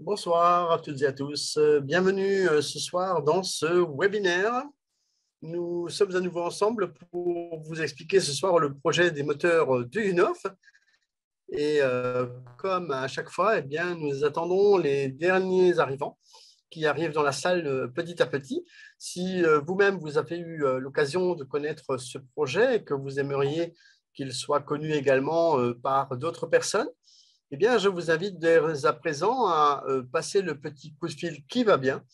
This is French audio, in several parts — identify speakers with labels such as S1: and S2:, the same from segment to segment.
S1: Bonsoir à toutes et à tous. Bienvenue euh, ce soir dans ce webinaire. Nous sommes à nouveau ensemble pour vous expliquer ce soir le projet des moteurs de UNOF. Et euh, comme à chaque fois, eh bien, nous attendons les derniers arrivants qui arrivent dans la salle euh, petit à petit. Si vous-même vous avez eu l'occasion de connaître ce projet et que vous aimeriez qu'il soit connu également par d'autres personnes, eh bien, je vous invite dès à présent à euh, passer le petit coup de fil qui va bien,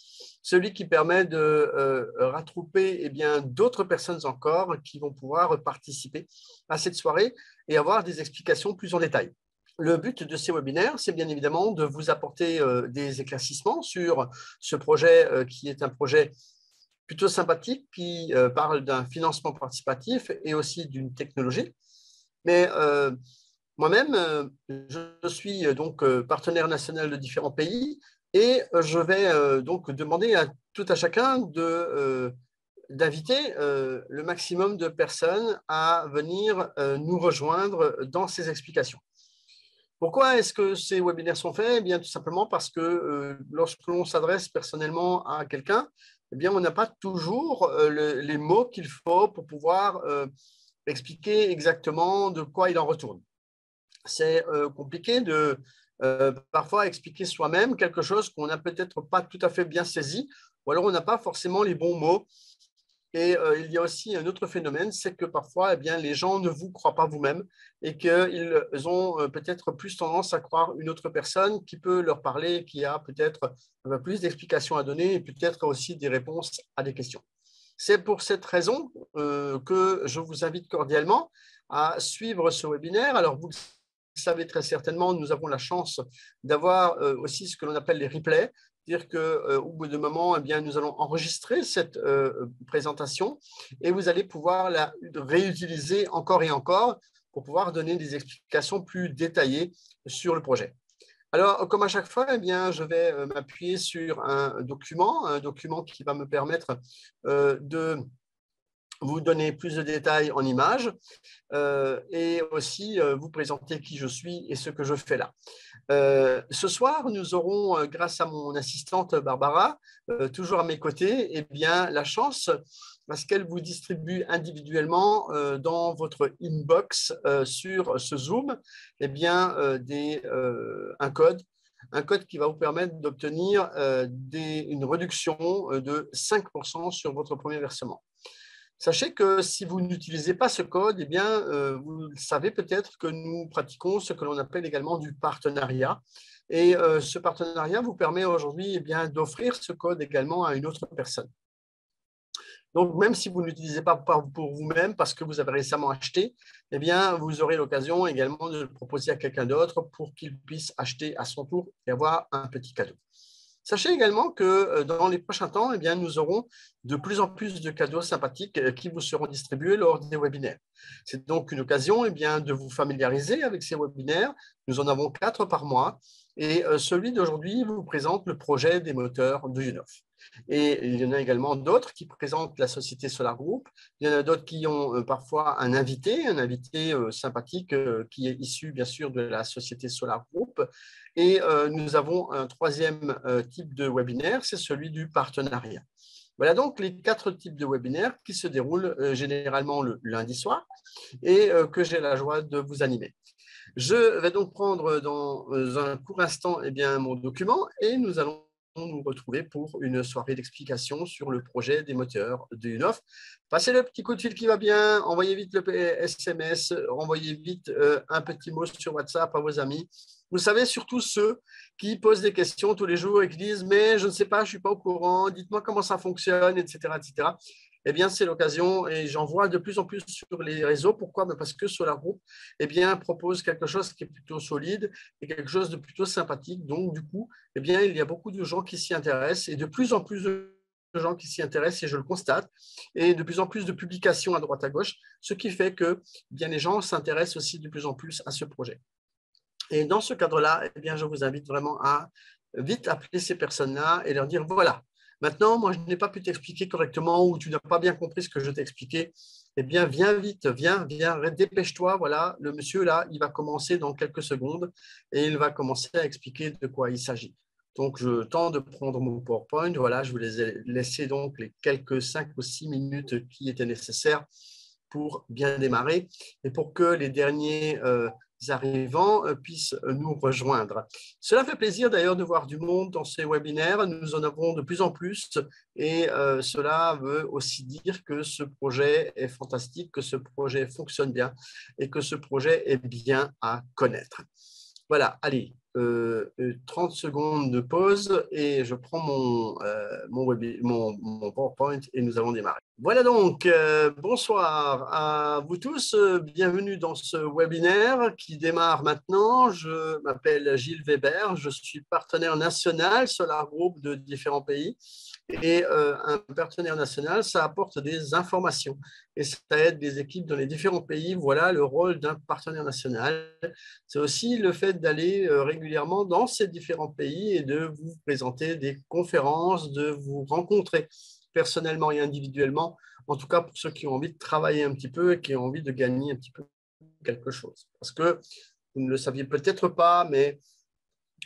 S1: celui qui permet de euh, rattrouper eh bien, d'autres personnes encore qui vont pouvoir participer à cette soirée et avoir des explications plus en détail. Le but de ces webinaires, c'est bien évidemment de vous apporter euh, des éclaircissements sur ce projet qui est un projet plutôt sympathique, qui parle d'un financement participatif et aussi d'une technologie. Mais moi-même, euh, je suis euh, donc euh, partenaire national de différents pays et je vais donc demander à tout à chacun de d'inviter le maximum de personnes à venir nous rejoindre dans ces explications. Pourquoi est-ce que ces webinaires sont faits? Eh bien, Tout simplement parce que lorsque l'on s'adresse personnellement à quelqu'un, eh bien, on n'a pas toujours les mots qu'il faut pour pouvoir expliquer exactement de quoi il en retourne c'est euh, compliqué de euh, parfois expliquer soi-même quelque chose qu'on n'a peut-être pas tout à fait bien saisi, ou alors on n'a pas forcément les bons mots. Et euh, il y a aussi un autre phénomène, c'est que parfois, eh bien, les gens ne vous croient pas vous-même et qu'ils ont peut-être plus tendance à croire une autre personne qui peut leur parler, qui a peut-être plus d'explications à donner et peut-être aussi des réponses à des questions. C'est pour cette raison que je vous invite cordialement à suivre ce webinaire. Alors, vous vous savez très certainement, nous avons la chance d'avoir euh, aussi ce que l'on appelle les replays, c'est-à-dire qu'au euh, bout de moment, eh bien, nous allons enregistrer cette euh, présentation et vous allez pouvoir la réutiliser encore et encore pour pouvoir donner des explications plus détaillées sur le projet. Alors, comme à chaque fois, eh bien, je vais m'appuyer sur un document, un document qui va me permettre de vous donner plus de détails en images euh, et aussi euh, vous présenter qui je suis et ce que je fais là. Euh, ce soir, nous aurons, grâce à mon assistante Barbara, toujours à mes côtés, eh bien, la chance, parce qu'elle vous distribue individuellement dans votre inbox sur ce Zoom eh bien, un code un code qui va vous permettre d'obtenir une réduction de 5% sur votre premier versement. Sachez que si vous n'utilisez pas ce code, eh bien, euh, vous savez peut-être que nous pratiquons ce que l'on appelle également du partenariat. Et euh, ce partenariat vous permet aujourd'hui eh d'offrir ce code également à une autre personne. Donc, même si vous ne l'utilisez pas pour vous-même parce que vous avez récemment acheté, eh vous aurez l'occasion également de le proposer à quelqu'un d'autre pour qu'il puisse acheter à son tour et avoir un petit cadeau. Sachez également que euh, dans les prochains temps, eh nous aurons de plus en plus de cadeaux sympathiques euh, qui vous seront distribués lors des webinaires. C'est donc une occasion eh de vous familiariser avec ces webinaires. Nous en avons quatre par mois. Et euh, celui d'aujourd'hui vous présente le projet des moteurs de UNOF. Et il y en a également d'autres qui présentent la société Solar Group. Il y en a d'autres qui ont parfois un invité, un invité sympathique qui est issu bien sûr de la société Solar Group. Et euh, nous avons un troisième euh, type de webinaire, c'est celui du partenariat. Voilà donc les quatre types de webinaires qui se déroulent euh, généralement le lundi soir et que j'ai la joie de vous animer. Je vais donc prendre dans un court instant eh bien, mon document et nous allons nous retrouver pour une soirée d'explication sur le projet des moteurs de UNOF. Passez le petit coup de fil qui va bien, envoyez vite le SMS, envoyez vite un petit mot sur WhatsApp à vos amis vous savez, surtout ceux qui posent des questions tous les jours et qui disent Mais je ne sais pas, je ne suis pas au courant, dites-moi comment ça fonctionne, etc. etc. Eh bien, c'est l'occasion et j'en vois de plus en plus sur les réseaux. Pourquoi? Ben, Parce que SolarGroup eh bien, propose quelque chose qui est plutôt solide et quelque chose de plutôt sympathique. Donc, du coup, eh bien, il y a beaucoup de gens qui s'y intéressent et de plus en plus de gens qui s'y intéressent et je le constate, et de plus en plus de publications à droite à gauche, ce qui fait que eh bien, les gens s'intéressent aussi de plus en plus à ce projet. Et dans ce cadre-là, eh je vous invite vraiment à vite appeler ces personnes-là et leur dire, voilà, maintenant, moi, je n'ai pas pu t'expliquer correctement ou tu n'as pas bien compris ce que je t'ai expliqué. Eh bien, viens vite, viens, viens, dépêche-toi. Voilà, le monsieur là, il va commencer dans quelques secondes et il va commencer à expliquer de quoi il s'agit. Donc, je tente de prendre mon PowerPoint. Voilà, je vous ai laissé donc les quelques 5 ou 6 minutes qui étaient nécessaires pour bien démarrer et pour que les derniers euh, arrivants euh, puissent nous rejoindre. Cela fait plaisir d'ailleurs de voir du monde dans ces webinaires. Nous en avons de plus en plus et euh, cela veut aussi dire que ce projet est fantastique, que ce projet fonctionne bien et que ce projet est bien à connaître. Voilà, allez, 30 euh, secondes de pause et je prends mon, mon, mon, PowerPoint et nous allons démarrer. Voilà donc, bonsoir à vous tous, bienvenue dans ce webinaire qui démarre maintenant. Je m'appelle Gilles Weber, je suis partenaire national Solar Group de différents pays et euh, un partenaire national, ça apporte des informations et ça aide les équipes dans les différents pays. Voilà le rôle d'un partenaire national. C'est aussi le fait d'aller euh, régulièrement dans ces différents pays et de vous présenter des conférences, de vous rencontrer personnellement et individuellement, en tout cas pour ceux qui ont envie de travailler un petit peu et qui ont envie de gagner un petit peu quelque chose. Parce que vous ne le saviez peut-être pas, mais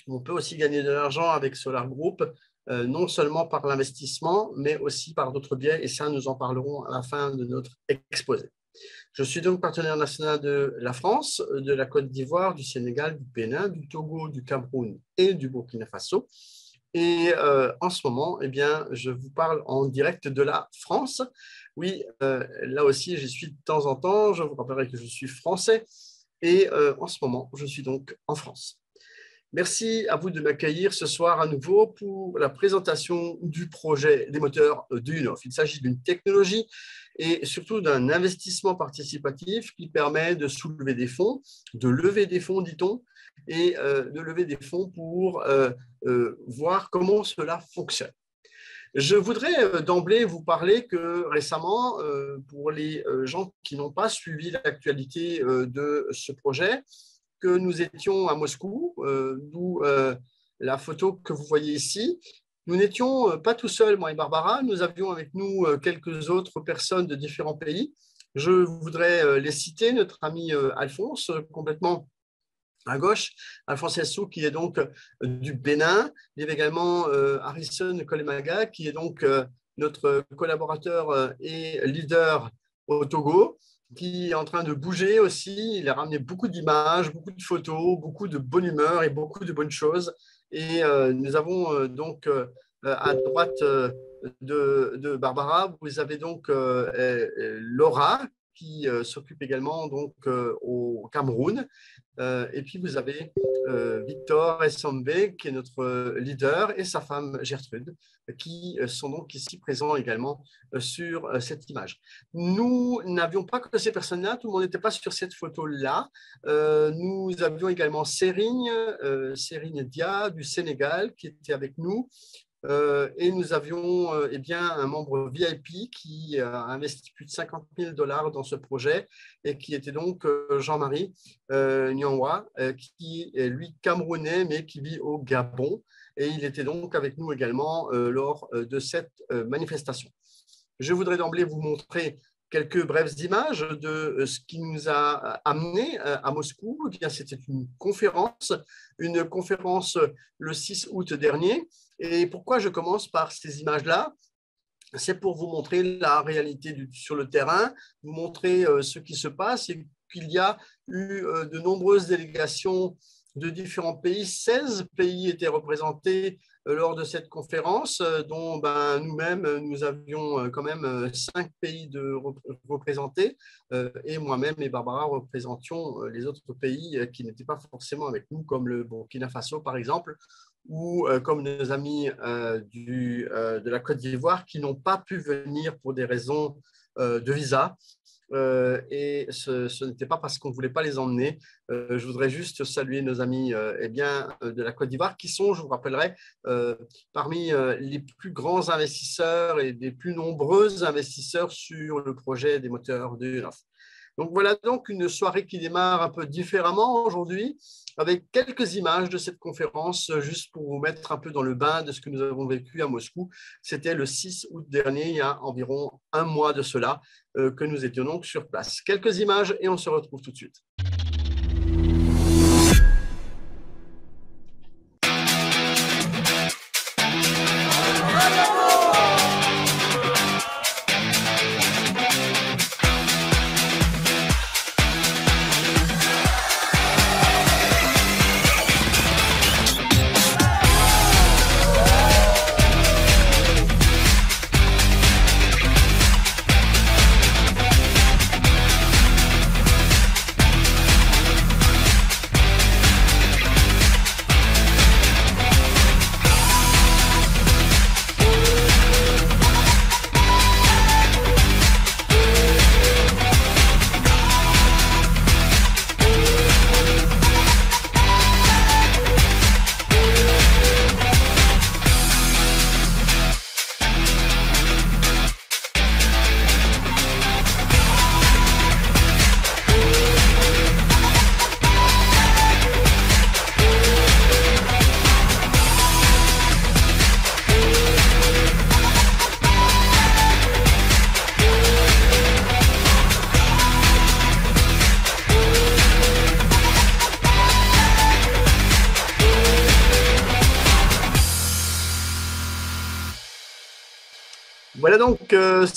S1: on peut aussi gagner de l'argent avec Solar Group non seulement par l'investissement, mais aussi par d'autres biais, et ça, nous en parlerons à la fin de notre exposé. Je suis donc partenaire national de la France, de la Côte d'Ivoire, du Sénégal, du Bénin, du Togo, du Cameroun et du Burkina Faso. Et euh, en ce moment, eh bien, je vous parle en direct de la France. Oui, euh, là aussi, j'y suis de temps en temps. Je vous rappellerai que je suis français. Et en ce moment, je suis donc en France. Merci à vous de m'accueillir ce soir à nouveau pour la présentation du projet des moteurs de UNOF. Il s'agit d'une technologie et surtout d'un investissement participatif qui permet de soulever des fonds, de lever des fonds, dit-on, et euh, de lever des fonds pour euh, euh, voir comment cela fonctionne. Je voudrais d'emblée vous parler que récemment, pour les gens qui n'ont pas suivi l'actualité de ce projet, que nous étions à Moscou, euh, d'où euh, la photo que vous voyez ici. Nous n'étions euh, pas tout seuls, moi et Barbara, nous avions avec nous quelques autres personnes de différents pays. Je voudrais les citer, notre ami Alphonse, complètement à gauche, Alphonse Yassou, qui est donc du Bénin. Il y avait également Harrison Kolemaga, qui est donc notre collaborateur et leader au Togo qui est en train de bouger aussi. Il a ramené beaucoup d'images, beaucoup de photos, beaucoup de bonne humeur et beaucoup de bonnes choses. Et euh, nous avons euh, donc euh, à droite de, de, Barbara, vous avez donc Laura qui s'occupe également donc au Cameroun. Et puis vous avez Victor Essambe qui est notre leader et sa femme Gertrude qui euh, sont donc ici présents également euh, sur euh, cette image. Nous n'avions pas que ces personnes-là, tout le monde n'était pas sur cette photo-là. nous avions également Serigne, Serigne Dia du Sénégal qui était avec nous. Et nous avions eh bien, un membre VIP qui a investi plus de 50 000 dollars dans ce projet et qui était donc Jean-Marie Nyangwa, qui est lui camerounais mais qui vit au Gabon et il était donc avec nous également euh, lors euh, de cette euh, manifestation. Je voudrais d'emblée vous montrer quelques brèves images de ce qui nous a amené à Moscou. Eh c'était une conférence, une conférence le 6 août dernier. Et pourquoi je commence par ces images-là? C'est pour vous montrer la réalité sur le terrain, vous montrer ce qui se passe et qu'il y a eu de nombreuses délégations de différents pays. 16 pays étaient représentés euh, lors de cette conférence, euh, dont ben, nous-mêmes, nous avions euh, quand même cinq pays de représentés, et moi-même et Barbara représentions les autres pays qui n'étaient pas forcément avec nous, comme le Burkina Faso par exemple, ou comme nos amis du, de la Côte d'Ivoire qui n'ont pas pu venir pour des raisons de visa. Euh, et ce, n'était pas parce qu'on ne voulait pas les emmener. Euh, je voudrais juste saluer nos amis euh, eh bien, de la Côte d'Ivoire qui sont, je vous rappellerai, parmi les plus grands investisseurs et des plus nombreux investisseurs sur le projet des moteurs de UNOF. Donc voilà donc une soirée qui démarre un peu différemment aujourd'hui, avec quelques images de cette conférence, juste pour vous mettre un peu dans le bain de ce que nous avons vécu à Moscou. C'était le 6 août dernier, il y a environ un mois de cela, euh, que nous étions donc sur place. Quelques images et on se retrouve tout de suite.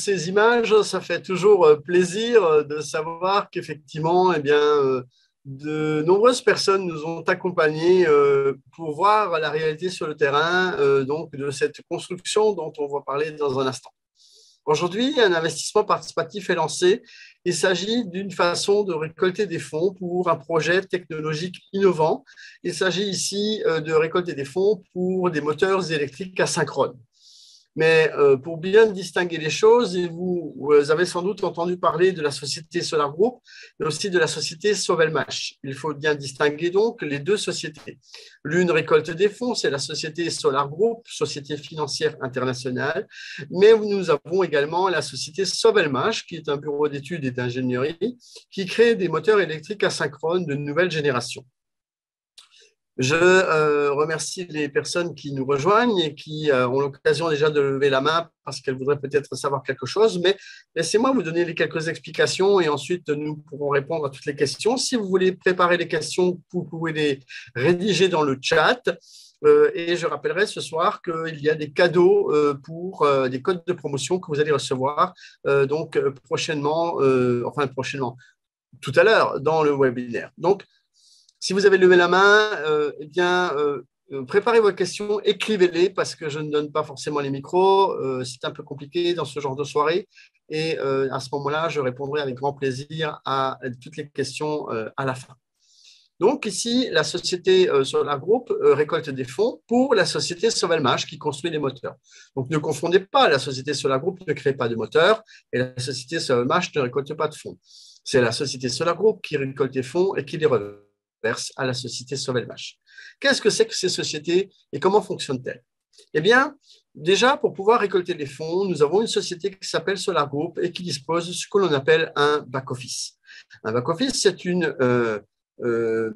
S1: Ces images, ça fait toujours euh, plaisir euh, de savoir qu'effectivement, eh bien, de nombreuses personnes nous ont accompagnés pour voir la réalité sur le terrain donc de cette construction dont on va parler dans un instant. Aujourd'hui, un investissement participatif est lancé. Il s'agit d'une façon de récolter des fonds pour un projet technologique innovant. Il s'agit ici de récolter des fonds pour des moteurs électriques asynchrones. Mais euh, pour bien distinguer les choses, vous, avez sans doute entendu parler de la société Solar Group, mais aussi de la société Sovelmash. Il faut bien distinguer donc les deux sociétés. L'une récolte des fonds, c'est la société Solar Group, société financière internationale, mais nous avons également la société Sovelmash, qui est un bureau d'études et d'ingénierie, qui crée des moteurs électriques asynchrones de nouvelle génération. Je euh, remercie les personnes qui nous rejoignent et qui euh, ont l'occasion déjà de lever la main parce qu'elles voudraient peut-être savoir quelque chose, mais laissez-moi vous donner quelques explications et ensuite nous pourrons répondre à toutes les questions. Si vous voulez préparer les questions, vous pouvez les rédiger dans le chat. Euh, et je rappellerai ce soir qu'il y a des cadeaux pour des codes de promotion que vous allez recevoir donc prochainement, enfin prochainement, tout à l'heure dans le webinaire. Donc, si vous avez levé la main, euh, eh bien, euh, euh, préparez vos questions, écrivez-les parce que je ne donne pas forcément les micros. c'est un peu compliqué dans ce genre de soirée. Et à ce moment-là, je répondrai avec grand plaisir à toutes les questions à la fin. Donc ici, la société Solar Group récolte des fonds pour la société Sovelmash qui construit les moteurs. Donc ne confondez pas, la société Solar Group ne crée pas de moteurs et la société Sovelmash ne récolte pas de fonds. C'est la société Solar Group qui récolte des fonds et qui les revend à la société Sovelmash. Qu'est-ce que c'est que ces sociétés et comment fonctionnent-elles? Eh bien, déjà, pour pouvoir récolter les fonds, nous avons une société qui s'appelle Solar Group et qui dispose de ce que l'on appelle un back-office. Un back-office, c'est une, euh, euh,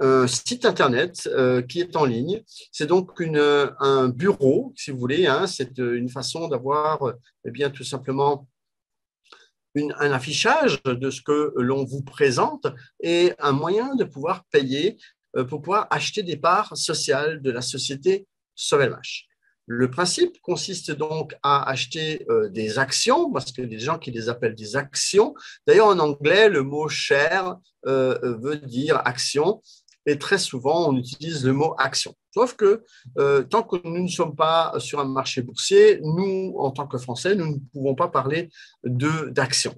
S1: un site Internet euh, qui est en ligne. C'est donc un bureau, si vous voulez. Hein. c'est une façon d'avoir eh bien, tout simplement un affichage de ce que l'on vous présente et un moyen de pouvoir payer euh, pour pouvoir acheter des parts sociales de la société Sovelmash. Le principe consiste donc à acheter euh, des actions, parce que des gens qui les appellent des actions. D'ailleurs, en anglais, le mot share euh, veut dire action, et très souvent, on utilise le mot action. Sauf que euh, tant que nous ne sommes pas sur un marché boursier, nous, en tant que Français, nous ne pouvons pas parler d'actions.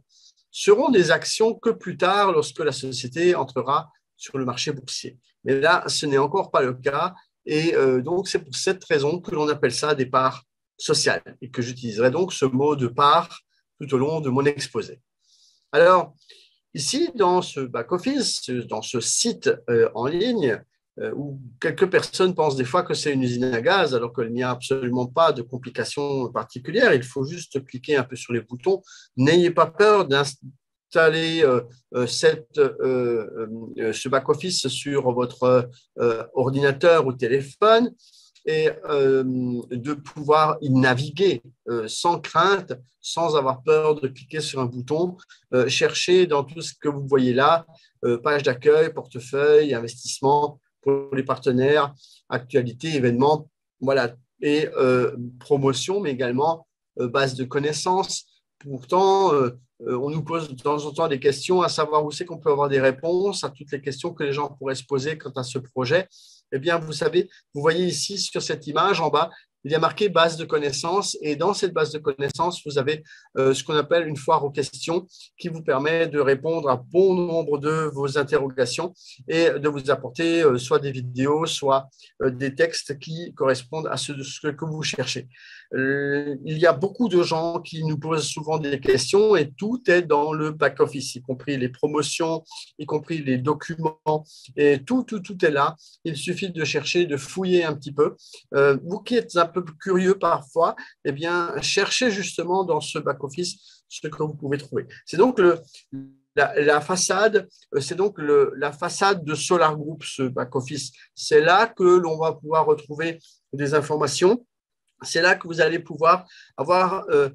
S1: Seront des actions que plus tard, lorsque la société entrera sur le marché boursier. Mais là, ce n'est encore pas le cas. Et euh, donc, c'est pour cette raison que l'on appelle ça des parts sociales et que j'utiliserai donc ce mot de part tout au long de mon exposé. Alors, Ici, dans ce back-office, dans ce site euh, en ligne, où quelques personnes pensent des fois que c'est une usine à gaz, alors qu'il n'y a absolument pas de complications particulières. Il faut juste cliquer un peu sur les boutons. N'ayez pas peur d'installer euh, ce back-office sur votre ordinateur ou téléphone et euh, de pouvoir y naviguer euh, sans crainte, sans avoir peur de cliquer sur un bouton, euh, chercher dans tout ce que vous voyez là, page d'accueil, portefeuille, investissement pour les partenaires, actualité, événements, voilà, et promotion, mais également base de connaissances. Pourtant, on nous pose de temps en temps des questions à savoir où c'est qu'on peut avoir des réponses à toutes les questions que les gens pourraient se poser quant à ce projet. Eh bien, vous savez, vous voyez ici sur cette image en bas, il y a marqué base de connaissances et dans cette base de connaissances, vous avez euh, ce qu'on appelle une foire aux questions qui vous permet de répondre à bon nombre de vos interrogations et de vous apporter euh, soit des vidéos, soit euh, des textes qui correspondent à ce, que vous cherchez. Il y a beaucoup de gens qui nous posent souvent des questions et tout est dans le back-office, y compris les promotions, y compris les documents et tout, tout, tout est là. Il suffit de chercher, de fouiller un petit peu. vous qui êtes un peu curieux parfois, eh bien, cherchez justement dans ce back-office ce que vous pouvez trouver. C'est donc la, façade, euh, c'est donc la façade de Solar Group, ce back-office. C'est là que l'on va pouvoir retrouver des informations. C'est là que vous allez pouvoir avoir euh,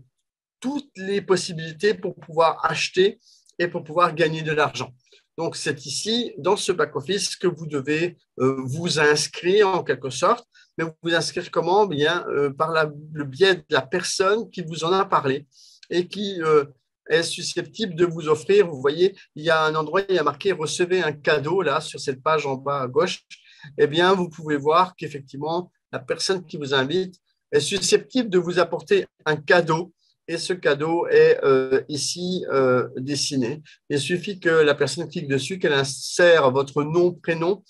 S1: toutes les possibilités pour pouvoir acheter et pour pouvoir gagner de l'argent. Donc, c'est ici, dans ce back-office, que vous devez euh, vous inscrire en quelque sorte. Mais vous vous inscrire comment? Bien, euh, par le biais de la personne qui vous en a parlé et qui est susceptible de vous offrir. Vous voyez, il y a un endroit, il y a marqué Recevez un cadeau, là, sur cette page en bas à gauche. Eh bien, vous pouvez voir qu'effectivement, la personne qui vous invite est susceptible de vous apporter un cadeau et ce cadeau est euh, ici euh, dessiné. Il suffit que la personne clique dessus, qu'elle insère votre nom, prénom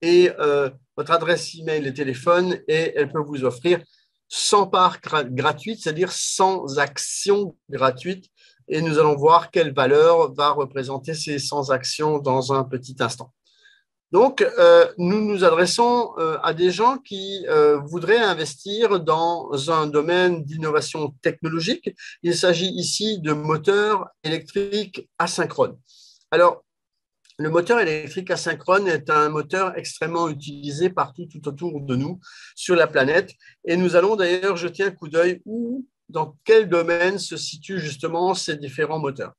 S1: et euh, votre adresse email et téléphone et elle peut vous offrir 100 parts gratuites, c'est-à-dire 100 actions gratuites. Et nous allons voir quelle valeur va représenter ces 100 actions dans un petit instant. Donc, euh, nous nous adressons euh, à des gens qui euh, voudraient investir dans un domaine d'innovation technologique. Il s'agit ici de moteurs électriques asynchrones. Alors, le moteur électrique asynchrone est un moteur extrêmement utilisé partout tout autour de nous sur la planète. Et nous allons d'ailleurs jeter un coup d'œil où, dans quel domaine se situent justement ces différents moteurs.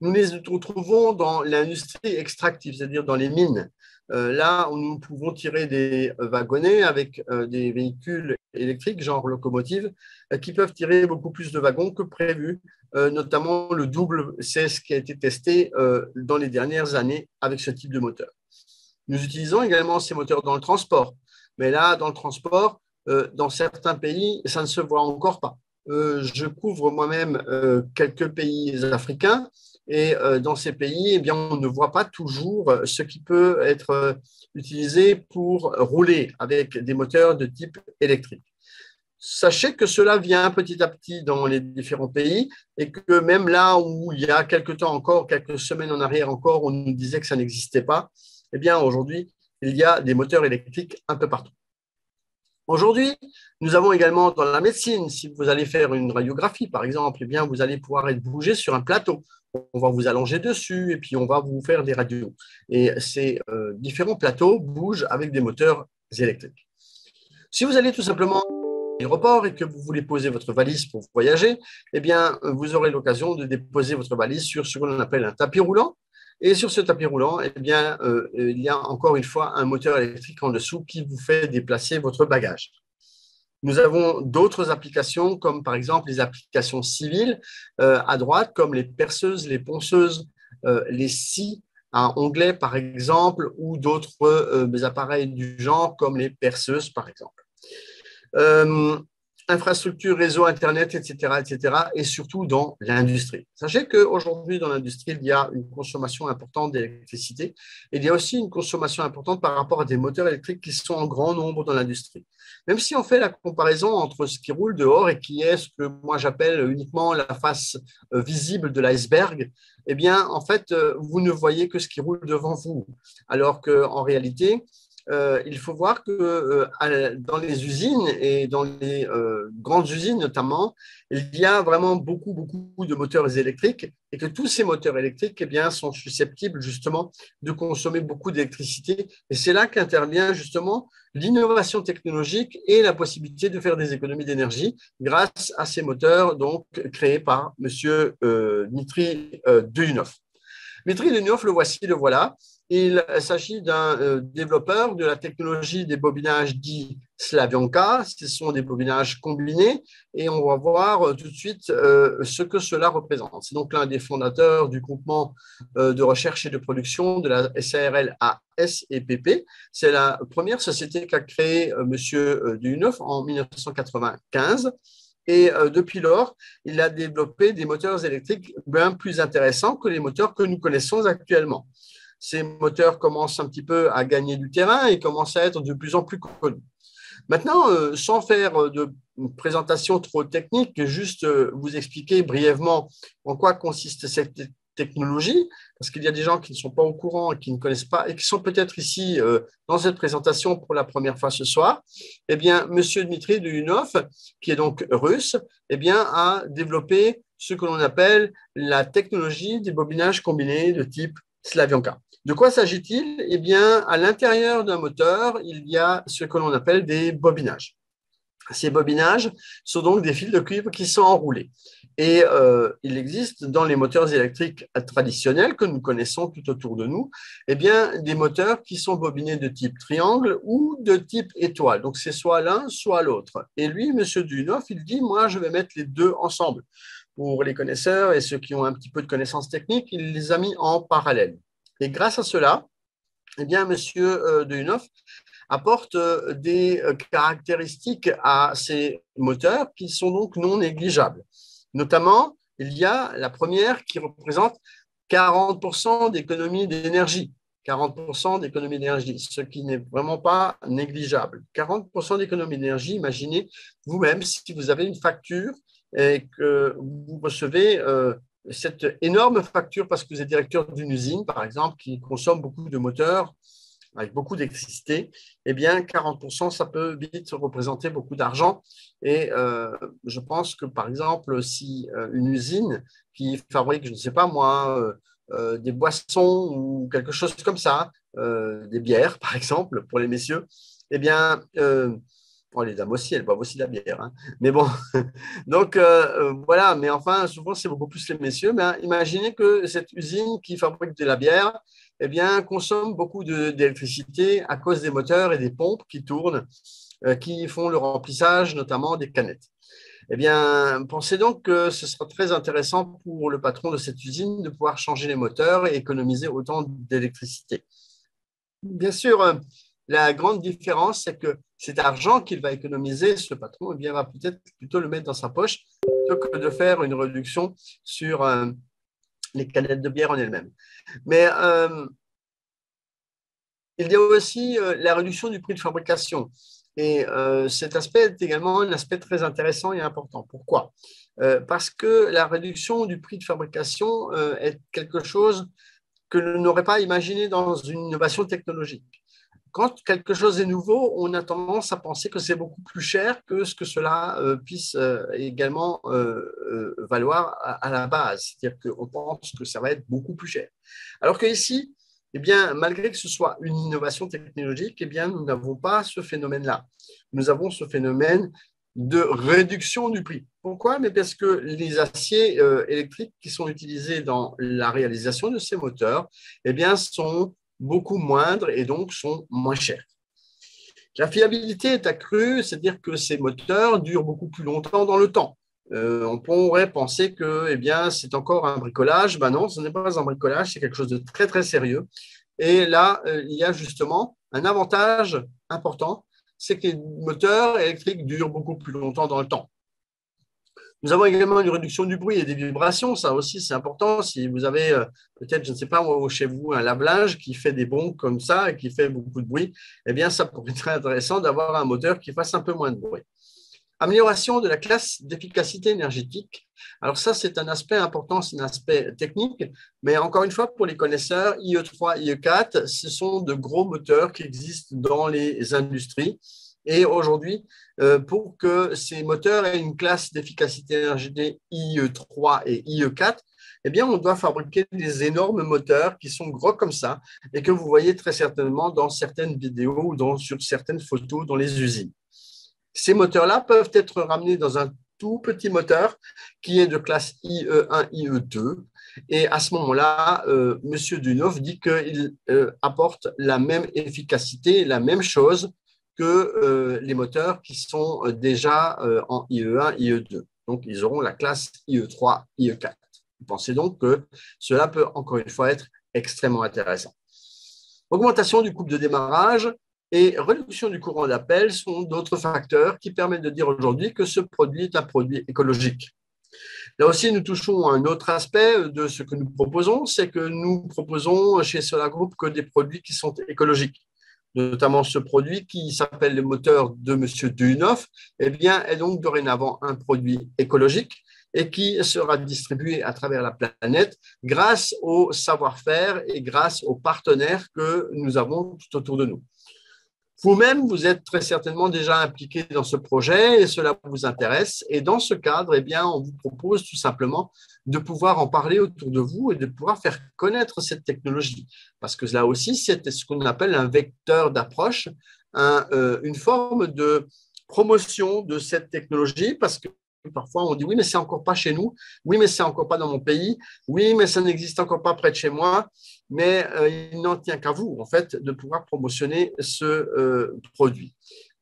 S1: Nous les retrouvons dans l'industrie extractive, c'est-à-dire dans les mines. Euh, là, nous pouvons tirer des wagonnets avec euh, des véhicules électriques, genre locomotive, euh, qui peuvent tirer beaucoup plus de wagons que prévu, notamment le double, ce qui a été testé dans les dernières années avec ce type de moteur. Nous utilisons également ces moteurs dans le transport, mais là, dans le transport, dans certains pays, ça ne se voit encore pas. je couvre moi-même quelques pays africains et euh, dans ces pays, eh on ne voit pas toujours ce qui peut être euh, utilisé pour rouler avec des moteurs de type électrique. Sachez que cela vient petit à petit dans les différents pays et que même là où il y a quelques temps encore, quelques semaines en arrière encore, on nous disait que ça n'existait pas, eh bien aujourd'hui, il y a des moteurs électriques un peu partout. Aujourd'hui, nous avons également dans la médecine, si vous allez faire une radiographie par exemple, eh bien vous allez pouvoir être bougé sur un plateau on va vous allonger dessus et puis on va vous faire des radios. Et ces euh, différents plateaux bougent avec des moteurs électriques. Si vous allez tout simplement à l'aéroport et que vous voulez poser votre valise pour voyager, eh bien, vous aurez l'occasion de déposer votre valise sur ce qu'on appelle un tapis roulant. Et sur ce tapis roulant, eh bien, euh, il y a encore une fois un moteur électrique en dessous qui vous fait déplacer votre bagage. Nous avons d'autres applications, comme par exemple les applications civiles euh, à droite, comme les perceuses, les ponceuses, euh, les scies à onglet, par exemple, ou d'autres appareils du genre, comme les perceuses, par exemple infrastructure, réseau, Internet, etc., etc., et surtout dans l'industrie. Sachez qu'aujourd'hui, dans l'industrie, il y a une consommation importante d'électricité et il y a aussi une consommation importante par rapport à des moteurs électriques qui sont en grand nombre dans l'industrie. Même si on fait la comparaison entre ce qui roule dehors et qui est ce que moi j'appelle uniquement la face euh, visible de l'iceberg, eh bien, en fait, euh, vous ne voyez que ce qui roule devant vous. Alors qu'en réalité, euh, il faut voir que euh, dans les usines et dans les euh, grandes usines notamment, il y a vraiment beaucoup, beaucoup de moteurs électriques et que tous ces moteurs électriques eh bien, sont susceptibles justement de consommer beaucoup d'électricité. Et c'est là qu'intervient justement l'innovation technologique et la possibilité de faire des économies d'énergie grâce à ces moteurs donc, créés par M. Dmitri Duyunov. Dmitri Duyunov, le voici, le voilà. Il s'agit d'un euh, développeur de la technologie des bobinages dits Slavionka. Ce sont des bobinages combinés et on va voir euh, tout de suite euh, ce que cela représente. C'est donc l'un des fondateurs du groupement de recherche et de production de la SARL AS. C'est la première société qu'a créée M. Duneuf en 1995. Et depuis lors, il a développé des moteurs électriques bien plus intéressants que les moteurs que nous connaissons actuellement ces moteurs commencent un petit peu à gagner du terrain et commencent à être de plus en plus connus. Maintenant, euh, sans faire de présentation trop technique, juste euh, vous expliquer brièvement en quoi consiste cette technologie, parce qu'il y a des gens qui ne sont pas au courant et qui ne connaissent pas et qui sont peut-être ici euh, dans cette présentation pour la première fois ce soir. Eh bien, M. Dmitri Duyunov, qui est donc russe, eh bien, a développé ce que l'on appelle la technologie des bobinages combinés de type Slavionka. De quoi s'agit-il? Eh bien, à l'intérieur d'un moteur, il y a ce que l'on appelle des bobinages. Ces bobinages sont donc des fils de cuivre qui sont enroulés. Et euh, il existe dans les moteurs électriques traditionnels que nous connaissons tout autour de nous, eh bien, des moteurs qui sont bobinés de type triangle ou de type étoile. Donc, c'est soit l'un, soit l'autre. Et lui, M. Dunoff, il dit, moi, je vais mettre les deux ensemble. Pour les connaisseurs et ceux qui ont un petit peu de connaissances techniques, il les a mis en parallèle. Et grâce à cela, eh bien, M. Euh, apporte euh, des caractéristiques à ces moteurs qui sont donc non négligeables. Notamment, il y a la première qui représente 40% d'économie d'énergie. 40% d'économie d'énergie, ce qui n'est vraiment pas négligeable. 40% d'économie d'énergie, imaginez vous-même si vous avez une facture et que vous recevez euh, cette énorme facture parce que vous êtes directeur d'une usine, par exemple, qui consomme beaucoup de moteurs avec beaucoup d'électricité, eh bien, 40%, ça peut vite représenter beaucoup d'argent. Et euh, je pense que, par exemple, si euh, une usine qui fabrique, je ne sais pas moi, des boissons ou quelque chose comme ça, des bières, par exemple, pour les messieurs, eh bien, Bon, les dames aussi, elles boivent aussi de la bière. Hein. Mais bon, donc voilà, mais enfin, souvent, c'est beaucoup plus les messieurs. Mais imaginez que cette usine qui fabrique de la bière, eh bien, consomme beaucoup d'électricité à cause des moteurs et des pompes qui tournent, euh, qui font le remplissage notamment des canettes. Eh bien, pensez donc que ce sera très intéressant pour le patron de cette usine de pouvoir changer les moteurs et économiser autant d'électricité. Bien sûr, euh, la grande différence, c'est que cet argent qu'il va économiser, ce patron, eh va peut-être plutôt le mettre dans sa poche plutôt que de faire une réduction sur euh, les canettes de bière en elles-mêmes. Mais euh, il y a aussi euh, la réduction du prix de fabrication. Et cet aspect est également un aspect très intéressant et important. Pourquoi? Parce que la réduction du prix de fabrication est quelque chose que l'on n'aurait pas imaginé dans une innovation technologique quand quelque chose est nouveau, on a tendance à penser que c'est beaucoup plus cher que ce que cela euh, puisse euh, également euh, valoir à, la base. C'est-à-dire qu'on pense que ça va être beaucoup plus cher. Alors que ici, eh bien, malgré que ce soit une innovation technologique, eh bien, nous n'avons pas ce phénomène-là. Nous avons ce phénomène de réduction du prix. Pourquoi? Mais Parce que les aciers électriques qui sont utilisés dans la réalisation de ces moteurs eh bien, sont beaucoup moindres et donc sont moins chers. La fiabilité est accrue, c'est-à-dire que ces moteurs durent beaucoup plus longtemps dans le temps. Euh, on pourrait penser que eh c'est encore un bricolage. Ben non, ce n'est pas un bricolage, c'est quelque chose de très très sérieux. Et là, euh, il y a justement un avantage important, c'est que les moteurs électriques durent beaucoup plus longtemps dans le temps. Nous avons également une réduction du bruit et des vibrations. Ça aussi, c'est important. Si vous avez euh, peut-être, je ne sais pas, chez vous, un lave-linge qui fait des bons comme ça et qui fait beaucoup de bruit, eh bien, ça pourrait être intéressant d'avoir un moteur qui fasse un peu moins de bruit. Amélioration de la classe d'efficacité énergétique. Alors ça, c'est un aspect important, c'est un aspect technique, mais encore une fois, pour les connaisseurs, IE3, IE4, ce sont de gros moteurs qui existent dans les industries et aujourd'hui, euh, pour que ces moteurs aient une classe d'efficacité énergétique IE3 et IE4, eh bien, on doit fabriquer des énormes moteurs qui sont gros comme ça et que vous voyez très certainement dans certaines vidéos ou dans, sur certaines photos dans les usines. Ces moteurs-là peuvent être ramenés dans un tout petit moteur qui est de classe IE1, IE2. Et à ce moment-là, euh, M. Dunoff dit qu'il euh, apporte la même efficacité, la même chose que euh, les moteurs qui sont euh, déjà euh, en IE1, IE2. Donc, ils auront la classe IE3, IE4. Vous pensez donc que cela peut encore une fois être extrêmement intéressant. Augmentation du couple de démarrage et réduction du courant d'appel sont d'autres facteurs qui permettent de dire aujourd'hui que ce produit est un produit écologique. Là aussi, nous touchons à un autre aspect de ce que nous proposons, c'est que nous proposons chez Solar Group que des produits qui sont écologiques notamment ce produit qui s'appelle le moteur de M. Dunoff, eh bien, est donc dorénavant un produit écologique et qui sera distribué à travers la planète grâce au savoir-faire et grâce aux partenaires que nous avons tout autour de nous. Vous-même, vous êtes très certainement déjà impliqué dans ce projet et cela vous intéresse. Et dans ce cadre, eh bien, on vous propose tout simplement de pouvoir en parler autour de vous et de pouvoir faire connaître cette technologie. Parce que là aussi, c'est ce qu'on appelle un vecteur d'approche, euh, une forme de promotion de cette technologie parce que parfois on dit oui, mais c'est encore pas chez nous, oui, mais c'est encore pas dans mon pays, oui, mais ça n'existe encore pas près de chez moi, mais il n'en tient qu'à vous, en fait, de pouvoir promotionner ce produit.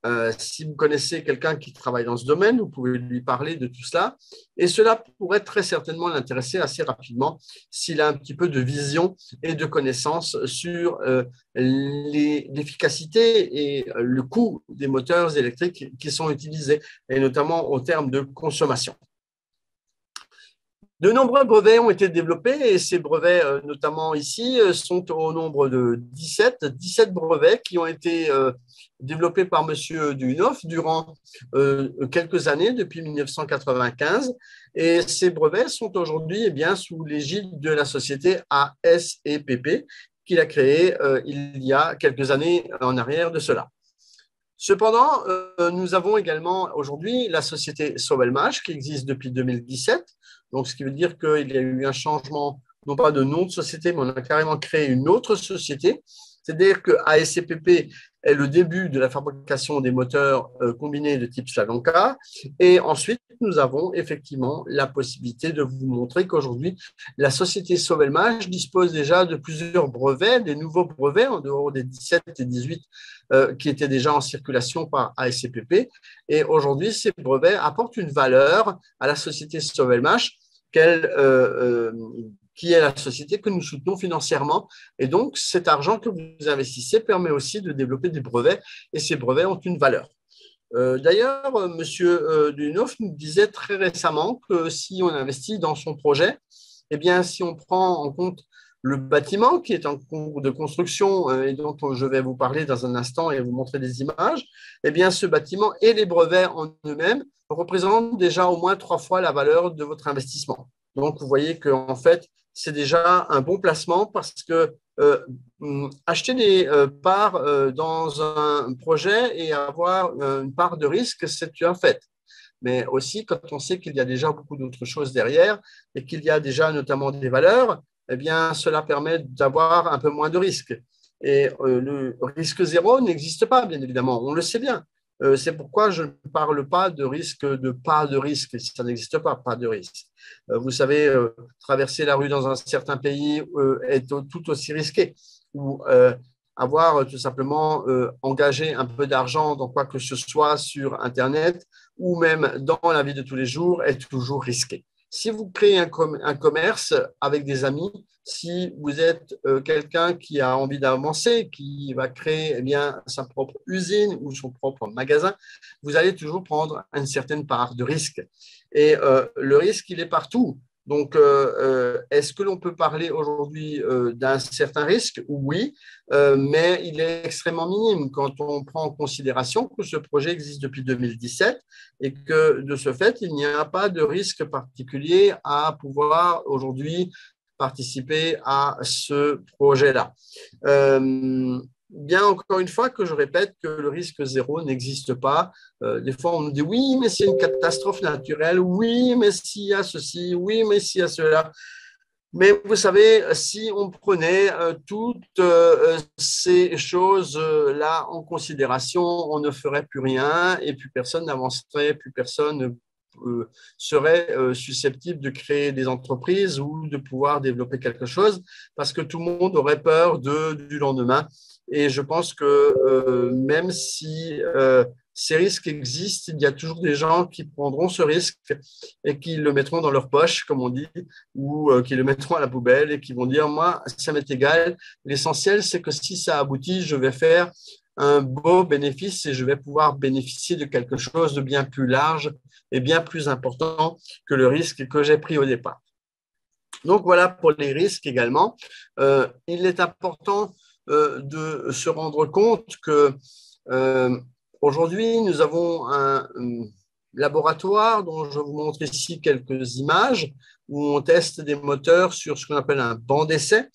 S1: Euh, si vous connaissez quelqu'un qui travaille dans ce domaine, vous pouvez lui parler de tout cela. Et cela pourrait très certainement l'intéresser assez rapidement s'il a un petit peu de vision et de connaissances sur euh, l'efficacité et le coût des moteurs électriques qui sont utilisés, et notamment en termes de consommation. De nombreux brevets ont été développés et ces brevets, euh, notamment ici, euh, sont au nombre de 17, 17 brevets qui ont été euh, développés par M. Dunoff durant quelques années, depuis 1995. Et ces brevets sont aujourd'hui eh bien sous l'égide de la société ASEPP qu'il a créée il y a quelques années en arrière de cela. Cependant, nous avons également aujourd'hui la société Sovelmach qui existe depuis 2017 donc, ce qui veut dire qu'il y a eu un changement, non pas de nom de société, mais on a carrément créé une autre société. C'est-à-dire que ASCPP est le début de la fabrication des moteurs euh, combinés de type Slavonka. Et ensuite, nous avons effectivement la possibilité de vous montrer qu'aujourd'hui, la société Sauvelmage dispose déjà de plusieurs brevets, des nouveaux brevets, en dehors des 17 et 18 euh, qui étaient déjà en circulation par ASCPP. Et aujourd'hui, ces brevets apportent une valeur à la société Sauvelmage qu'elle euh, qui est la société que nous soutenons financièrement. Et donc, cet argent que vous investissez permet aussi de développer des brevets, et ces brevets ont une valeur. Euh, d'ailleurs, M. Euh, Dunoff nous disait très récemment que si on investit dans son projet, eh bien, si on prend en compte le bâtiment qui est en cours de construction euh, et dont je vais vous parler dans un instant et vous montrer des images, eh bien, ce bâtiment et les brevets en eux-mêmes représentent déjà au moins trois fois la valeur de votre investissement. Donc, vous voyez qu'en fait, c'est déjà un bon placement parce que euh, acheter des euh, parts dans un projet et avoir une part de risque, c'est un fait. Mais aussi, quand on sait qu'il y a déjà beaucoup d'autres choses derrière et qu'il y a déjà notamment des valeurs, eh bien, cela permet d'avoir un peu moins de risque. Et le risque zéro n'existe pas, bien évidemment, on le sait bien. Euh, c'est pourquoi je ne parle pas de risque, de pas de risque. Ça n'existe pas, pas de risque. Euh, vous savez, euh, traverser la rue dans un certain pays est tout aussi risqué. Ou avoir tout simplement engagé un peu d'argent dans quoi que ce soit sur Internet ou même dans la vie de tous les jours est toujours risqué. Si vous créez un, commerce avec des amis, si vous êtes euh, quelqu'un qui a envie d'avancer, qui va créer eh bien, sa propre usine ou son propre magasin, vous allez toujours prendre une certaine part de risque. Et euh, le risque, il est partout. Donc, euh, est-ce que l'on peut parler aujourd'hui d'un certain risque? Oui, mais il est extrêmement minime quand on prend en considération que ce projet existe depuis 2017 et que de ce fait, il n'y a pas de risque particulier à pouvoir aujourd'hui participer à ce projet-là. Euh, bien encore une fois que je répète que le risque zéro n'existe pas. Euh, des fois, on nous dit oui, mais c'est une catastrophe naturelle, oui, mais s'il y a ceci, oui, mais s'il y a cela. Mais vous savez, si on prenait euh, toutes ces choses-là en considération, on ne ferait plus rien et plus personne n'avancerait, plus personne euh, serait euh, susceptible de créer des entreprises ou de pouvoir développer quelque chose parce que tout le monde aurait peur de, du lendemain. Et je pense que euh, même si ces risques existent, il y a toujours des gens qui prendront ce risque et qui le mettront dans leur poche, comme on dit, ou qui le mettront à la poubelle et qui vont dire, moi, ça m'est égal. L'essentiel, c'est que si ça aboutit, je vais faire un beau bénéfice et je vais pouvoir bénéficier de quelque chose de bien plus large et bien plus important que le risque que j'ai pris au départ. Donc voilà pour les risques également. Euh, il est important euh, de se rendre compte que euh, aujourd'hui nous avons un, laboratoire dont je vous montre ici quelques images où on teste des moteurs sur ce qu'on appelle un banc d'essai.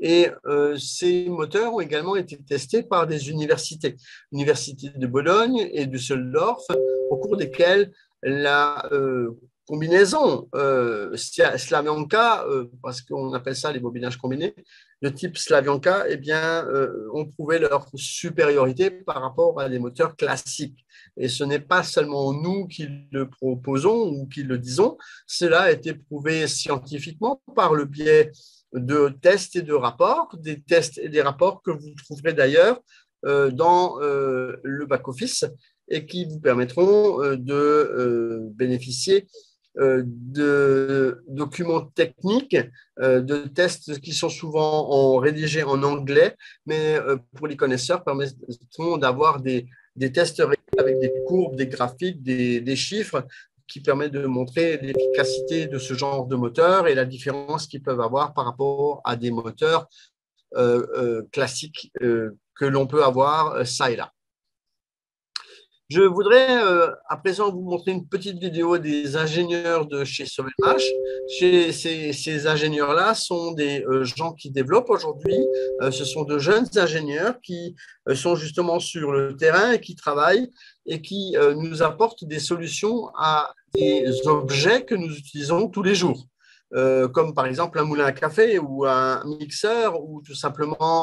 S1: Et euh, ces moteurs ont également été testés par des universités, l'Université de Bologne et Düsseldorf, au cours desquelles la euh, combinaisons euh, Slavianka, euh, parce qu'on appelle ça les bobinages combinés, de type Slavianka, eh bien, euh, ont prouvé leur supériorité par rapport à des moteurs classiques. Et ce n'est pas seulement nous qui le proposons ou qui le disons, cela a été prouvé scientifiquement par le biais de tests et de rapports, des tests et des rapports que vous trouverez d'ailleurs dans le back-office et qui vous permettront de bénéficier euh, de documents techniques, euh, de tests qui sont souvent en, rédigés en anglais, mais euh, pour les connaisseurs, permettront d'avoir des, tests avec des courbes, des graphiques, des, des chiffres qui permettent de montrer l'efficacité de ce genre de moteur et la différence qu'ils peuvent avoir par rapport à des moteurs classiques que l'on peut avoir ça et là. Je voudrais euh, à présent vous montrer une petite vidéo des ingénieurs de chez. Chez ces, ingénieurs-là sont des euh, gens qui développent aujourd'hui. Euh, ce sont de jeunes ingénieurs qui sont justement sur le terrain et qui travaillent et qui nous apportent des solutions à des objets que nous utilisons tous les jours. comme par exemple un moulin à café ou un mixeur ou tout simplement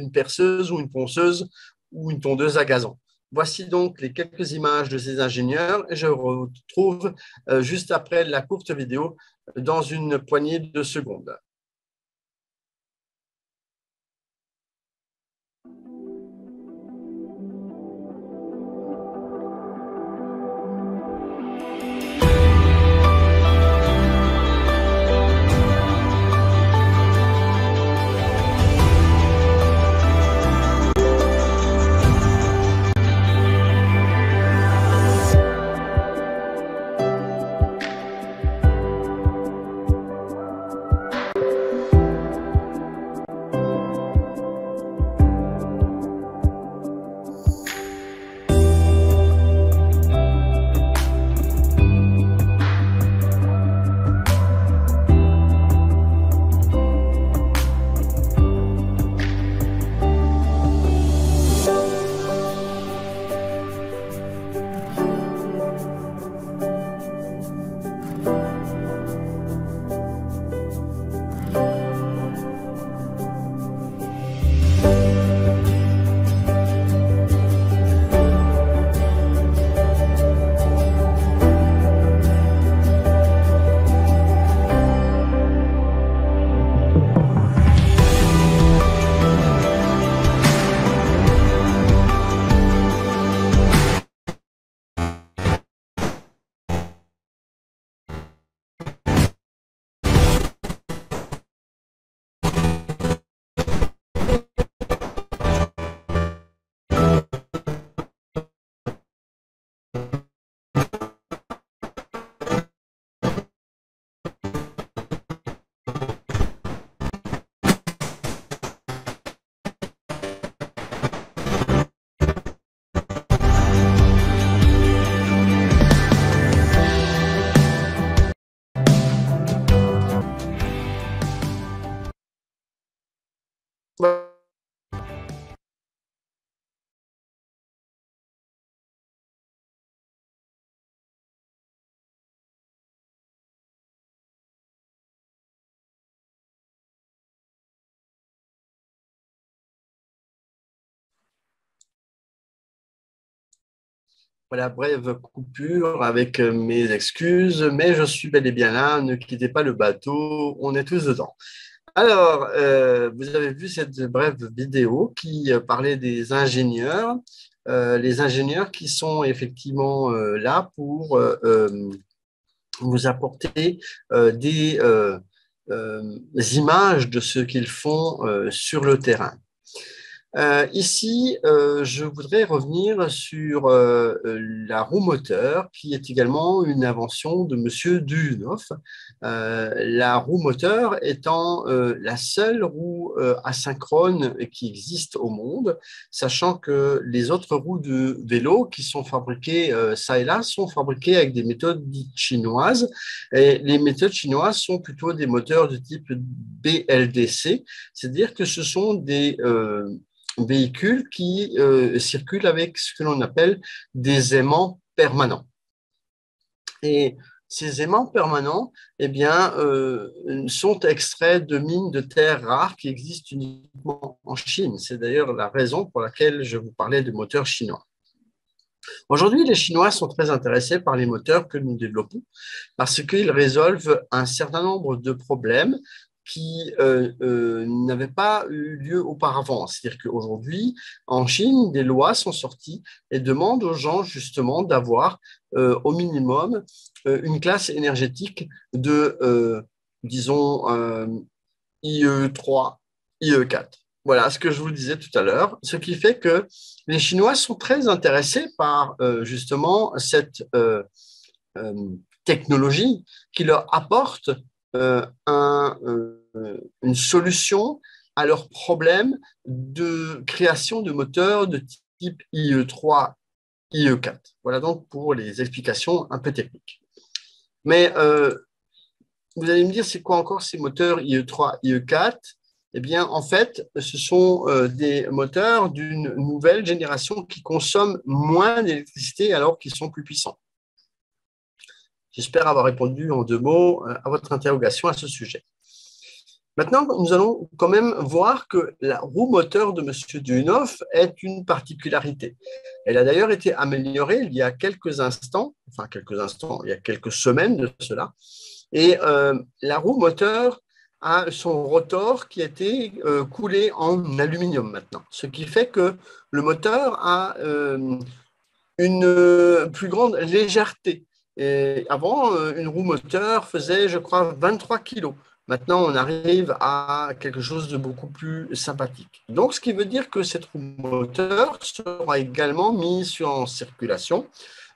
S1: une perceuse ou une ponceuse ou une tondeuse à gazon. Voici donc les quelques images de ces ingénieurs et je vous retrouve euh, juste après la courte vidéo dans une poignée de secondes. La brève coupure avec euh, mes excuses, mais je suis bel et bien là, ne quittez pas le bateau, on est tous dedans. Alors, euh, vous avez vu cette brève vidéo qui euh, parlait des ingénieurs, les ingénieurs qui sont effectivement là pour vous apporter des images de ce qu'ils font sur le terrain. Euh, ici, euh, je voudrais revenir sur euh, la roue moteur, qui est également une invention de M. Dunoff. la roue moteur étant la seule roue asynchrone qui existe au monde, sachant que les autres roues de vélo qui sont fabriquées ça et là sont fabriquées avec des méthodes dites chinoises. Et les méthodes chinoises sont plutôt des moteurs de type BLDC, c'est-à-dire que ce sont des véhicules qui euh, circulent avec ce que l'on appelle des aimants permanents. Et Ces aimants permanents eh bien, euh, sont extraits de mines de terre rares qui existent uniquement en Chine. C'est d'ailleurs la raison pour laquelle je vous parlais de moteurs chinois. Aujourd'hui, les Chinois sont très intéressés par les moteurs que nous développons parce qu'ils résolvent un certain nombre de problèmes qui euh, euh, n'avaient pas eu lieu auparavant. C'est-à-dire qu'aujourd'hui, en Chine, des lois sont sorties et demandent aux gens justement d'avoir euh, au minimum une classe énergétique de, disons, IE3, IE4. Voilà ce que je vous disais tout à l'heure, ce qui fait que les Chinois sont très intéressés par justement cette technologie qui leur apporte euh, un, euh, une solution à leurs problèmes de création de moteurs de type IE3, IE4. Voilà donc pour les explications un peu techniques. Mais euh, vous allez me dire, c'est quoi encore ces moteurs IE3, IE4 Eh bien, en fait, ce sont des moteurs d'une nouvelle génération qui consomment moins d'électricité alors qu'ils sont plus puissants. J'espère avoir répondu en deux mots euh, à votre interrogation à ce sujet. Maintenant, nous allons quand même voir que la roue moteur de M. Dunoff est une particularité. Elle a d'ailleurs été améliorée il y a quelques instants, enfin quelques instants, il y a quelques semaines de cela. Et euh, la roue moteur a son rotor qui a été euh, coulé en aluminium maintenant, ce qui fait que le moteur a une plus grande légèreté avant, euh, une roue moteur faisait, je crois, 23 kilos. Maintenant, on arrive à quelque chose de beaucoup plus sympathique. Donc, ce qui veut dire que cette roue moteur sera également mise en circulation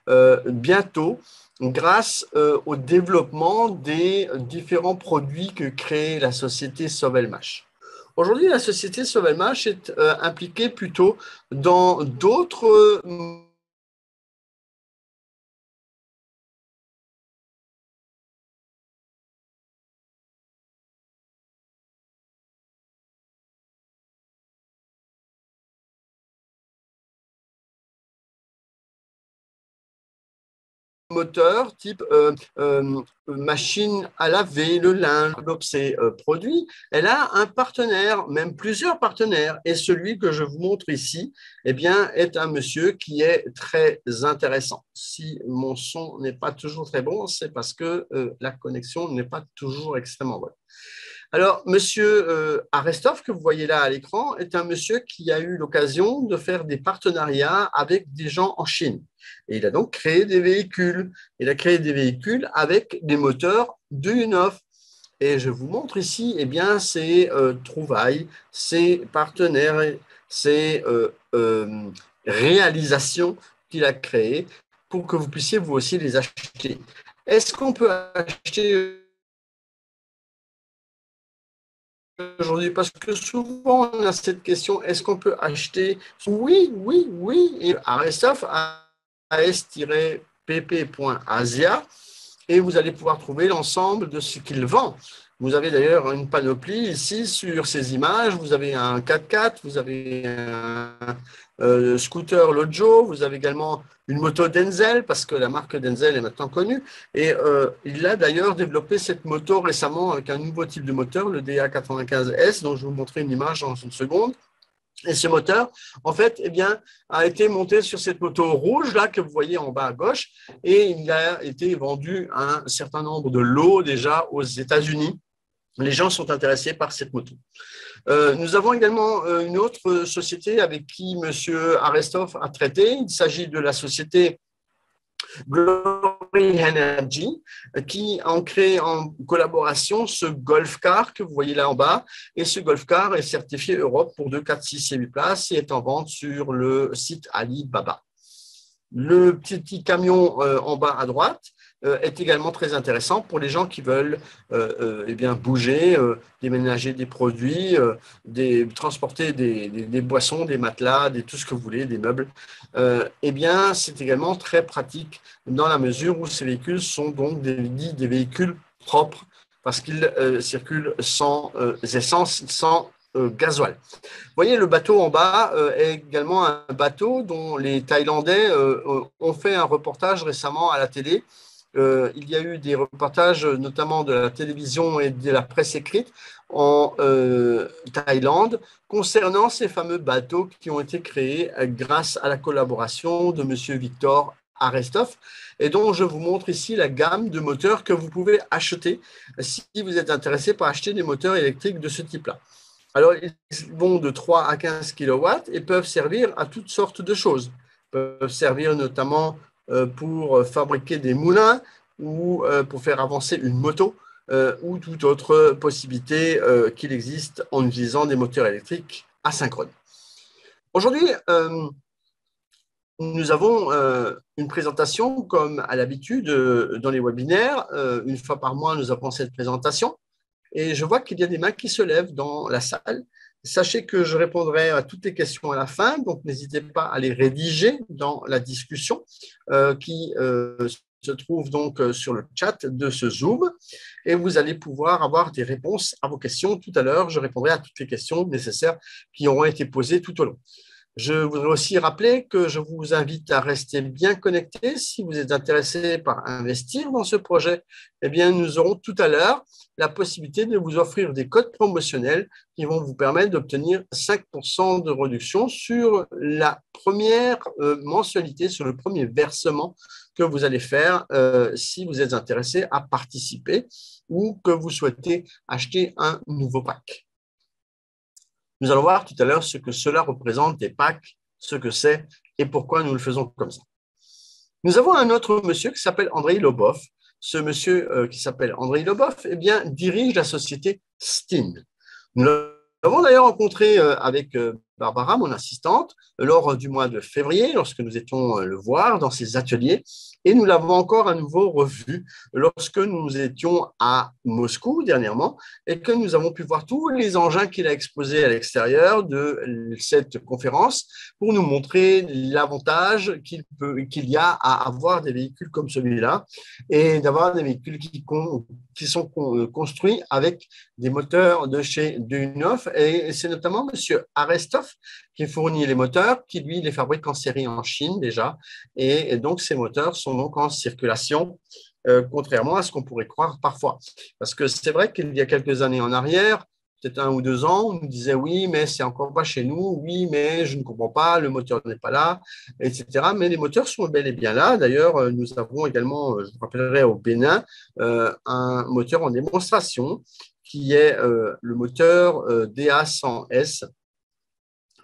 S1: euh, bientôt grâce euh, au développement des différents produits que crée la société Sovelmash. Aujourd'hui, la société Sovelmash est impliquée plutôt dans d'autres moteur type euh, euh, machine à laver, le linge, ces euh, produits, elle a un partenaire, même plusieurs partenaires. Et celui que je vous montre ici, eh bien, est un monsieur qui est très intéressant. Si mon son n'est pas toujours très bon, c'est parce que la connexion n'est pas toujours extrêmement bonne. Alors, Monsieur euh, Arestov, que vous voyez là à l'écran, est un monsieur qui a eu l'occasion de faire des partenariats avec des gens en Chine. Et il a donc créé des véhicules. Il a créé des véhicules avec des moteurs de UNOF. Et je vous montre ici eh bien, ces euh, trouvailles, ces partenaires, ces euh, réalisations qu'il a créées pour que vous puissiez vous aussi les acheter. Est-ce qu'on peut acheter aujourd'hui parce que souvent on a cette question est-ce qu'on peut acheter? Oui, oui, oui. Et Arestov, as-pp.asia, et vous allez pouvoir trouver l'ensemble de ce qu'il vend. Vous avez d'ailleurs une panoplie ici sur ces images. Vous avez un 4x4, vous avez un euh, scooter Lojo, vous avez également une moto Denzel, parce que la marque Denzel est maintenant connue. Et euh, il a d'ailleurs développé cette moto récemment avec un nouveau type de moteur, le DA95S, dont je vais vous montrer une image dans une seconde. Et ce moteur, en fait, eh bien, a été monté sur cette moto rouge là que vous voyez en bas à gauche, et il a été vendu un certain nombre de lots déjà aux États-Unis. Les gens sont intéressés par cette moto. Euh, nous avons également euh, une autre société avec qui M. Arestov a traité. Il s'agit de la société Glory Energy, qui a créé en collaboration ce Golf Car que vous voyez là en bas. Et ce Golf Car est certifié Europe pour 2, 4, 6 et 8 places et est en vente sur le site Alibaba. Le petit camion euh, en bas à droite est également très intéressant pour les gens qui veulent euh, euh, eh bien, bouger, déménager des produits, des, transporter des, boissons, des matelas, des, tout ce que vous voulez, des meubles. eh bien, c'est également très pratique dans la mesure où ces véhicules sont donc des, des véhicules propres parce qu'ils circulent sans essence, sans gasoil. Vous voyez, le bateau en bas est également un bateau dont les Thaïlandais ont fait un reportage récemment à la télé Euh, il y a eu des reportages, notamment de la télévision et de la presse écrite, en euh, Thaïlande, concernant ces fameux bateaux qui ont été créés grâce à la collaboration de M. Victor Arestov, et dont je vous montre ici la gamme de moteurs que vous pouvez acheter si vous êtes intéressé par acheter des moteurs électriques de ce type-là. Alors, ils vont de 3 à 15 kW et peuvent servir à toutes sortes de choses. Peuvent servir notamment euh, pour fabriquer des moulins ou euh, pour faire avancer une moto euh, ou toute autre possibilité qu'il existe en utilisant des moteurs électriques asynchrones. Aujourd'hui, nous avons une présentation comme à l'habitude dans les webinaires. une fois par mois, nous avons cette présentation. Et je vois qu'il y a des mains qui se lèvent dans la salle. Sachez que je répondrai à toutes les questions à la fin, donc n'hésitez pas à les rédiger dans la discussion euh, qui euh, se trouve donc euh, sur le chat de ce Zoom et vous allez pouvoir avoir des réponses à vos questions. Tout à l'heure, je répondrai à toutes les questions nécessaires qui auront été posées tout au long. Je voudrais aussi rappeler que je vous invite à rester bien connecté. Si vous êtes intéressé par investir dans ce projet, eh bien, nous aurons tout à l'heure la possibilité de vous offrir des codes promotionnels qui vont vous permettre d'obtenir 5% de réduction sur la première euh, mensualité, sur le premier versement que vous allez faire euh, si vous êtes intéressé à participer ou que vous souhaitez acheter un nouveau pack. Nous allons voir tout à l'heure ce que cela représente des packs, ce que c'est et pourquoi nous le faisons comme ça. Nous avons un autre monsieur qui s'appelle Andrei Lobov. Ce monsieur euh, qui s'appelle Andrei Lobov eh dirige la société STIN. Nous l'avons d'ailleurs rencontré euh, avec euh, Barbara, mon assistante, lors du mois de février, lorsque nous étions le voir dans ses ateliers. Et nous l'avons encore à nouveau revu lorsque nous étions à Moscou dernièrement et que nous avons pu voir tous les engins qu'il a exposés à l'extérieur de cette conférence pour nous montrer l'avantage qu'il qu'il y a à avoir des véhicules comme celui-là et d'avoir des véhicules qui, qui sont construits avec des moteurs de chez Dunov. Et c'est notamment M. Arestov qui fournit les moteurs, qui lui les fabrique en série en Chine déjà. Et, donc ces moteurs sont donc en circulation, euh, contrairement à ce qu'on pourrait croire parfois. Parce que c'est vrai qu'il y a quelques années en arrière, peut-être un ou deux ans, on nous disait oui, mais c'est encore pas chez nous, oui, mais je ne comprends pas, le moteur n'est pas là, etc. Mais les moteurs sont bel et bien là. D'ailleurs, euh, nous avons également, euh, je vous rappellerai au Bénin, un moteur en démonstration qui est le moteur DA100S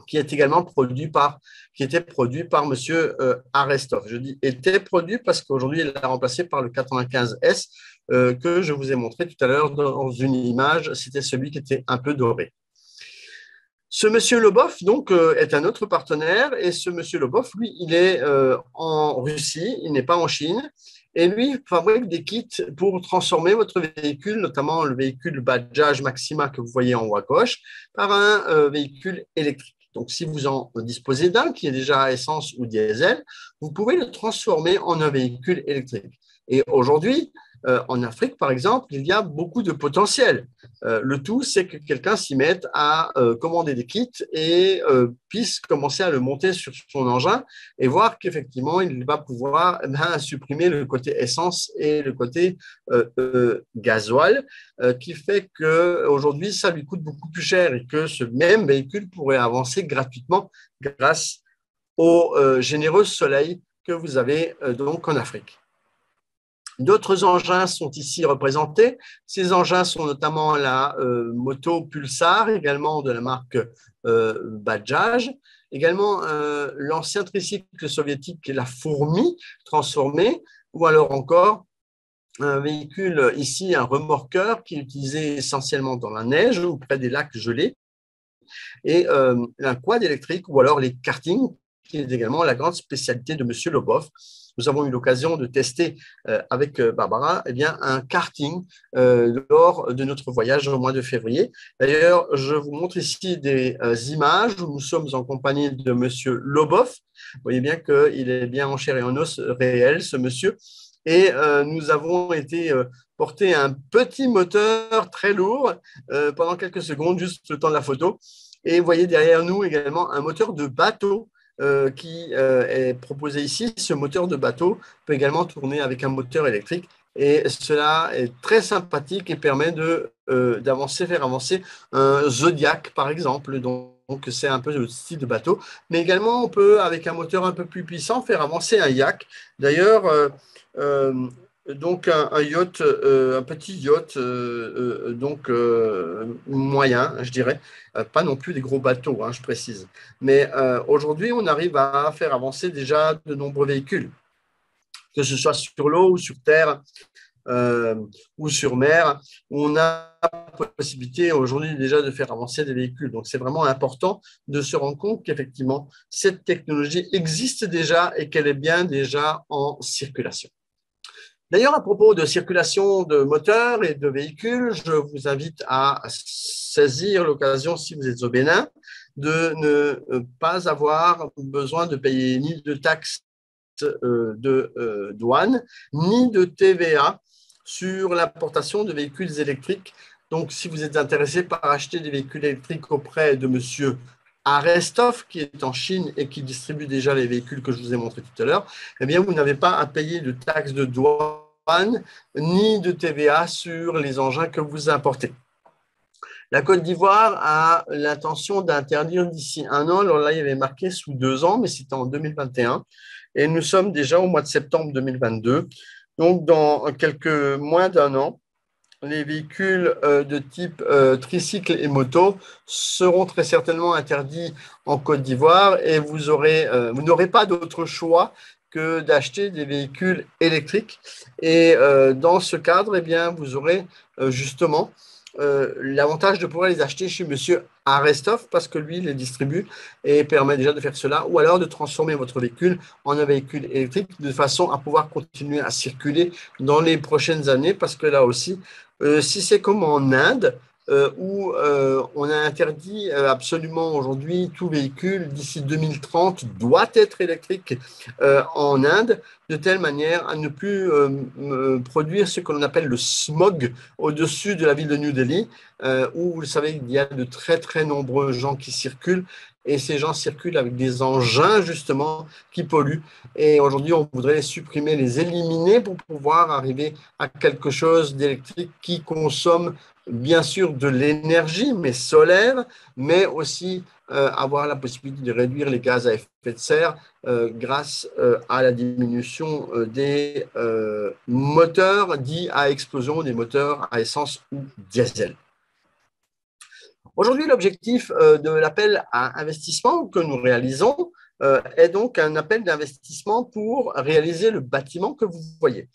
S1: qui est également produit par, qui était produit par Monsieur euh, Arestov. Je dis était produit parce qu'aujourd'hui, il est remplacé par le 95S euh, que je vous ai montré tout à l'heure dans une image. C'était celui qui était un peu doré. Ce monsieur Lobov, donc, euh, est un autre partenaire et ce monsieur Lobov, lui, il est en Russie, il n'est pas en Chine et lui fabrique des kits pour transformer votre véhicule, notamment le véhicule Bajaj Maxima que vous voyez en haut à gauche, par un véhicule électrique. Donc, si vous en disposez d'un qui est déjà à essence ou diesel, vous pouvez le transformer en un véhicule électrique. Et aujourd'hui, euh, en Afrique, par exemple, il y a beaucoup de potentiel. Euh, le tout, c'est que quelqu'un s'y mette à euh, commander des kits et puisse commencer à le monter sur son engin et voir qu'effectivement, il va pouvoir eh ben, supprimer le côté essence et le côté gasoil, qui fait qu'aujourd'hui, ça lui coûte beaucoup plus cher et que ce même véhicule pourrait avancer gratuitement grâce au généreux soleil que vous avez donc en Afrique. D'autres engins sont ici représentés. Ces engins sont notamment la euh, moto Pulsar, également de la marque euh, également euh, l'ancien tricycle soviétique, la Fourmi, transformé, ou alors encore un véhicule ici, un remorqueur qui est utilisé essentiellement dans la neige ou près des lacs gelés, et un quad électrique ou alors les kartings, qui est également la grande spécialité de M. Lobov, nous avons eu l'occasion de tester euh, avec euh, Barbara eh bien, un karting euh, lors de notre voyage au mois de février. D'ailleurs, je vous montre ici des images où nous sommes en compagnie de Monsieur Lobov. Vous voyez bien qu'il est bien en chair et en os réel, ce monsieur. Et nous avons été porter un petit moteur très lourd pendant quelques secondes, juste le temps de la photo. Et vous voyez derrière nous également un moteur de bateau qui est proposé ici. Ce moteur de bateau peut également tourner avec un moteur électrique et cela est très sympathique et permet de, d'avancer, faire avancer un Zodiac, par exemple. Donc, c'est un peu le style de bateau. Mais également, on peut, avec un moteur un peu plus puissant, faire avancer un yak. D'ailleurs, donc un, yacht, euh, un petit yacht, euh, euh, donc moyen, je dirais, pas non plus des gros bateaux, hein, je précise. Mais aujourd'hui, on arrive à faire avancer déjà de nombreux véhicules, que ce soit sur l'eau ou sur terre. ou sur mer, on a la possibilité aujourd'hui déjà de faire avancer des véhicules. Donc c'est vraiment important de se rendre compte qu'effectivement, cette technologie existe déjà et qu'elle est bien déjà en circulation. D'ailleurs, à propos de circulation de moteurs et de véhicules, je vous invite à saisir l'occasion, si vous êtes au Bénin, de ne pas avoir besoin de payer ni de taxes euh, de euh, douane, ni de TVA sur l'importation de véhicules électriques. Donc, si vous êtes intéressé par acheter des véhicules électriques auprès de monsieur Arestov, qui est en Chine et qui distribue déjà les véhicules que je vous ai montrés tout à l'heure, eh bien, vous n'avez pas à payer de taxes de douane ni de TVA sur les engins que vous importez. La Côte d'Ivoire a l'intention d'interdire d'ici un an. Alors là, il y avait marqué sous deux ans, mais c'était en 2021. Et nous sommes déjà au mois de septembre 2022. Donc, dans quelques moins d'un an, les véhicules euh, de type euh, tricycle et moto seront très certainement interdits en Côte d'Ivoire et vous euh, vous n'aurez pas d'autre choix que d'acheter des véhicules électriques. Et euh, dans ce cadre, eh bien, vous aurez euh, justement euh, l'avantage de pouvoir les acheter chez Monsieur Arestov parce que lui les distribue et permet déjà de faire cela ou alors de transformer votre véhicule en un véhicule électrique de façon à pouvoir continuer à circuler dans les prochaines années parce que là aussi, si c'est comme en Inde, euh, où euh, on a interdit euh, absolument aujourd'hui tout véhicule d'ici 2030 doit être électrique en Inde, de telle manière à ne plus produire ce qu'on appelle le smog au-dessus de la ville de New Delhi, où vous savez il y a de très très nombreux gens qui circulent et ces gens circulent avec des engins justement qui polluent. Et aujourd'hui, on voudrait les supprimer, les éliminer pour pouvoir arriver à quelque chose d'électrique qui consomme bien sûr de l'énergie, mais solaire, mais aussi euh, avoir la possibilité de réduire les gaz à effet de serre euh, grâce euh, à la diminution des moteurs dits à explosion, des moteurs à essence ou diesel. Aujourd'hui, l'objectif de l'appel à investissement que nous réalisons est donc un appel d'investissement pour réaliser le bâtiment que vous voyez.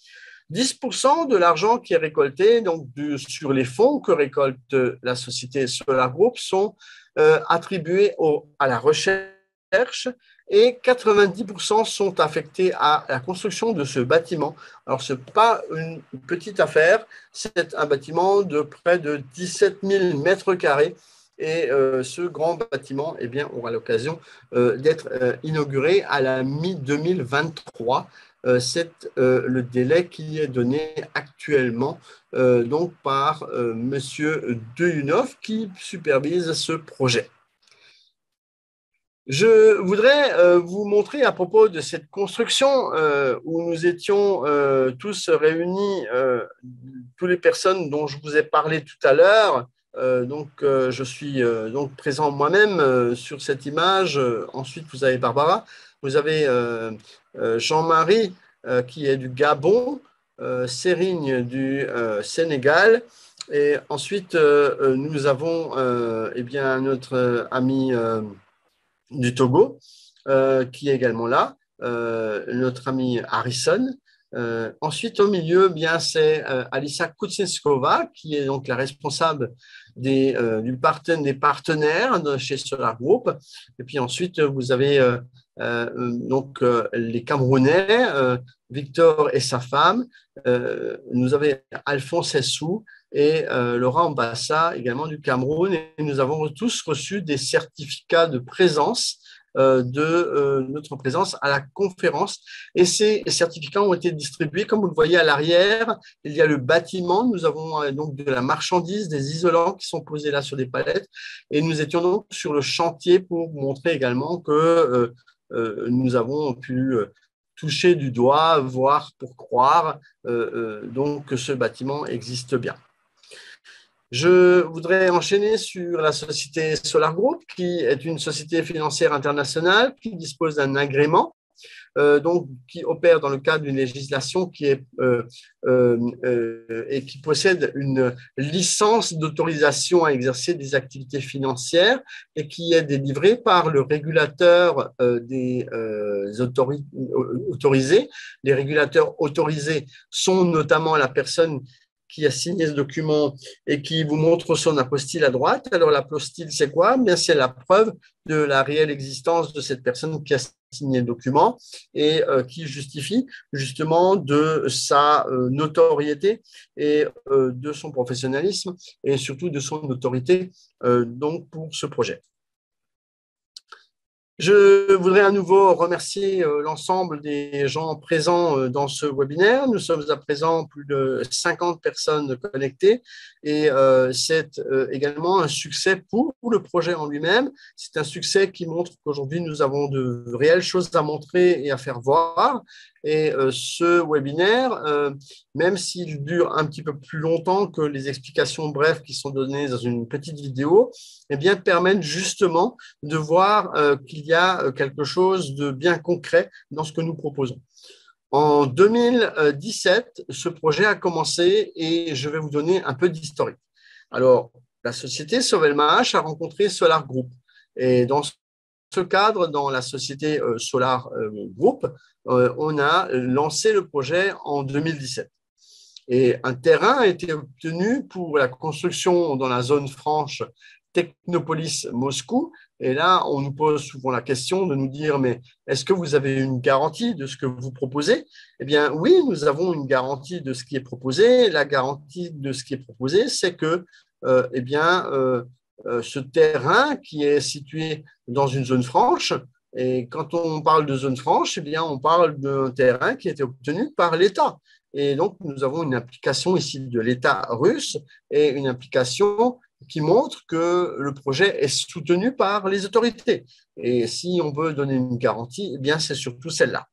S1: 10% de l'argent qui est récolté donc sur les fonds que récolte la société Solar Group sont euh, attribués à la recherche et 90% sont affectés à la construction de ce bâtiment. Alors, ce n'est pas une petite affaire, c'est un bâtiment de près de 17 000 mètres carrés et euh, ce grand bâtiment eh bien, aura l'occasion euh, d'être inauguré à la mi-2023. Euh, c'est euh, le délai qui est donné actuellement euh, donc par Monsieur Dehunov qui supervise ce projet. Je voudrais vous montrer à propos de cette construction où nous étions tous réunis, toutes les personnes dont je vous ai parlé tout à l'heure. donc, je suis donc présent moi-même sur cette image. ensuite, vous avez Barbara. Vous avez euh, euh, Jean-Marie euh, qui est du Gabon, Sérigne du Sénégal. Et ensuite, nous avons eh bien, notre ami du Togo qui est également là, notre ami Harrison. ensuite, au milieu, bien c'est Alisa Kutsinskova, qui est donc la responsable des, du des partenaires chez Solar Group. Et puis ensuite, vous avez euh, donc euh, les Camerounais, euh, Victor et sa femme, nous avons Alphonse Essou et Laurent Bassa, également du Cameroun, et nous avons tous reçu des certificats de présence de notre présence à la conférence. Et ces certificats ont été distribués, comme vous le voyez à l'arrière, il y a le bâtiment, nous avons donc de la marchandise, des isolants qui sont posés là sur des palettes, et nous étions donc sur le chantier pour montrer également que nous avons pu toucher du doigt, voir pour croire donc que ce bâtiment existe bien. Je voudrais enchaîner sur la société Solar Group, qui est une société financière internationale qui dispose d'un agrément euh, donc, qui opère dans le cadre d'une législation qui est, euh, euh, et qui possède une licence d'autorisation à exercer des activités financières et qui est délivrée par le régulateur des autorisés. Les régulateurs autorisés sont notamment la personne qui a signé ce document et qui vous montre son apostille à droite. Alors l'apostille, c'est quoi? Bien, c'est la preuve de la réelle existence de cette personne qui a signé le document et euh, qui justifie justement de sa euh, notoriété et euh, de son professionnalisme et surtout de son autorité donc pour ce projet. Je voudrais à nouveau remercier euh, l'ensemble des gens présents euh, dans ce webinaire. Nous sommes à présent plus de 50 personnes connectées et euh, c'est également un succès pour le projet en lui-même. C'est un succès qui montre qu'aujourd'hui, nous avons de réelles choses à montrer et à faire voir. Et ce webinaire, même s'il dure un petit peu plus longtemps que les explications brèves qui sont données dans une petite vidéo, eh bien, permettent justement de voir qu'il a quelque chose de bien concret dans ce que nous proposons. En 2017, ce projet a commencé et je vais vous donner un peu d'historique. Alors, la société Sovelmash a rencontré Solar Group. Et dans ce cadre, dans la société Solar Group, euh, on a lancé le projet en 2017. Et un terrain a été obtenu pour la construction dans la zone franche Technopolis Moscou. Et là, on nous pose souvent la question de nous dire, mais est-ce que vous avez une garantie de ce que vous proposez? Eh bien, oui, nous avons une garantie de ce qui est proposé. La garantie de ce qui est proposé, c'est que, euh, eh bien, euh, ce terrain qui est situé dans une zone franche et quand on parle de zone franche, eh bien, on parle d'un terrain qui a été obtenu par l'État. Et donc, nous avons une application ici de l'État russe et une application qui montre que le projet est soutenu par les autorités. Et si on veut donner une garantie, eh bien, c'est surtout celle-là.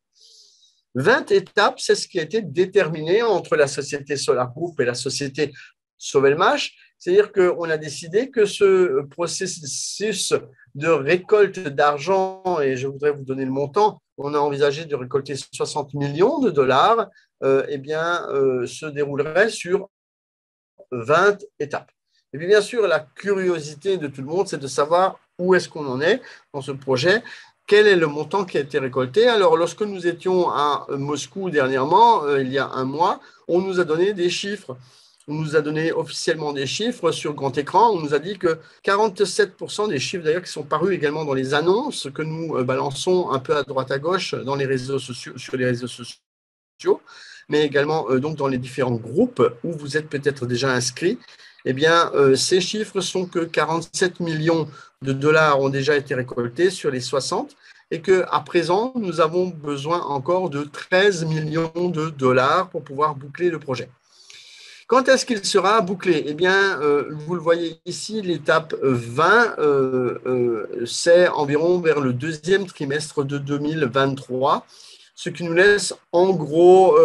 S1: 20 étapes, c'est ce qui a été déterminé entre la société Solar Group et la société Sovelmash. C'est-à-dire qu'on a décidé que ce processus de récolte d'argent, et je voudrais vous donner le montant, on a envisagé de récolter 60 millions de dollars, euh, eh bien, euh, se déroulerait sur 20 étapes. Et puis, bien sûr, la curiosité de tout le monde, c'est de savoir où est-ce qu'on en est dans ce projet, quel est le montant qui a été récolté? Alors, lorsque nous étions à Moscou dernièrement, euh, il y a un mois, on nous a donné des chiffres on nous a donné officiellement des chiffres sur grand écran. On nous a dit que 47% des chiffres d'ailleurs qui sont parus également dans les annonces que nous euh, balançons un peu à droite à gauche dans les réseaux sociaux, sur les réseaux sociaux, mais également euh, donc dans les différents groupes où vous êtes peut-être déjà inscrits. Eh bien, euh, ces chiffres sont que 47 millions de dollars ont déjà été récoltés sur les 60 et qu'à présent, nous avons besoin encore de 13 millions de dollars pour pouvoir boucler le projet. Quand est-ce qu'il sera bouclé? Eh bien, euh, vous le voyez ici, l'étape 20, euh, c'est environ vers le deuxième trimestre de 2023, ce qui nous laisse en gros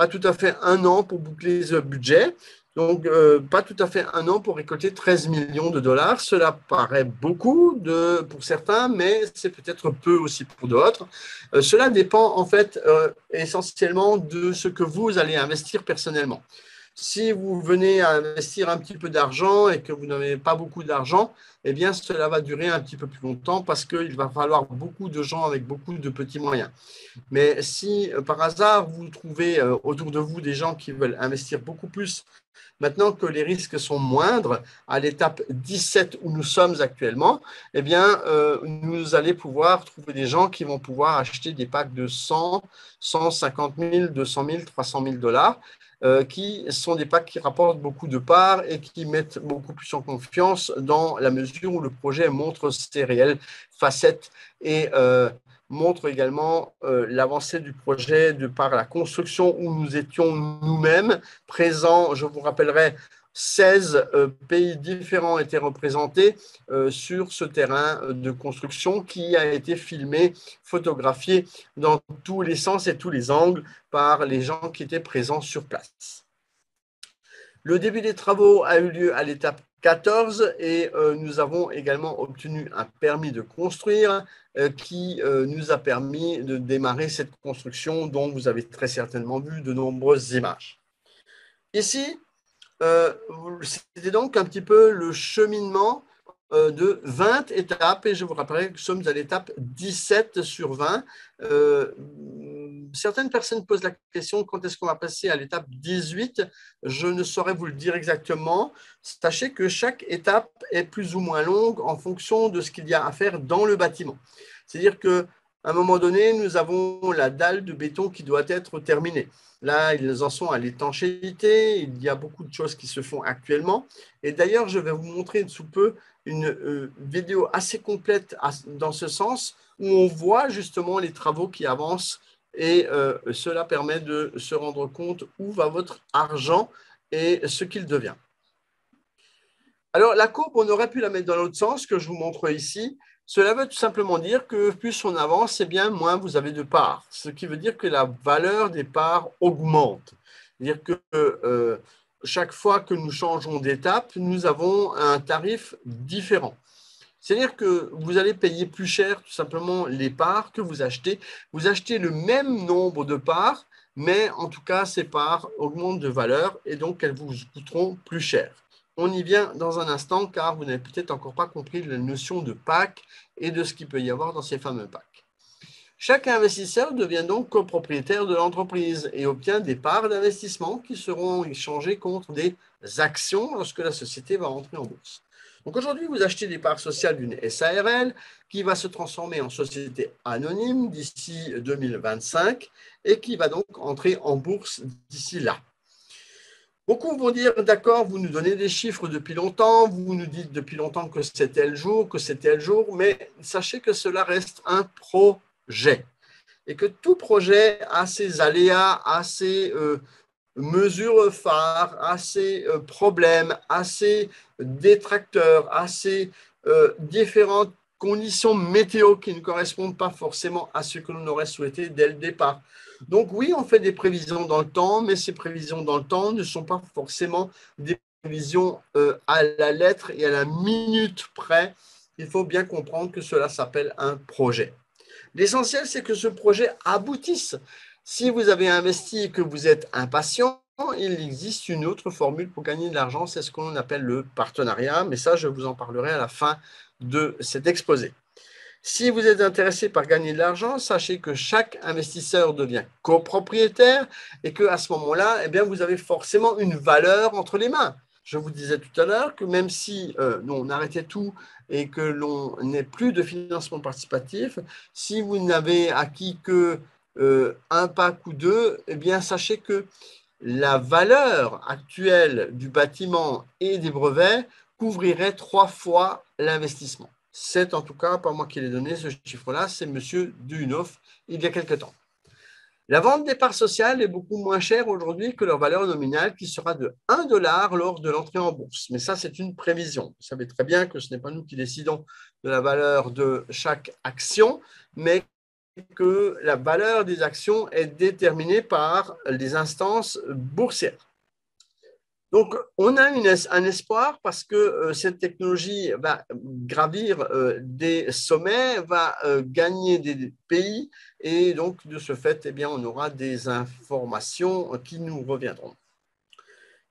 S1: pas tout à fait un an pour boucler ce budget. Donc, pas tout à fait un an pour récolter 13 millions de dollars. Cela paraît beaucoup pour certains, mais c'est peut-être peu aussi pour d'autres. cela dépend en fait essentiellement de ce que vous allez investir personnellement. Si vous venez à investir un petit peu d'argent et que vous n'avez pas beaucoup d'argent, eh bien, cela va durer un petit peu plus longtemps parce qu'il va falloir beaucoup de gens avec beaucoup de petits moyens. Mais si euh, par hasard, vous trouvez euh, autour de vous des gens qui veulent investir beaucoup plus, maintenant que les risques sont moindres, à l'étape 17 où nous sommes actuellement, eh bien, euh, nous allons pouvoir trouver des gens qui vont pouvoir acheter des packs de 100, 150 000, 200 000, 300 000 dollars euh, qui sont des packs qui rapportent beaucoup de parts et qui mettent beaucoup plus en confiance dans la mesure où le projet montre ses réelles facettes et euh, montre également euh, l'avancée du projet de par la construction où nous étions nous-mêmes présents. Je vous rappellerai 16 euh, pays différents étaient représentés euh, sur ce terrain de construction qui a été filmé, photographié dans tous les sens et tous les angles par les gens qui étaient présents sur place. Le début des travaux a eu lieu à l'étape 14 et euh, nous avons également obtenu un permis de construire qui nous a permis de démarrer cette construction dont vous avez très certainement vu de nombreuses images. Ici, euh, c'était donc un petit peu le cheminement euh, de 20 étapes, et je vous rappellerai que nous sommes à l'étape 17 sur 20. Certaines personnes posent la question quand est-ce qu'on va passer à l'étape 18 Je ne saurais vous le dire exactement. Sachez que chaque étape est plus ou moins longue en fonction de ce qu'il y a à faire dans le bâtiment. C'est-à-dire que à un moment donné, nous avons la dalle de béton qui doit être terminée. Là, ils en sont à l'étanchéité. Il y a beaucoup de choses qui se font actuellement. Et d'ailleurs, je vais vous montrer sous peu une euh, vidéo assez complète dans ce sens où on voit justement les travaux qui avancent et euh, cela permet de se rendre compte où va votre argent et ce qu'il devient. Alors, la courbe, on aurait pu la mettre dans l'autre sens que je vous montre ici. Cela veut tout simplement dire que plus on avance, eh bien, moins vous avez de parts. Ce qui veut dire que la valeur des parts augmente. C'est-à-dire que euh, chaque fois que nous changeons d'étape, nous avons un tarif différent. C'est-à-dire que vous allez payer plus cher tout simplement les parts que vous achetez. Vous achetez le même nombre de parts, mais en tout cas, ces parts augmentent de valeur et donc elles vous coûteront plus cher. On y vient dans un instant car vous n'avez peut-être encore pas compris la notion de PAC et de ce qu'il peut y avoir dans ces fameux PAC. Chaque investisseur devient donc copropriétaire de l'entreprise et obtient des parts d'investissement qui seront échangées contre des actions lorsque la société va rentrer en bourse. Donc aujourd'hui, vous achetez des parts sociales d'une SARL qui va se transformer en société anonyme d'ici 2025 et qui va donc entrer en bourse d'ici là. Beaucoup vont dire, d'accord, vous nous donnez des chiffres depuis longtemps, vous nous dites depuis longtemps que c'est tel jour, que c'est tel jour, mais sachez que cela reste un projet et que tout projet a ses aléas, a ses euh, mesures phares, a ses euh, problèmes, a ses détracteurs, a ses euh, différentes conditions météo qui ne correspondent pas forcément à ce que l'on aurait souhaité dès le départ. Donc oui, on fait des prévisions dans le temps, mais ces prévisions dans le temps ne sont pas forcément des prévisions euh, à la lettre et à la minute près. Il faut bien comprendre que cela s'appelle un projet. L'essentiel, c'est que ce projet aboutisse. Si vous avez investi et que vous êtes impatient, il existe une autre formule pour gagner de l'argent, c'est ce qu'on appelle le partenariat, mais ça, je vous en parlerai à la fin de cet exposé. Si vous êtes intéressé par gagner de l'argent, sachez que chaque investisseur devient copropriétaire et qu'à ce moment-là, eh bien, vous avez forcément une valeur entre les mains. Je vous disais tout à l'heure que même si euh, on arrêtait tout et que l'on n'ait plus de financement participatif, si vous n'avez acquis que euh, un pack ou deux, eh bien, sachez que la valeur actuelle du bâtiment et des brevets couvrirait trois fois l'investissement. C'est en tout cas pas moi qui l'ai donné ce chiffre-là, c'est M. Dunoff il y a quelque temps. La vente des parts sociales est beaucoup moins chère aujourd'hui que leur valeur nominale qui sera de 1 dollar lors de l'entrée en bourse. Mais ça, c'est une prévision. Vous savez très bien que ce n'est pas nous qui décidons de la valeur de chaque action, mais que la valeur des actions est déterminée par les instances boursières. Donc, on a un espoir parce que euh, cette technologie va gravir euh, des sommets, va euh, gagner des pays et donc de ce fait, eh on aura des informations qui nous reviendront.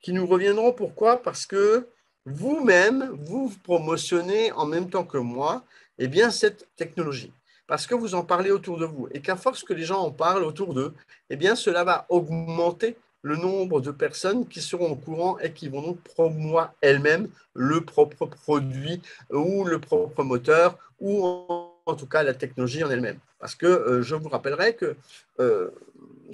S1: Qui nous reviendront pourquoi? Parce que vous-même, vous promotionnez en même temps que moi eh bien, cette technologie. Parce que vous en parlez autour de vous et qu'à force que les gens en parlent autour d'eux, eh bien, cela va augmenter le nombre de personnes qui seront au courant et qui vont donc promouvoir elles-mêmes le propre produit ou le propre moteur ou en, tout cas la technologie en elle-même. Parce que euh, je vous rappellerai que euh,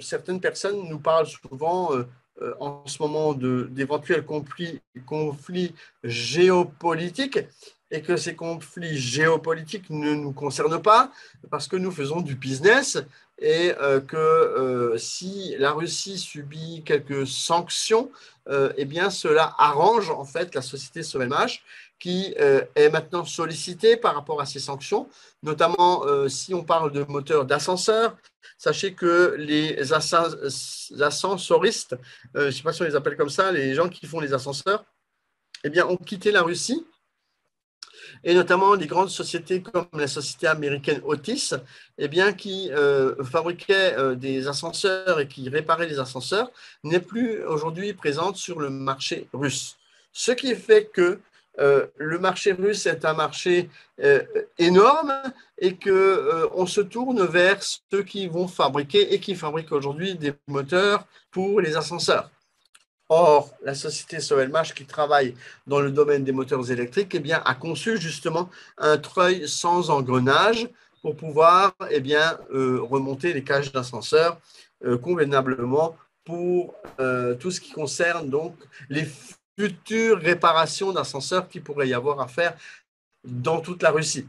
S1: certaines personnes nous parlent souvent euh, en ce moment d'éventuels conflits, conflits géopolitiques et que ces conflits géopolitiques ne nous concernent pas parce que nous faisons du business et euh, que euh, si la Russie subit quelques sanctions, euh, eh bien cela arrange en fait la société SOMH qui est maintenant sollicitée par rapport à ces sanctions, notamment si on parle de moteurs d'ascenseur. Sachez que les ascensoristes, je ne sais pas si on les appelle comme ça, les gens qui font les ascenseurs, eh bien, ont quitté la Russie et notamment des grandes sociétés comme la société américaine Otis, eh qui euh, fabriquait euh, des ascenseurs et qui réparait les ascenseurs, n'est plus aujourd'hui présente sur le marché russe. Ce qui fait que euh, le marché russe est un marché énorme et que on se tourne vers ceux qui vont fabriquer et qui fabriquent aujourd'hui des moteurs pour les ascenseurs. Or, la société Sovelmash, qui travaille dans le domaine des moteurs électriques, eh a conçu justement un treuil sans engrenage pour pouvoir eh euh, remonter les cages d'ascenseur euh, convenablement pour euh, tout ce qui concerne donc les futures réparations d'ascenseurs qui pourrait y avoir à faire dans toute la Russie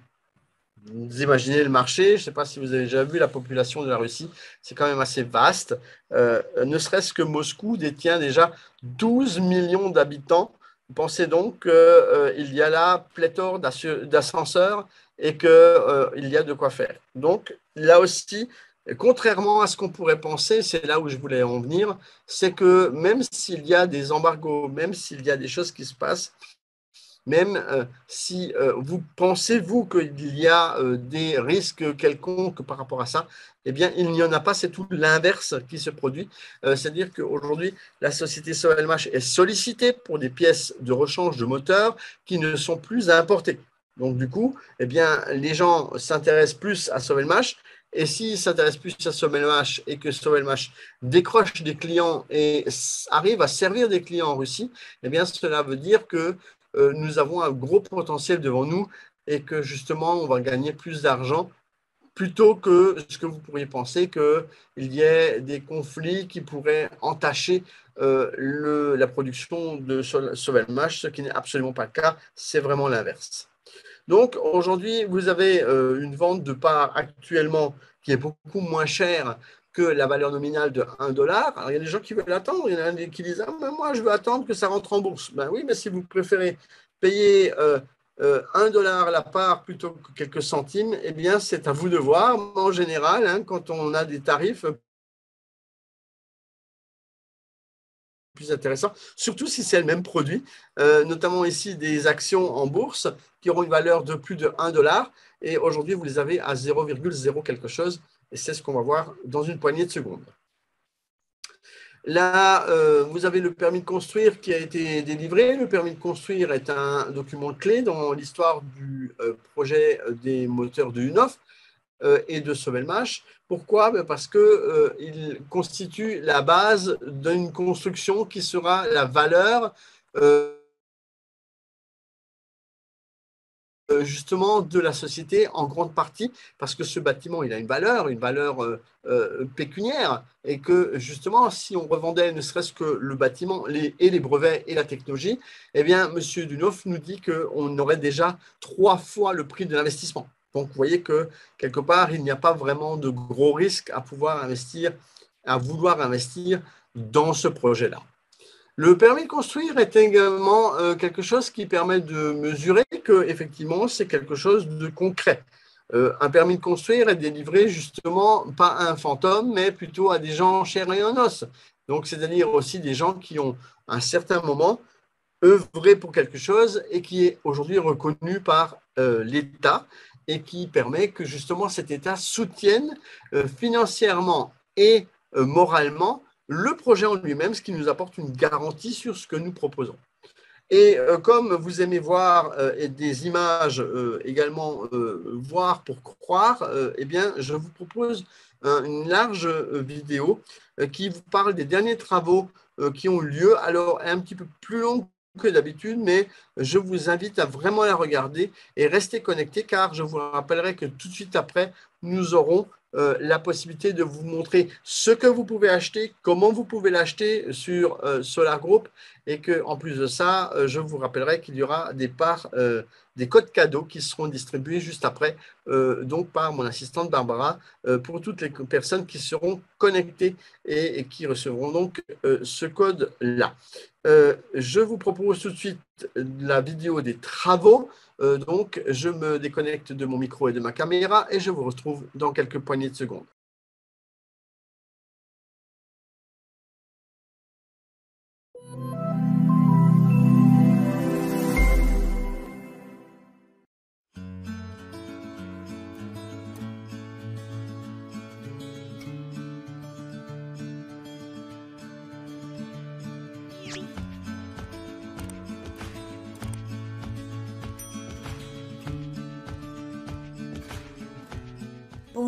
S1: vous imaginez le marché, je ne sais pas si vous avez déjà vu la population de la Russie, c'est quand même assez vaste. Euh, ne serait-ce que Moscou détient déjà 12 millions d'habitants. Pensez donc qu'il euh, y a là pléthore d'ascenseurs et qu'il euh, y a de quoi faire. Donc là aussi, contrairement à ce qu'on pourrait penser, c'est là où je voulais en venir, c'est que même s'il y a des embargos, même s'il y a des choses qui se passent, même euh, si euh, vous pensez, vous, qu'il y a euh, des risques quelconques par rapport à ça, eh bien, il n'y en a pas, c'est tout l'inverse qui se produit. C'est-à-dire qu'aujourd'hui, la société Sovelmash est sollicitée pour des pièces de rechange de moteur qui ne sont plus à importer. Donc, du coup, eh bien, les gens s'intéressent plus à Sovelmash. Et s'ils s'intéressent plus à Sovelmash et que Sovelmash décroche des clients et arrive à servir des clients en Russie, eh bien, cela veut dire que euh, nous avons un gros potentiel devant nous et que justement, on va gagner plus d'argent plutôt que ce que vous pourriez penser qu'il y ait des conflits qui pourraient entacher euh, la production de Sovelmash, ce qui n'est absolument pas le cas, c'est vraiment l'inverse. Donc aujourd'hui, vous avez euh, une vente de parts actuellement qui est beaucoup moins chère que la valeur nominale de 1 dollar. Alors, il y a des gens qui veulent attendre, il y en a qui disent ah, Moi, je veux attendre que ça rentre en bourse. Ben oui, mais si vous préférez payer euh, euh, 1 dollar la part plutôt que quelques centimes, eh bien, c'est à vous de voir. En général, hein, quand on a des tarifs plus intéressants, surtout si c'est le même produit, euh, notamment ici des actions en bourse qui auront une valeur de plus de 1 dollar. Et aujourd'hui, vous les avez à 0,0 quelque chose. Et c'est ce qu'on va voir dans une poignée de secondes. Là, euh, vous avez le permis de construire qui a été délivré. Le permis de construire est un document clé dans l'histoire du euh, projet des moteurs de UNOF euh, et de Sovelmash. Pourquoi? Ben, Parce qu'il constitue la base d'une construction qui sera la valeur justement de la société en grande partie parce que ce bâtiment il a une valeur, une valeur euh, euh, pécuniaire et que justement si on revendait ne serait-ce que le bâtiment et les brevets et la technologie, eh bien Monsieur Dunoff nous dit qu'on aurait déjà trois fois le prix de l'investissement. Donc vous voyez que quelque part il n'y a pas vraiment de gros risques à pouvoir investir, à vouloir investir dans ce projet-là. Le permis de construire est également euh, quelque chose qui permet de mesurer que effectivement c'est quelque chose de concret. Euh, un permis de construire est délivré justement pas à un fantôme, mais plutôt à des gens chers et en os. Donc, c'est-à-dire aussi des gens qui ont à un certain moment œuvré pour quelque chose et qui est aujourd'hui reconnu par euh, l'État et qui permet que justement cet État soutienne financièrement et moralement le projet en lui-même, ce qui nous apporte une garantie sur ce que nous proposons. Et euh, comme vous aimez voir euh, des images euh, également voir pour croire, eh bien, je vous propose une large vidéo qui vous parle des derniers travaux qui ont eu lieu. Alors, un petit peu plus longue que d'habitude, mais je vous invite à vraiment la regarder et rester connecté car je vous rappellerai que tout de suite après, nous aurons euh, la possibilité de vous montrer ce que vous pouvez acheter, comment vous pouvez l'acheter sur euh, Solar Group et que en plus de ça, euh, je vous rappellerai qu'il y aura des parts, euh, des codes cadeaux qui seront distribués juste après, euh, donc par mon assistante Barbara, pour toutes les personnes qui seront connectées et, qui recevront donc ce code-là. je vous propose tout de suite la vidéo des travaux. donc, je me déconnecte de mon micro et de ma caméra et je vous retrouve dans quelques poignées de secondes.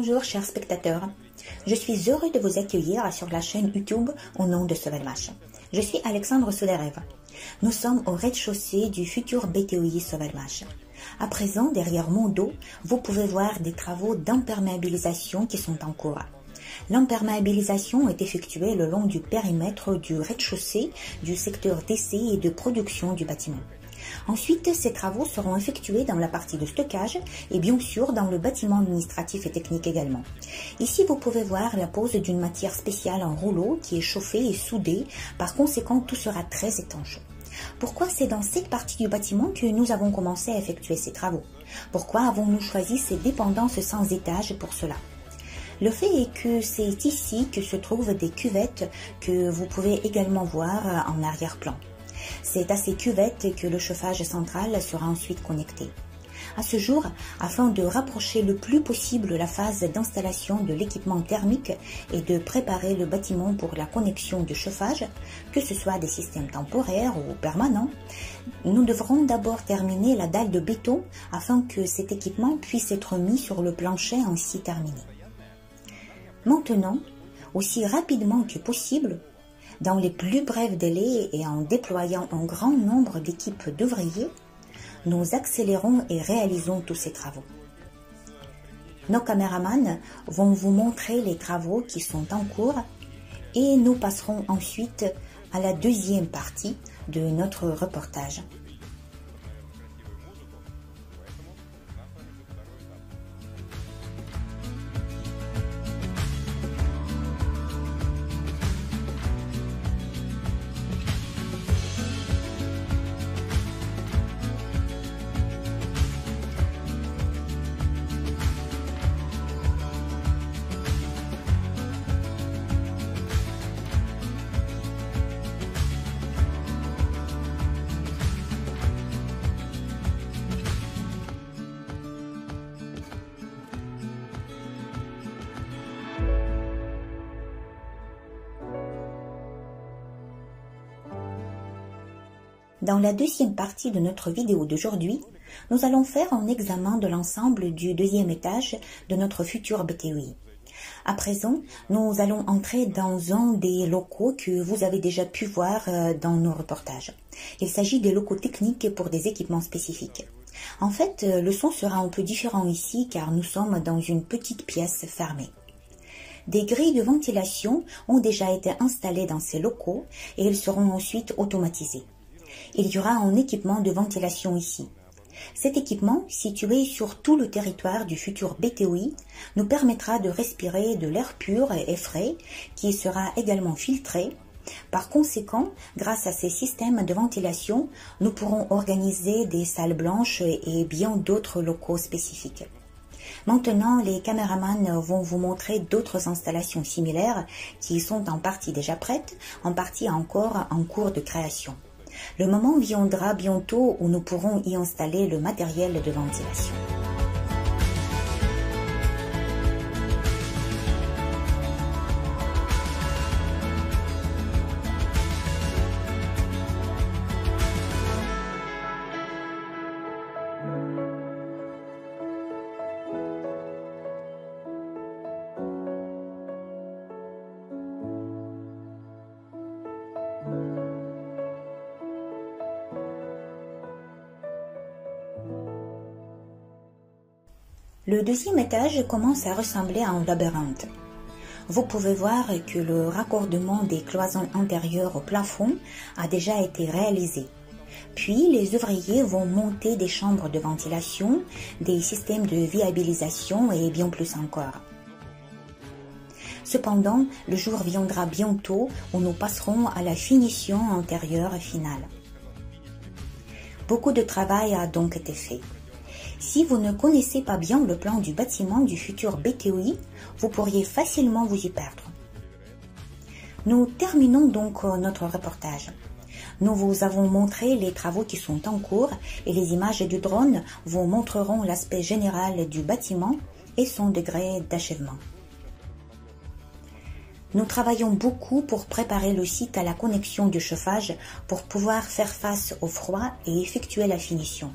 S2: Bonjour chers spectateurs, je suis heureux de vous accueillir sur la chaîne YouTube au nom de Sovelmash. Je suis Alexandre Soulerev. Nous sommes au rez-de-chaussée du futur BTOI Sovelmash. À présent, derrière mon dos, vous pouvez voir des travaux d'imperméabilisation qui sont en cours. L'imperméabilisation est effectuée le long du périmètre du rez-de-chaussée du secteur d'essai et de production du bâtiment. Ensuite, ces travaux seront effectués dans la partie de stockage et bien sûr dans le bâtiment administratif et technique également. Ici, vous pouvez voir la pose d'une matière spéciale en rouleau qui est chauffée et soudée. Par conséquent, tout sera très étanche. Pourquoi c'est dans cette partie du bâtiment que nous avons commencé à effectuer ces travaux? Pourquoi avons-nous choisi ces dépendances sans étage pour cela? Le fait est que c'est ici que se trouvent des cuvettes que vous pouvez également voir en arrière-plan. C'est à ces cuvettes que le chauffage central sera ensuite connecté. À ce jour, afin de rapprocher le plus possible la phase d'installation de l'équipement thermique et de préparer le bâtiment pour la connexion du chauffage, que ce soit des systèmes temporaires ou permanents, nous devrons d'abord terminer la dalle de béton afin que cet équipement puisse être mis sur le plancher ainsi terminé. Maintenant, aussi rapidement que possible, dans les plus brefs délais et en déployant un grand nombre d'équipes d'ouvriers, nous accélérons et réalisons tous ces travaux. Nos caméramans vont vous montrer les travaux qui sont en cours et nous passerons ensuite à la deuxième partie de notre reportage. Dans la deuxième partie de notre vidéo d'aujourd'hui, nous allons faire un examen de l'ensemble du deuxième étage de notre futur BTOI. À présent, nous allons entrer dans un des locaux que vous avez déjà pu voir euh, dans nos reportages. Il s'agit des locaux techniques pour des équipements spécifiques. En fait, euh, le son sera un peu différent ici car nous sommes dans une petite pièce fermée. Des grilles de ventilation ont déjà été installées dans ces locaux et elles seront ensuite automatisées il y aura un équipement de ventilation ici. Cet équipement, situé sur tout le territoire du futur BTOI, nous permettra de respirer de l'air pur et frais qui sera également filtré. Par conséquent, grâce à ces systèmes de ventilation, nous pourrons organiser des salles blanches et bien d'autres locaux spécifiques. Maintenant, les caméramans vont vous montrer d'autres installations similaires qui sont en partie déjà prêtes, en partie encore en cours de création. Le moment viendra bientôt où nous pourrons y installer le matériel de ventilation. Le deuxième étage commence à ressembler à un labyrinthe. vous pouvez voir que le raccordement des cloisons intérieures au plafond a déjà été réalisé. Puis les ouvriers vont monter des chambres de ventilation, des systèmes de viabilisation et bien plus encore. Cependant, le jour viendra bientôt où nous passerons à la finition intérieure finale. Beaucoup de travail a donc été fait. Si vous ne connaissez pas bien le plan du bâtiment du futur BTOI, vous pourriez facilement vous y perdre. Nous terminons donc notre reportage. Nous vous avons montré les travaux qui sont en cours et les images du drone vous montreront l'aspect général du bâtiment et son degré d'achèvement. Nous travaillons beaucoup pour préparer le site à la connexion du chauffage pour pouvoir faire face au froid et effectuer la finition.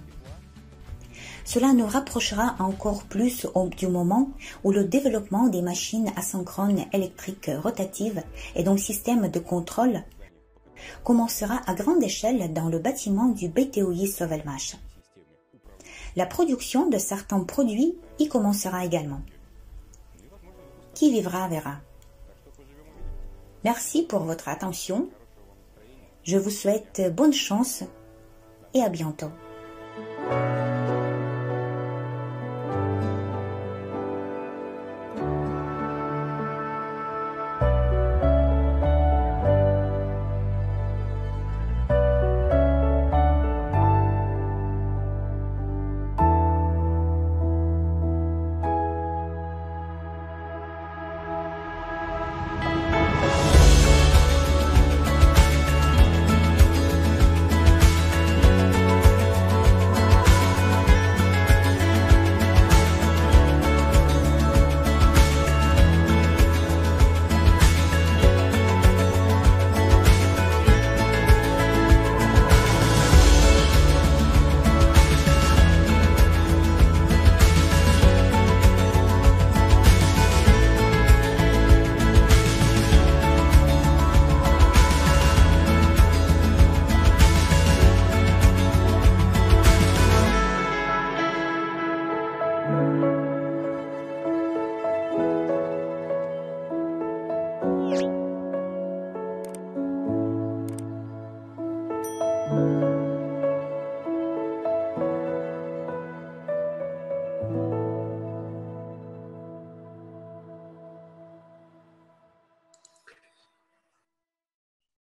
S2: Cela nous rapprochera encore plus du moment où le développement des machines asynchrones électriques rotatives et donc système de contrôle commencera à grande échelle dans le bâtiment du BTOI Sovelmash. La production de certains produits y commencera également. Qui vivra verra. Merci pour votre attention. Je vous souhaite bonne chance et à bientôt.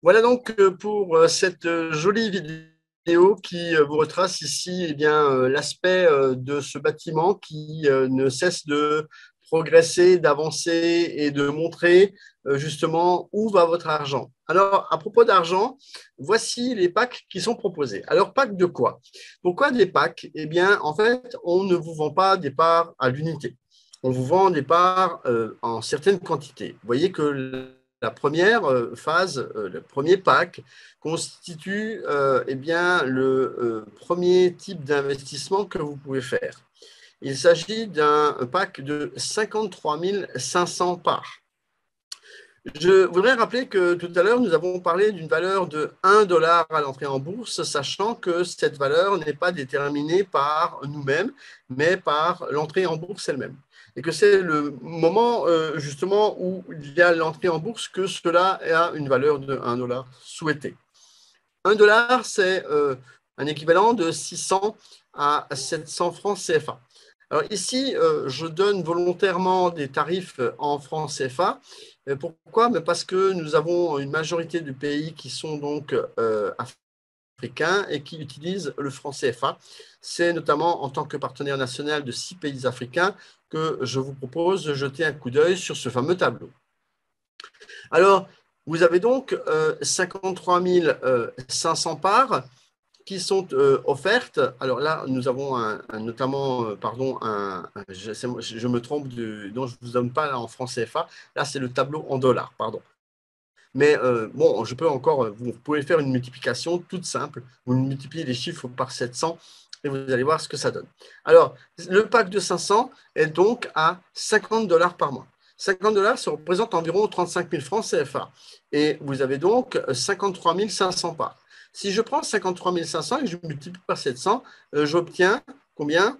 S1: Voilà donc euh, pour euh, cette euh, jolie vidéo qui vous retrace ici eh bien l'aspect de ce bâtiment qui ne cesse de progresser, d'avancer et de montrer justement où va votre argent. Alors, à propos d'argent, voici les packs qui sont proposés. Alors, packs de quoi? Pourquoi des packs? Eh bien, en fait, on ne vous vend pas des parts à l'unité. On vous vend des parts en certaines quantités. Vous voyez que la première euh, phase, euh, le premier pack, constitue euh, eh le premier type d'investissement que vous pouvez faire. Il s'agit d'un pack de 53 500 parts. Je voudrais rappeler que tout à l'heure, nous avons parlé d'une valeur de 1 dollar à l'entrée en bourse, sachant que cette valeur n'est pas déterminée par nous-mêmes, mais par l'entrée en bourse elle-même et que c'est le moment euh, justement où il y a l'entrée en bourse que cela a une valeur de 1 dollar souhaité. 1 dollar, c'est euh, un équivalent de 600 à 700 francs CFA. Alors ici, euh, je donne volontairement des tarifs en francs CFA. Pourquoi? Parce que nous avons une majorité de pays qui sont donc africains et qui utilisent le franc CFA. C'est notamment en tant que partenaire national de six pays africains que je vous propose de jeter un coup d'œil sur ce fameux tableau. Alors, vous avez donc 53 euh, 500 euh, parts qui sont euh, offertes. Alors là, nous avons notamment, pardon, je, me trompe, de, je ne vous donne pas là en francs CFA. Là, c'est le tableau en dollars, pardon. Mais bon, je peux encore, vous pouvez faire une multiplication toute simple. Vous multipliez les chiffres par 700 et vous allez voir ce que ça donne. Alors, le pack de 500 est donc à 50 dollars par mois. 50 dollars, ça représente environ 35 000 francs CFA. Et vous avez donc 53 500 parts. Si je prends 53 500 et que je multiplie par 700, euh, j'obtiens combien?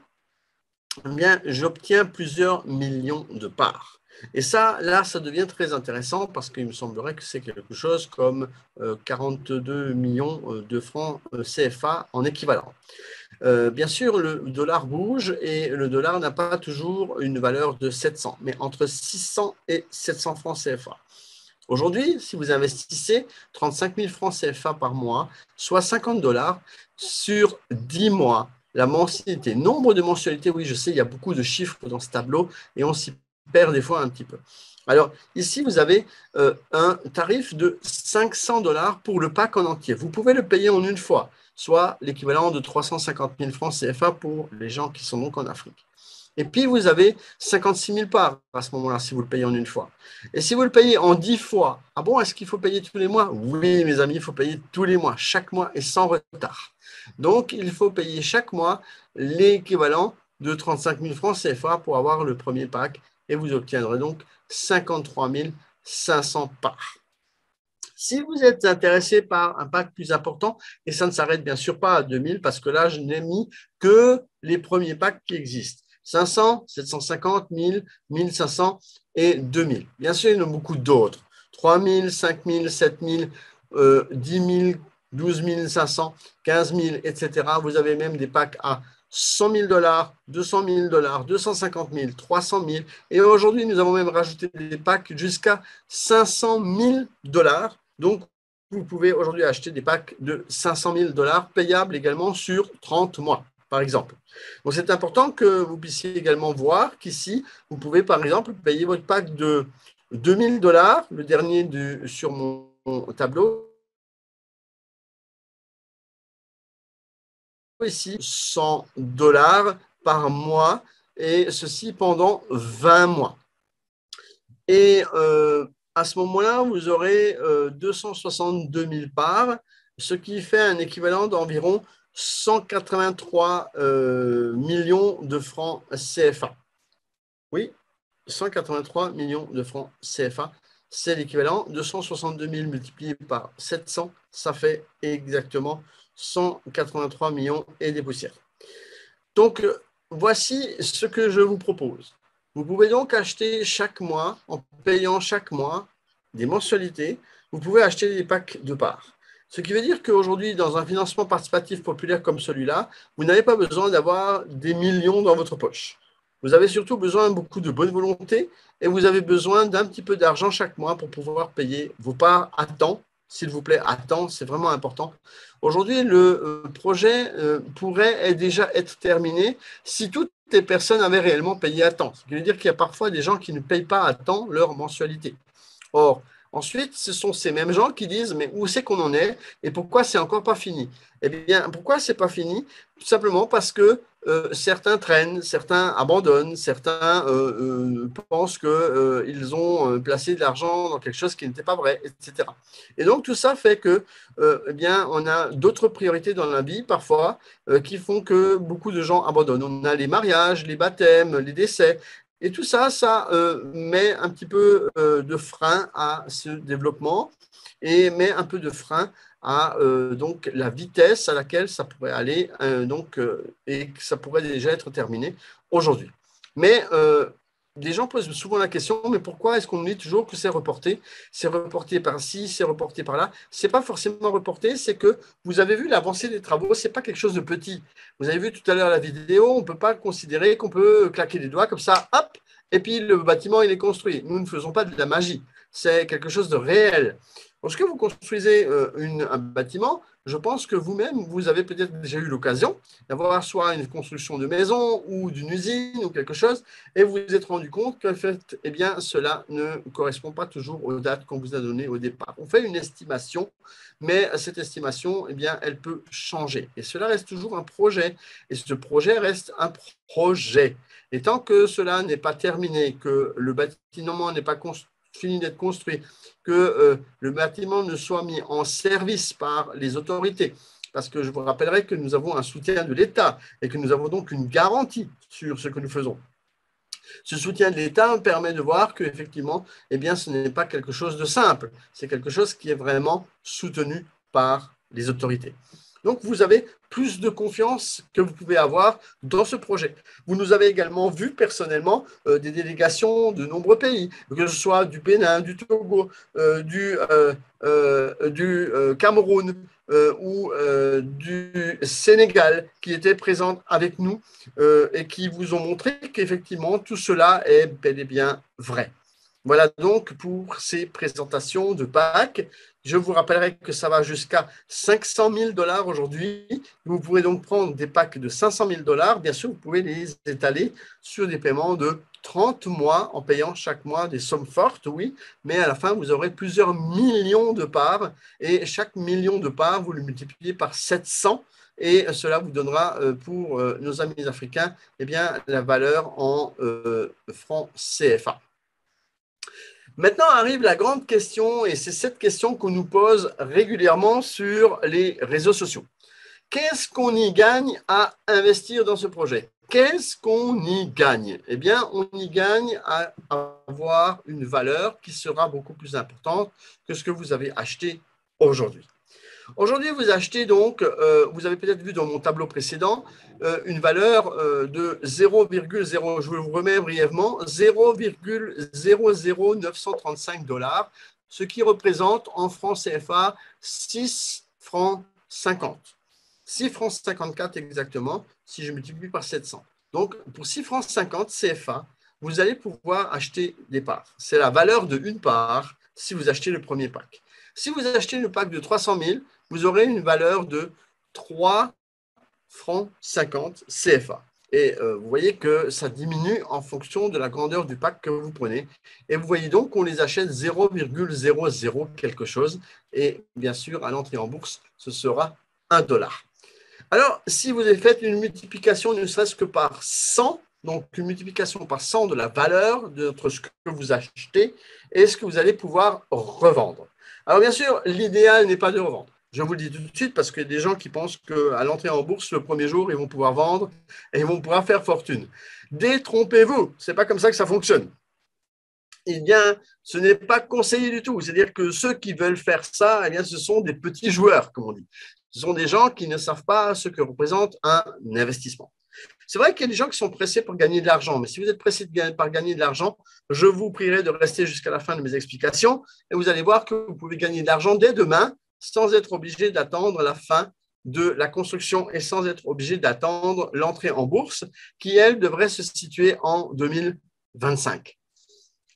S1: Eh bien, j'obtiens plusieurs millions de parts. Et ça, là, ça devient très intéressant parce qu'il me semblerait que c'est quelque chose comme 42 euh, millions euh, de francs euh, CFA en équivalent. bien sûr, le dollar bouge et le dollar n'a pas toujours une valeur de 700, mais entre 600 et 700 francs CFA. Aujourd'hui, si vous investissez 35 000 francs CFA par mois, soit 50 dollars sur 10 mois, la mensualité, nombre de mensualités, oui, je sais, il y a beaucoup de chiffres dans ce tableau et on s'y perd des fois un petit peu. Alors, ici, vous avez euh, un tarif de 500 dollars pour le pack en entier. Vous pouvez le payer en une fois, soit l'équivalent de 350 000 francs CFA pour les gens qui sont donc en Afrique. Et puis, vous avez 56 000 parts à ce moment-là, si vous le payez en une fois. Et si vous le payez en 10 fois, ah bon, est-ce qu'il faut payer tous les mois? Oui, mes amis, il faut payer tous les mois, chaque mois et sans retard. Donc, il faut payer chaque mois l'équivalent de 35 000 francs CFA pour avoir le premier pack et vous obtiendrez donc 53 500 parts. Si vous êtes intéressé par un pack plus important, et ça ne s'arrête bien sûr pas à 2000 parce que là, je n'ai mis que les premiers packs qui existent. 500, 750, 1000, 1500 et 2000. Bien sûr, il y en a beaucoup d'autres. 3000, 5000, 7000, 10 000, 12 500, 15 000, etc. Vous avez même des packs à 100 000 dollars, 200 000 dollars, 250 000, 300 000. Et aujourd'hui, nous avons même rajouté des packs jusqu'à 500 000 dollars. Donc, vous pouvez aujourd'hui acheter des packs de 500 000 dollars payables également sur 30 mois, par exemple. Donc, c'est important que vous puissiez également voir qu'ici, vous pouvez, par exemple, payer votre pack de 2000 dollars, le dernier de, sur mon tableau, ici 100 dollars par mois et ceci pendant 20 mois. Et euh, à ce moment-là, vous aurez 262 euh, 000 parts, ce qui fait un équivalent d'environ 183 euh, millions de francs CFA. Oui, 183 millions de francs CFA, c'est l'équivalent de 162 000 multiplié par 700, ça fait exactement 183 millions et des poussières. Donc, voici ce que je vous propose. Vous pouvez donc acheter chaque mois, en payant chaque mois des mensualités, vous pouvez acheter des packs de parts. Ce qui veut dire qu'aujourd'hui, dans un financement participatif populaire comme celui-là, vous n'avez pas besoin d'avoir des millions dans votre poche. Vous avez surtout besoin de beaucoup de bonne volonté et vous avez besoin d'un petit peu d'argent chaque mois pour pouvoir payer vos parts à temps s'il vous plaît, attends, c'est vraiment important. Aujourd'hui, le euh, projet euh, pourrait déjà être terminé si toutes les personnes avaient réellement payé à temps. Ce qui veut dire qu'il y a parfois des gens qui ne payent pas à temps leur mensualité. Or, ensuite, ce sont ces mêmes gens qui disent, mais où c'est qu'on en est et pourquoi c'est encore pas fini? Eh bien, pourquoi c'est pas fini? Tout simplement parce que euh, certains traînent, certains abandonnent, certains euh, euh, pensent qu'ils ont placé de l'argent dans quelque chose qui n'était pas vrai, etc. Et donc tout ça fait que, eh bien, on a d'autres priorités dans la vie parfois qui font que beaucoup de gens abandonnent. On a les mariages, les baptêmes, les décès. Et tout ça, ça met un petit peu de frein à ce développement et met un peu de frein à euh, donc la vitesse à laquelle ça pourrait aller euh, donc, euh, et que ça pourrait déjà être terminé aujourd'hui. Mais des gens posent souvent la question, mais pourquoi est-ce qu'on dit toujours que c'est reporté? C'est reporté par-ci, c'est reporté par-là. Ce n'est pas forcément reporté, c'est que vous avez vu l'avancée des travaux, ce n'est pas quelque chose de petit. Vous avez vu tout à l'heure la vidéo, on ne peut pas considérer qu'on peut claquer des doigts comme ça, hop, et puis le bâtiment, il est construit. Nous ne faisons pas de la magie, c'est quelque chose de réel. Lorsque vous construisez euh, un bâtiment, je pense que vous-même, vous avez peut-être déjà eu l'occasion d'avoir soit une construction de maison ou d'une usine ou quelque chose, et vous vous êtes rendu compte qu'en fait, eh bien, cela ne correspond pas toujours aux dates qu'on vous a données au départ. On fait une estimation, mais cette estimation, eh bien, elle peut changer. Et cela reste toujours un projet, et ce projet reste un projet. Et tant que cela n'est pas terminé, que le bâtiment n'est pas construit, fini d'être construit, que euh, le bâtiment ne soit mis en service par les autorités. Parce que je vous rappellerai que nous avons un soutien de l'État et que nous avons donc une garantie sur ce que nous faisons. Ce soutien de l'État permet de voir qu'effectivement, eh bien, ce n'est pas quelque chose de simple, c'est quelque chose qui est vraiment soutenu par les autorités. Donc, vous avez plus de confiance que vous pouvez avoir dans ce projet. Vous nous avez également vu personnellement euh, des délégations de nombreux pays, que ce soit du Bénin, du Togo, euh, du, euh, du Cameroun ou du Sénégal, qui étaient présentes avec nous et qui vous ont montré qu'effectivement tout cela est bel et bien vrai. Voilà donc pour ces présentations de Pâques. Je vous rappellerai que ça va jusqu'à 500 000 dollars aujourd'hui. Vous pouvez donc prendre des packs de 500 000 dollars. Bien sûr, vous pouvez les étaler sur des paiements de 30 mois en payant chaque mois des sommes fortes, oui, mais à la fin, vous aurez plusieurs millions de parts et chaque million de parts, vous le multipliez par 700 et cela vous donnera euh, pour euh, nos amis africains eh bien, la valeur en euh, francs CFA. Maintenant arrive la grande question, et c'est cette question qu'on nous pose régulièrement sur les réseaux sociaux. Qu'est-ce qu'on y gagne à investir dans ce projet? Qu'est-ce qu'on y gagne? Eh bien, on y gagne à avoir une valeur qui sera beaucoup plus importante que ce que vous avez acheté aujourd'hui. Aujourd'hui, vous achetez donc, euh, vous avez peut-être vu dans mon tableau précédent, euh, une valeur euh, de 0,0, je vous remets brièvement, 0,00935 dollars, ce qui représente en francs CFA 6 francs 50. 6 francs 54 exactement, si je multiplie par 700. Donc, pour 6 francs 50 CFA, vous allez pouvoir acheter des parts. C'est la valeur de une part si vous achetez le premier pack. Si vous achetez le pack de 300 000, vous aurez une valeur de 3 francs 50 CFA. Et euh, vous voyez que ça diminue en fonction de la grandeur du pack que vous prenez. Et vous voyez donc qu'on les achète 0,00 quelque chose. Et bien sûr, à l'entrée en bourse, ce sera 1 dollar. Alors, si vous avez fait une multiplication ne serait-ce que par 100, donc une multiplication par 100 de la valeur de ce que vous achetez, est-ce que vous allez pouvoir revendre? Alors, bien sûr, l'idéal n'est pas de revendre. Je vous le dis tout de suite parce qu'il y a des gens qui pensent qu'à l'entrée en bourse, le premier jour, ils vont pouvoir vendre et ils vont pouvoir faire fortune. Détrompez-vous, ce n'est pas comme ça que ça fonctionne. Eh bien, ce n'est pas conseillé du tout. C'est-à-dire que ceux qui veulent faire ça, eh bien, ce sont des petits joueurs, comme on dit. Ce sont des gens qui ne savent pas ce que représente un investissement. C'est vrai qu'il y a des gens qui sont pressés pour gagner de l'argent, mais si vous êtes pressé par gagner de l'argent, je vous prierai de rester jusqu'à la fin de mes explications et vous allez voir que vous pouvez gagner de l'argent dès demain sans être obligé d'attendre la fin de la construction et sans être obligé d'attendre l'entrée en bourse qui, elle, devrait se situer en 2025.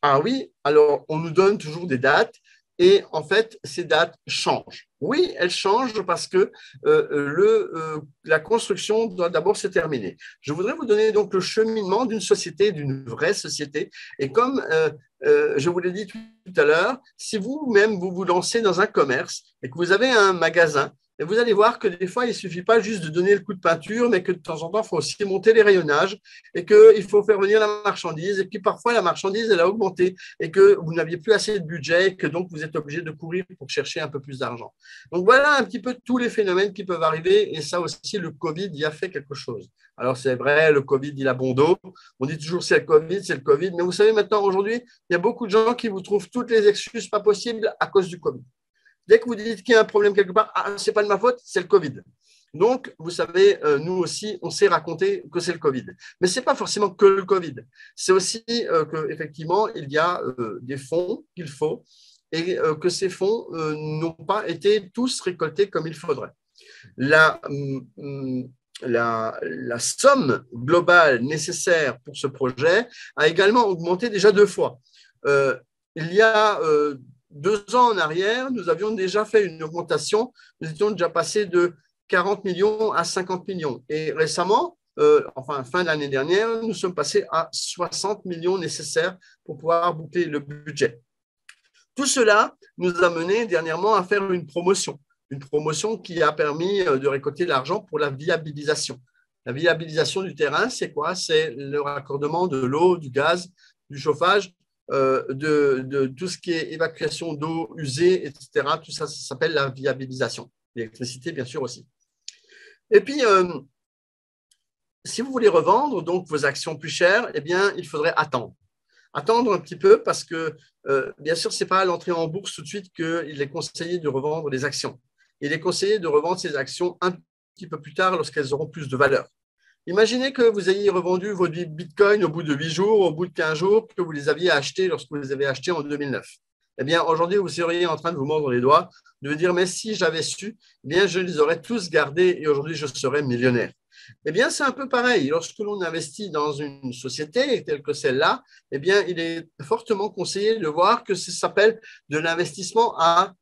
S1: Ah oui, alors on nous donne toujours des dates et en fait, ces dates changent. Oui, elles changent parce que euh, le, euh, la construction doit d'abord se terminer. Je voudrais vous donner donc le cheminement d'une société, d'une vraie société. Et comme euh, je vous l'ai dit tout à l'heure, si vous-même vous vous lancez dans un commerce et que vous avez un magasin et vous allez voir que des fois, il ne suffit pas juste de donner le coup de peinture, mais que de temps en temps, il faut aussi monter les rayonnages et qu'il faut faire venir la marchandise. Et puis parfois, la marchandise, elle a augmenté et que vous n'aviez plus assez de budget et que donc vous êtes obligé de courir pour chercher un peu plus d'argent. Donc voilà un petit peu tous les phénomènes qui peuvent arriver. Et ça aussi, le Covid y a fait quelque chose. Alors c'est vrai, le Covid, il a bon dos. On dit toujours c'est le Covid, c'est le Covid. Mais vous savez, maintenant, aujourd'hui, il y a beaucoup de gens qui vous trouvent toutes les excuses pas possibles à cause du Covid. Dès que vous dites qu'il y a un problème quelque part, ah, ce n'est pas de ma faute, c'est le Covid. Donc, vous savez, euh, nous aussi, on sait raconter que c'est le Covid. Mais ce n'est pas forcément que le Covid. C'est aussi euh, qu'effectivement, il y a euh, des fonds qu'il faut et que ces fonds n'ont pas été tous récoltés comme il faudrait. La, mm, la, la, somme globale nécessaire pour ce projet a également augmenté déjà deux fois. il y a deux ans en arrière, nous avions déjà fait une augmentation. Nous étions déjà passés de 40 millions à 50 millions. Et récemment, euh, enfin fin de l'année dernière, nous sommes passés à 60 millions nécessaires pour pouvoir boucler le budget. Tout cela nous a mené dernièrement à faire une promotion, une promotion qui a permis euh, de récolter l'argent pour la viabilisation. La viabilisation du terrain, c'est quoi? C'est le raccordement de l'eau, du gaz, du chauffage euh, de, tout ce qui est évacuation d'eau usée, etc. Tout ça, s'appelle la viabilisation. L'électricité, bien sûr, aussi. Et puis, euh, si vous voulez revendre donc vos actions plus chères, eh bien, il faudrait attendre. Attendre un petit peu parce que, euh, bien sûr, ce n'est pas à l'entrée en bourse tout de suite qu'il est conseillé de revendre les actions. il est conseillé de revendre ces actions un petit peu plus tard lorsqu'elles auront plus de valeur. Imaginez que vous ayez revendu vos bitcoins au bout de 8 jours, au bout de 15 jours, que vous les aviez achetés lorsque vous les avez achetés en 2009. Eh bien, aujourd'hui, vous seriez en train de vous mordre les doigts, de vous dire, mais si j'avais su, eh bien, je les aurais tous gardés et aujourd'hui, je serais millionnaire. Eh bien, c'est un peu pareil. Lorsque l'on investit dans une société telle que celle-là, eh bien, il est fortement conseillé de voir que ça s'appelle de l'investissement à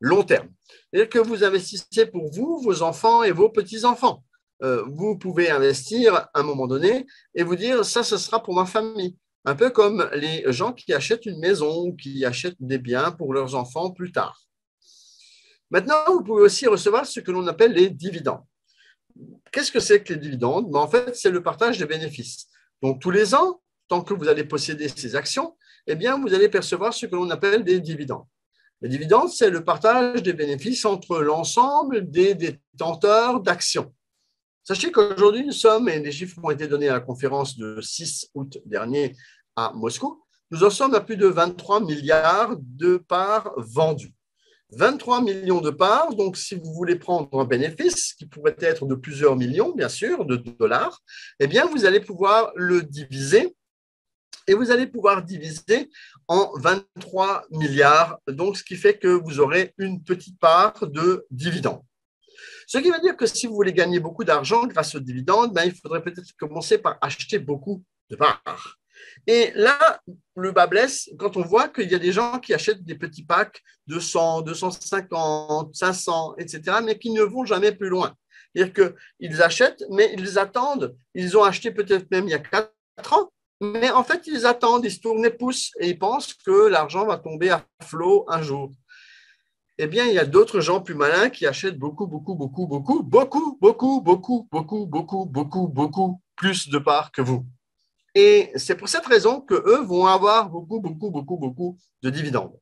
S1: long terme. C'est-à-dire que vous investissez pour vous, vos enfants et vos petits-enfants. Euh, vous pouvez investir à un moment donné et vous dire, ça, ce sera pour ma famille. Un peu comme les gens qui achètent une maison ou qui achètent des biens pour leurs enfants plus tard. Maintenant, vous pouvez aussi recevoir ce que l'on appelle les dividendes. Qu'est-ce que c'est que les dividendes? Ben, En fait, c'est le partage des bénéfices. Donc, tous les ans, tant que vous allez posséder ces actions, eh bien, vous allez percevoir ce que l'on appelle des dividendes. Les dividendes, c'est le partage des bénéfices entre l'ensemble des détenteurs d'actions. Sachez qu'aujourd'hui, nous sommes, et les chiffres ont été donnés à la conférence de 6 août dernier à Moscou, nous en sommes à plus de 23 milliards de parts vendues. 23 millions de parts. Donc, si vous voulez prendre un bénéfice qui pourrait être de plusieurs millions, bien sûr, de dollars, eh bien, vous allez pouvoir le diviser et vous allez pouvoir diviser en 23 milliards. Donc, ce qui fait que vous aurez une petite part de dividendes. Ce qui veut dire que si vous voulez gagner beaucoup d'argent grâce aux dividendes, ben, il faudrait peut-être commencer par acheter beaucoup de parts. Et là, le bas blesse quand on voit qu'il y a des gens qui achètent des petits packs de 100, 250, 500, etc., mais qui ne vont jamais plus loin. C'est-à-dire qu'ils achètent, mais ils attendent. Ils ont acheté peut-être même il y a 4 ans, mais en fait, ils attendent, ils se tournent les pouces et ils pensent que l'argent va tomber à flot un jour. Eh bien, il y a d'autres gens plus malins qui achètent beaucoup, beaucoup, beaucoup, beaucoup, beaucoup, beaucoup, beaucoup, beaucoup, beaucoup, beaucoup, beaucoup plus de parts que vous. Et c'est pour cette raison qu'eux vont avoir beaucoup, beaucoup, beaucoup, beaucoup de dividendes.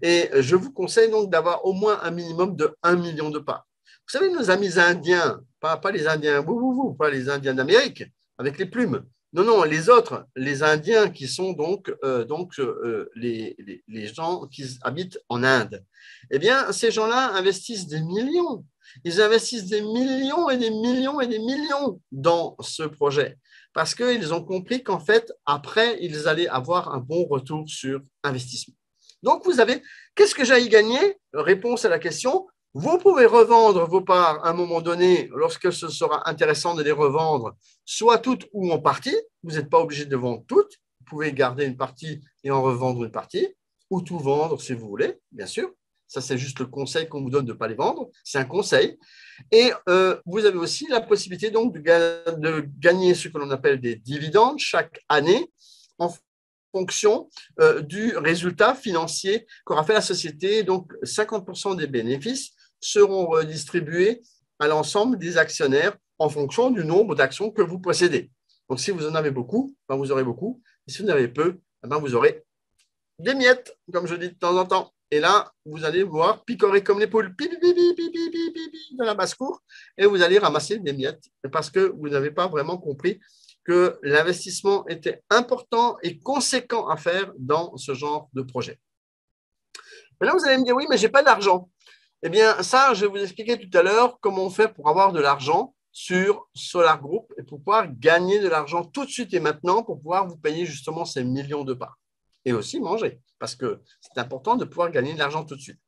S1: Et je vous conseille donc d'avoir au moins un minimum de 1 million de parts. Vous savez, nos amis indiens, pas, pas les Indiens, vous, vous, vous, pas les Indiens d'Amérique, avec les plumes. Non, non, les autres, les Indiens qui sont donc, euh, donc euh, les, les, les, gens qui habitent en Inde. Eh bien, ces gens-là investissent des millions. Ils investissent des millions et des millions et des millions dans ce projet parce qu'ils ont compris qu'en fait, après, ils allaient avoir un bon retour sur investissement. Donc, vous avez, qu'est-ce que j'ai y gagner? Réponse à la question, vous pouvez revendre vos parts à un moment donné lorsque ce sera intéressant de les revendre, soit toutes ou en partie. Vous n'êtes pas obligé de vendre toutes. Vous pouvez garder une partie et en revendre une partie, ou tout vendre si vous voulez, bien sûr. Ça, c'est juste le conseil qu'on vous donne de ne pas les vendre. C'est un conseil. Et euh, vous avez aussi la possibilité donc de, gagner ce que l'on appelle des dividendes chaque année en fonction euh, du résultat financier qu'aura fait la société. Donc, 50% des bénéfices seront redistribués à l'ensemble des actionnaires en fonction du nombre d'actions que vous possédez. Donc, si vous en avez beaucoup, ben, vous aurez beaucoup. Si vous en avez peu, ben, vous aurez des miettes, comme je dis de temps en temps. Et là, vous allez voir picorer comme les poules dans la basse-cour et vous allez ramasser des miettes parce que vous n'avez pas vraiment compris que l'investissement était important et conséquent à faire dans ce genre de projet. là, vous allez me dire, oui, mais je n'ai pas d'argent. Eh bien, ça, je vais vous expliquer tout à l'heure comment on fait pour avoir de l'argent sur Solar Group et pour pouvoir gagner de l'argent tout de suite et maintenant pour pouvoir vous payer justement ces millions de parts et aussi manger parce que c'est important de pouvoir gagner de l'argent tout de suite.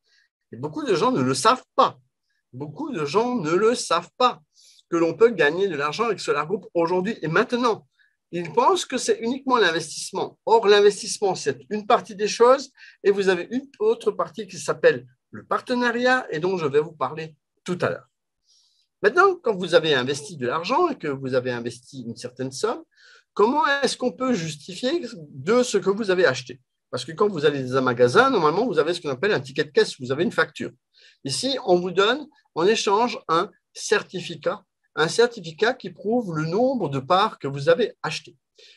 S1: Et beaucoup de gens ne le savent pas. Beaucoup de gens ne le savent pas que l'on peut gagner de l'argent avec Solar Group aujourd'hui et maintenant. Ils pensent que c'est uniquement l'investissement. Or, l'investissement, c'est une partie des choses et vous avez une autre partie qui s'appelle le partenariat et dont je vais vous parler tout à l'heure. Maintenant, quand vous avez investi de l'argent et que vous avez investi une certaine somme, comment est-ce qu'on peut justifier de ce que vous avez acheté? Parce que quand vous allez dans un magasin, normalement, vous avez ce qu'on appelle un ticket de caisse, vous avez une facture. Ici, on vous donne en échange un certificat, un certificat qui prouve le nombre de parts que vous avez achetées.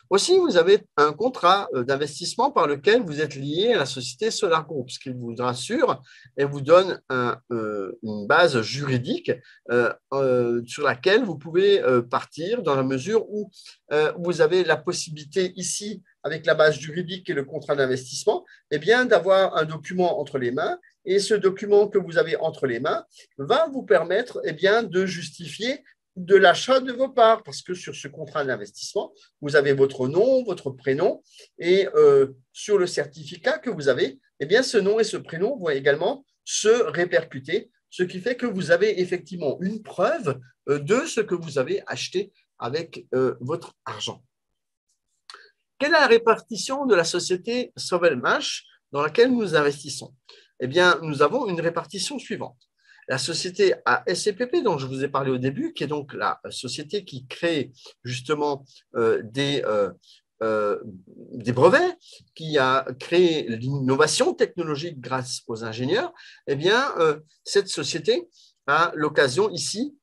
S1: Aussi, vous avez un contrat euh, d'investissement par lequel vous êtes lié à la société Solar Group, ce qui vous rassure et vous donne euh, une base juridique euh, sur laquelle vous pouvez partir dans la mesure où vous avez la possibilité ici avec la base juridique et le contrat d'investissement, eh d'avoir un document entre les mains. Et ce document que vous avez entre les mains va vous permettre eh bien, de justifier de l'achat de vos parts, parce que sur ce contrat d'investissement, vous avez votre nom, votre prénom, et euh, sur le certificat que vous avez, eh bien, ce nom et ce prénom vont également se répercuter, ce qui fait que vous avez effectivement une preuve euh, de ce que vous avez acheté avec euh, votre argent. Quelle est la répartition de la société Sovelmash dans laquelle nous investissons? Eh bien, nous avons une répartition suivante. La société ASCPP, dont je vous ai parlé au début, qui est donc la société qui crée justement euh, des, euh, euh, des brevets, qui a créé l'innovation technologique grâce aux ingénieurs, eh bien, cette société a l'occasion ici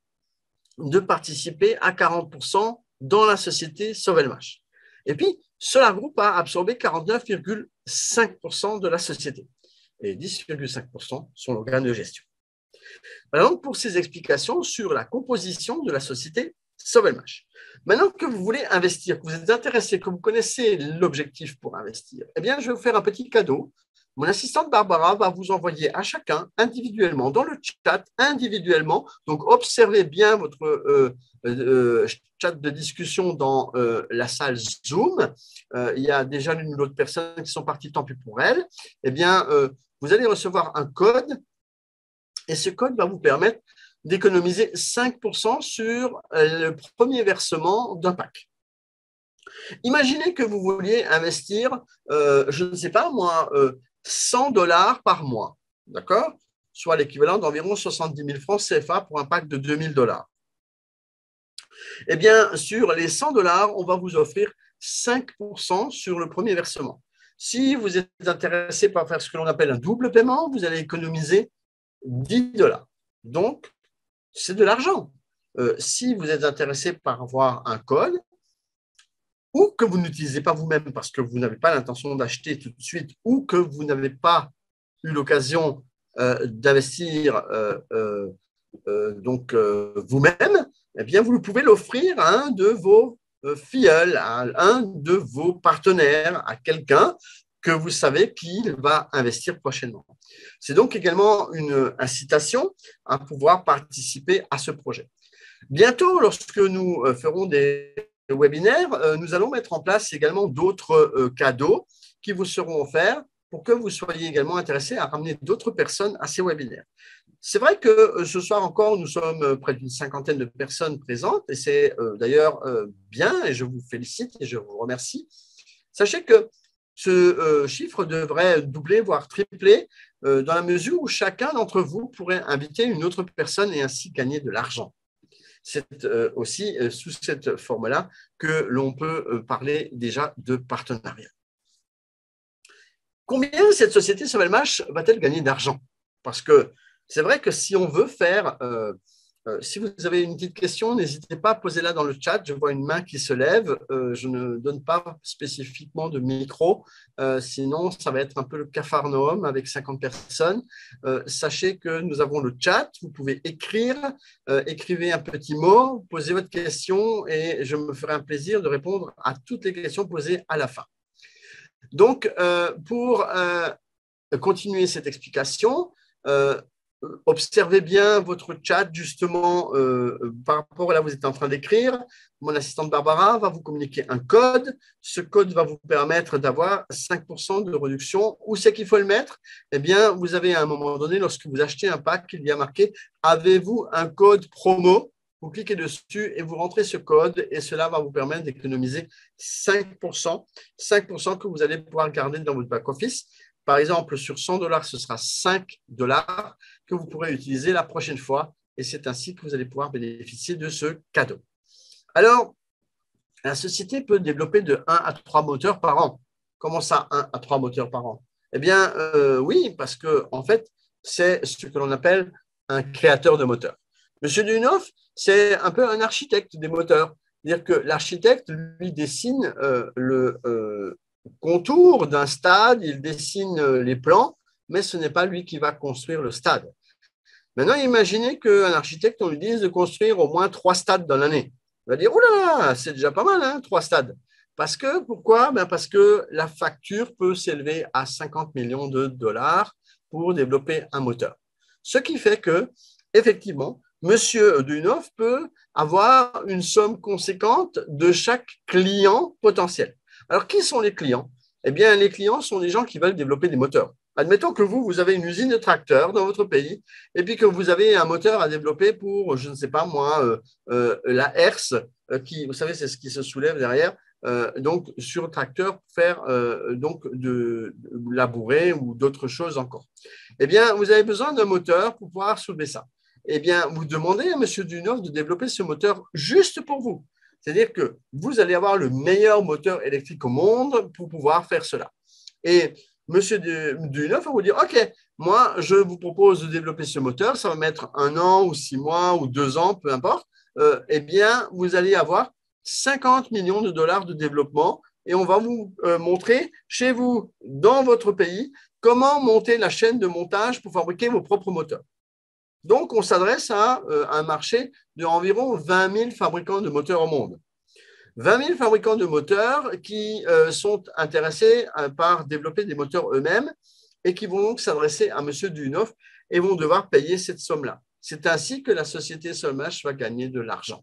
S1: de participer à 40% dans la société Sovelmash. Et puis, Solar Group a absorbé 49,5% de la société et 10,5% sont l'organe de gestion. Donc, pour ces explications sur la composition de la société Sovelmash. Maintenant que vous voulez investir, que vous êtes intéressé, que vous connaissez l'objectif pour investir, eh bien, je vais vous faire un petit cadeau. Mon assistante Barbara va vous envoyer à chacun individuellement dans le chat, individuellement. Donc, observez bien votre euh, euh, chat de discussion dans euh, la salle Zoom. il y a déjà l'une ou l'autre personne qui sont parties, tant pis pour elles. Eh bien, vous allez recevoir un code et ce code va vous permettre d'économiser 5% sur le premier versement d'un pack. Imaginez que vous vouliez investir, je ne sais pas moi, 100 dollars par mois, d'accord? Soit l'équivalent d'environ 70 000 francs CFA pour un pack de 2000 dollars. Eh bien, sur les 100 dollars, on va vous offrir 5% sur le premier versement. Si vous êtes intéressé par faire ce que l'on appelle un double paiement, vous allez économiser 10 dollars. Donc, c'est de l'argent. Euh, si vous êtes intéressé par avoir un code, ou que vous n'utilisez pas vous-même parce que vous n'avez pas l'intention d'acheter tout de suite, ou que vous n'avez pas eu l'occasion euh, d'investir euh, donc vous-même, eh bien vous pouvez l'offrir à un de vos filleuls, à un de vos partenaires, à quelqu'un que vous savez qu'il va investir prochainement. C'est donc également une incitation à pouvoir participer à ce projet. Bientôt, lorsque nous ferons des webinaire, euh, nous allons mettre en place également d'autres euh, cadeaux qui vous seront offerts pour que vous soyez également intéressés à ramener d'autres personnes à ces webinaires. C'est vrai que euh, ce soir encore, nous sommes près d'une cinquantaine de personnes présentes et c'est d'ailleurs bien et je vous félicite et je vous remercie. Sachez que ce chiffre devrait doubler, voire tripler, dans la mesure où chacun d'entre vous pourrait inviter une autre personne et ainsi gagner de l'argent c'est euh, aussi euh, sous cette forme-là que l'on peut euh, parler déjà de partenariat. Combien cette société Sovelmash va-t-elle gagner d'argent? Parce que c'est vrai que si on veut faire euh, si vous avez une petite question, n'hésitez pas à poser la dans le chat. Je vois une main qui se lève. Euh, je ne donne pas spécifiquement de micro, euh, sinon ça va être un peu le cafarnaum avec 50 personnes. sachez que nous avons le chat. Vous pouvez écrire, écrivez un petit mot, posez votre question et je me ferai un plaisir de répondre à toutes les questions posées à la fin. Donc, pour continuer cette explication, observez bien votre chat justement euh, par rapport à là où vous êtes en train d'écrire. Mon assistante Barbara va vous communiquer un code. Ce code va vous permettre d'avoir 5% de réduction. Où c'est qu'il faut le mettre? Eh bien, vous avez à un moment donné, lorsque vous achetez un pack, il y a marqué Avez-vous un code promo? Vous cliquez dessus et vous rentrez ce code et cela va vous permettre d'économiser 5%. 5% que vous allez pouvoir garder dans votre back-office. Par exemple, sur 100 dollars, ce sera 5 dollars que vous pourrez utiliser la prochaine fois. Et c'est ainsi que vous allez pouvoir bénéficier de ce cadeau. Alors, la société peut développer de 1 à 3 moteurs par an. Comment ça, 1 à 3 moteurs par an? Eh bien, euh, oui, parce que en fait, c'est ce que l'on appelle un créateur de moteurs. Monsieur Dunoff, c'est un peu un architecte des moteurs. C'est-à-dire que l'architecte, lui, dessine euh, le, euh, contour d'un stade, il dessine euh, les plans, mais ce n'est pas lui qui va construire le stade. Maintenant, imaginez qu'un architecte, on lui dise de construire au moins trois stades dans l'année. Il va dire, oula, c'est déjà pas mal, hein, trois stades. Parce que, pourquoi? Ben Parce que la facture peut s'élever à 50 millions de dollars pour développer un moteur. Ce qui fait que, effectivement, Monsieur Dunov peut avoir une somme conséquente de chaque client potentiel. Alors, qui sont les clients? Eh bien, les clients sont les gens qui veulent développer des moteurs. Admettons que vous, vous avez une usine de tracteurs dans votre pays et puis que vous avez un moteur à développer pour, je ne sais pas moi, euh, euh, la herse, euh, qui, vous savez, c'est ce qui se soulève derrière, donc sur le tracteur pour faire donc de, labourer ou d'autres choses encore. Eh bien, vous avez besoin d'un moteur pour pouvoir soulever ça. Eh bien, vous demandez à M. Dunov de développer ce moteur juste pour vous. C'est-à-dire que vous allez avoir le meilleur moteur électrique au monde pour pouvoir faire cela. Et Monsieur Duneuf va vous dire, OK, moi, je vous propose de développer ce moteur, ça va mettre un an ou six mois ou deux ans, peu importe. Euh, eh bien, vous allez avoir 50 millions de dollars de développement et on va vous euh, montrer chez vous, dans votre pays, comment monter la chaîne de montage pour fabriquer vos propres moteurs. Donc, on s'adresse à euh, un marché d'environ 20 000 fabricants de moteurs au monde. 20 000 fabricants de moteurs qui euh, sont intéressés euh, par développer des moteurs eux-mêmes et qui vont donc s'adresser à M. Dunoff et vont devoir payer cette somme-là. C'est ainsi que la société Solmach va gagner de l'argent.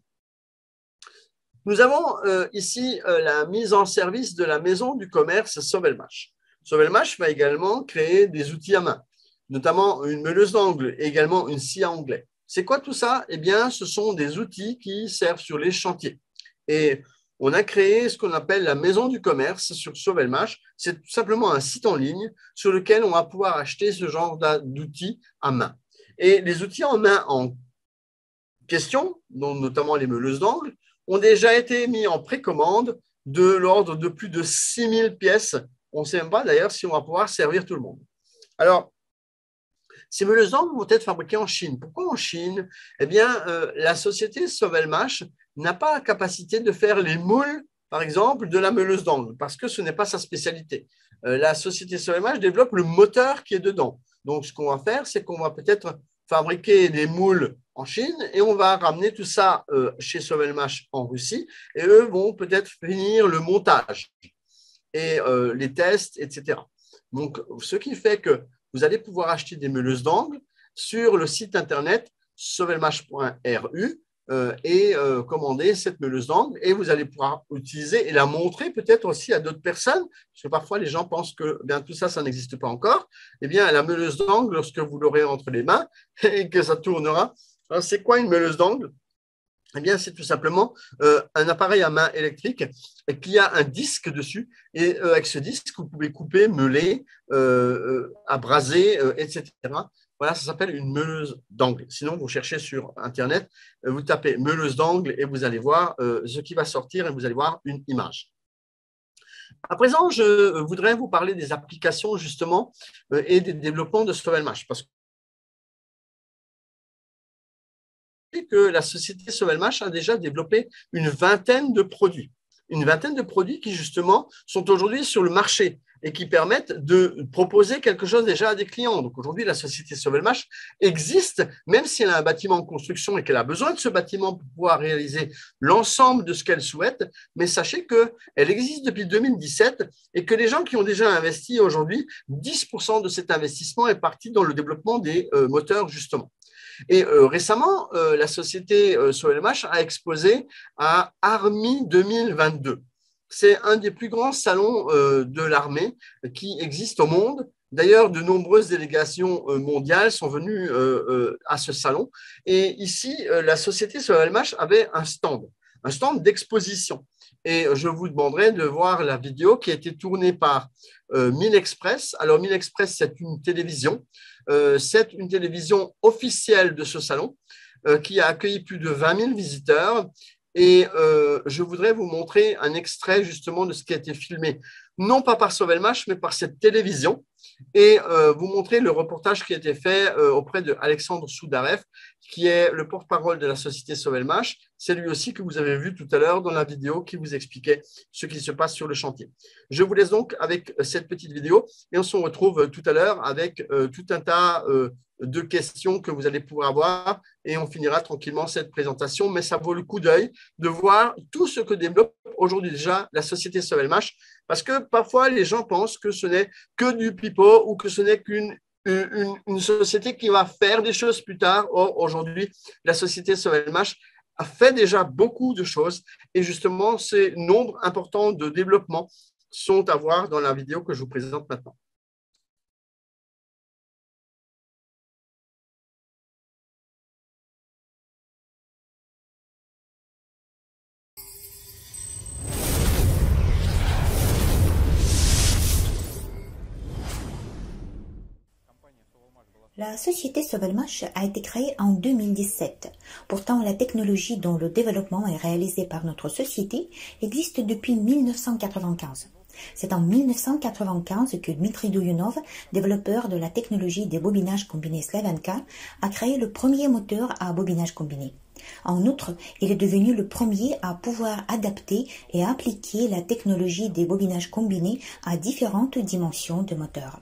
S1: Nous avons euh, ici la mise en service de la maison du commerce Sovelmach. Sovelmach va également créer des outils à main, notamment une meuleuse d'angle et également une scie à anglais. C'est quoi tout ça? Eh bien, ce sont des outils qui servent sur les chantiers. Et on a créé ce qu'on appelle la maison du commerce sur Sauvelmash. C'est tout simplement un site en ligne sur lequel on va pouvoir acheter ce genre d'outils à main. Et les outils en main en question, dont notamment les meuleuses d'angle, ont déjà été mis en précommande de l'ordre de plus de 6000 pièces. On ne sait même pas d'ailleurs si on va pouvoir servir tout le monde. Alors, ces meuleuses d'angle vont être fabriquées en Chine. Pourquoi en Chine? Eh bien, euh, la société Sauvelmash n'a pas la capacité de faire les moules, par exemple, de la meuleuse d'angle, parce que ce n'est pas sa spécialité. Euh, la société Sovelmash développe le moteur qui est dedans. Donc, ce qu'on va faire, c'est qu'on va peut-être fabriquer des moules en Chine et on va ramener tout ça euh, chez Sovelmash en Russie et eux vont peut-être finir le montage et les tests, etc. Donc, ce qui fait que vous allez pouvoir acheter des meuleuses d'angle sur le site internet sovelmash.ru euh, et euh, commander cette meuleuse d'angle et vous allez pouvoir utiliser et la montrer peut-être aussi à d'autres personnes, parce que parfois les gens pensent que bien, tout ça, ça n'existe pas encore. Eh bien, la meuleuse d'angle, lorsque vous l'aurez entre les mains et que ça tournera, c'est quoi une meuleuse d'angle? Eh bien, c'est tout simplement euh, un appareil à main électrique qui a un disque dessus. Et avec ce disque, vous pouvez couper, meuler, abraser, etc. Voilà, ça s'appelle une meuleuse d'angle. Sinon, vous cherchez sur Internet, euh, vous tapez meuleuse d'angle et vous allez voir euh, ce qui va sortir et vous allez voir une image. À présent, je voudrais vous parler des applications justement euh, et des développements de Sovelmash. Parce que la société Sovelmash a déjà développé une vingtaine de produits. Une vingtaine de produits qui justement sont aujourd'hui sur le marché et qui permettent de proposer quelque chose déjà à des clients. Donc aujourd'hui, la société Sovelmash existe, même si elle a un bâtiment en construction et qu'elle a besoin de ce bâtiment pour pouvoir réaliser l'ensemble de ce qu'elle souhaite. Mais sachez qu'elle existe depuis 2017 et que les gens qui ont déjà investi aujourd'hui, 10% de cet investissement est parti dans le développement des euh, moteurs, justement. Et euh, récemment, euh, la société euh, a exposé à Army 2022 c'est un des plus grands salons de l'armée qui existe au monde. D'ailleurs, de nombreuses délégations mondiales sont venues à ce salon. Et ici, la société Sovelmash avait un stand, un stand d'exposition. Et je vous demanderai de voir la vidéo qui a été tournée par Mille Express. Alors, Mille Express, c'est une télévision. C'est une télévision officielle de ce salon qui a accueilli plus de 20 000 visiteurs. Et euh, je voudrais vous montrer un extrait justement de ce qui a été filmé, non pas par Sovelmash, mais par cette télévision, et euh, vous montrer le reportage qui a été fait euh, auprès de Alexandre Soudarev, qui est le porte-parole de la société Sovelmash. C'est lui aussi que vous avez vu tout à l'heure dans la vidéo qui vous expliquait ce qui se passe sur le chantier. Je vous laisse donc avec cette petite vidéo et on se retrouve tout à l'heure avec tout un tas de questions que vous allez pouvoir avoir et on finira tranquillement cette présentation. Mais ça vaut le coup d'œil de voir tout ce que développe aujourd'hui déjà la société Sovelmash, parce que parfois les gens pensent que ce n'est que du pipeau ou que ce n'est qu'une une, société qui va faire des choses plus tard. Aujourd'hui, la société Sovelmash a fait déjà beaucoup de choses et justement, ces nombres importants de développement sont à voir dans la vidéo que je vous présente maintenant.
S2: La société Sovelmash a été créée en 2017. Pourtant, la technologie dont le développement est réalisé par notre société existe depuis 1995. C'est en 1995 que Dmitry Douyunov, développeur de la technologie des bobinages combinés Slavenka, a créé le premier moteur à bobinage combiné. En outre, il est devenu le premier à pouvoir adapter et appliquer la technologie des bobinages combinés à différentes dimensions de moteur.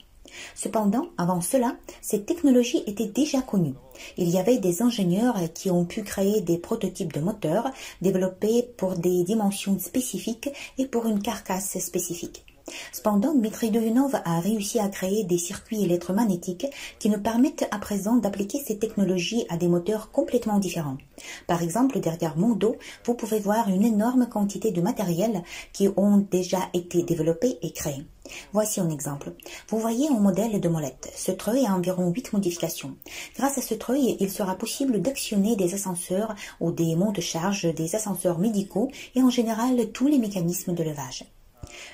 S2: Cependant, avant cela, cette technologie était déjà connue. Il y avait des ingénieurs qui ont pu créer des prototypes de moteurs développés pour des dimensions spécifiques et pour une carcasse spécifique. Cependant, Dmitry Doyunov a réussi à créer des circuits électromagnétiques qui nous permettent à présent d'appliquer ces technologies à des moteurs complètement différents. Par exemple, derrière mon dos, vous pouvez voir une énorme quantité de matériel qui ont déjà été développés et créés. Voici un exemple. Vous voyez un modèle de molette. Ce treuil a environ 8 modifications. Grâce à ce treuil, il sera possible d'actionner des ascenseurs ou des monts de charge, des ascenseurs médicaux et en général tous les mécanismes de levage.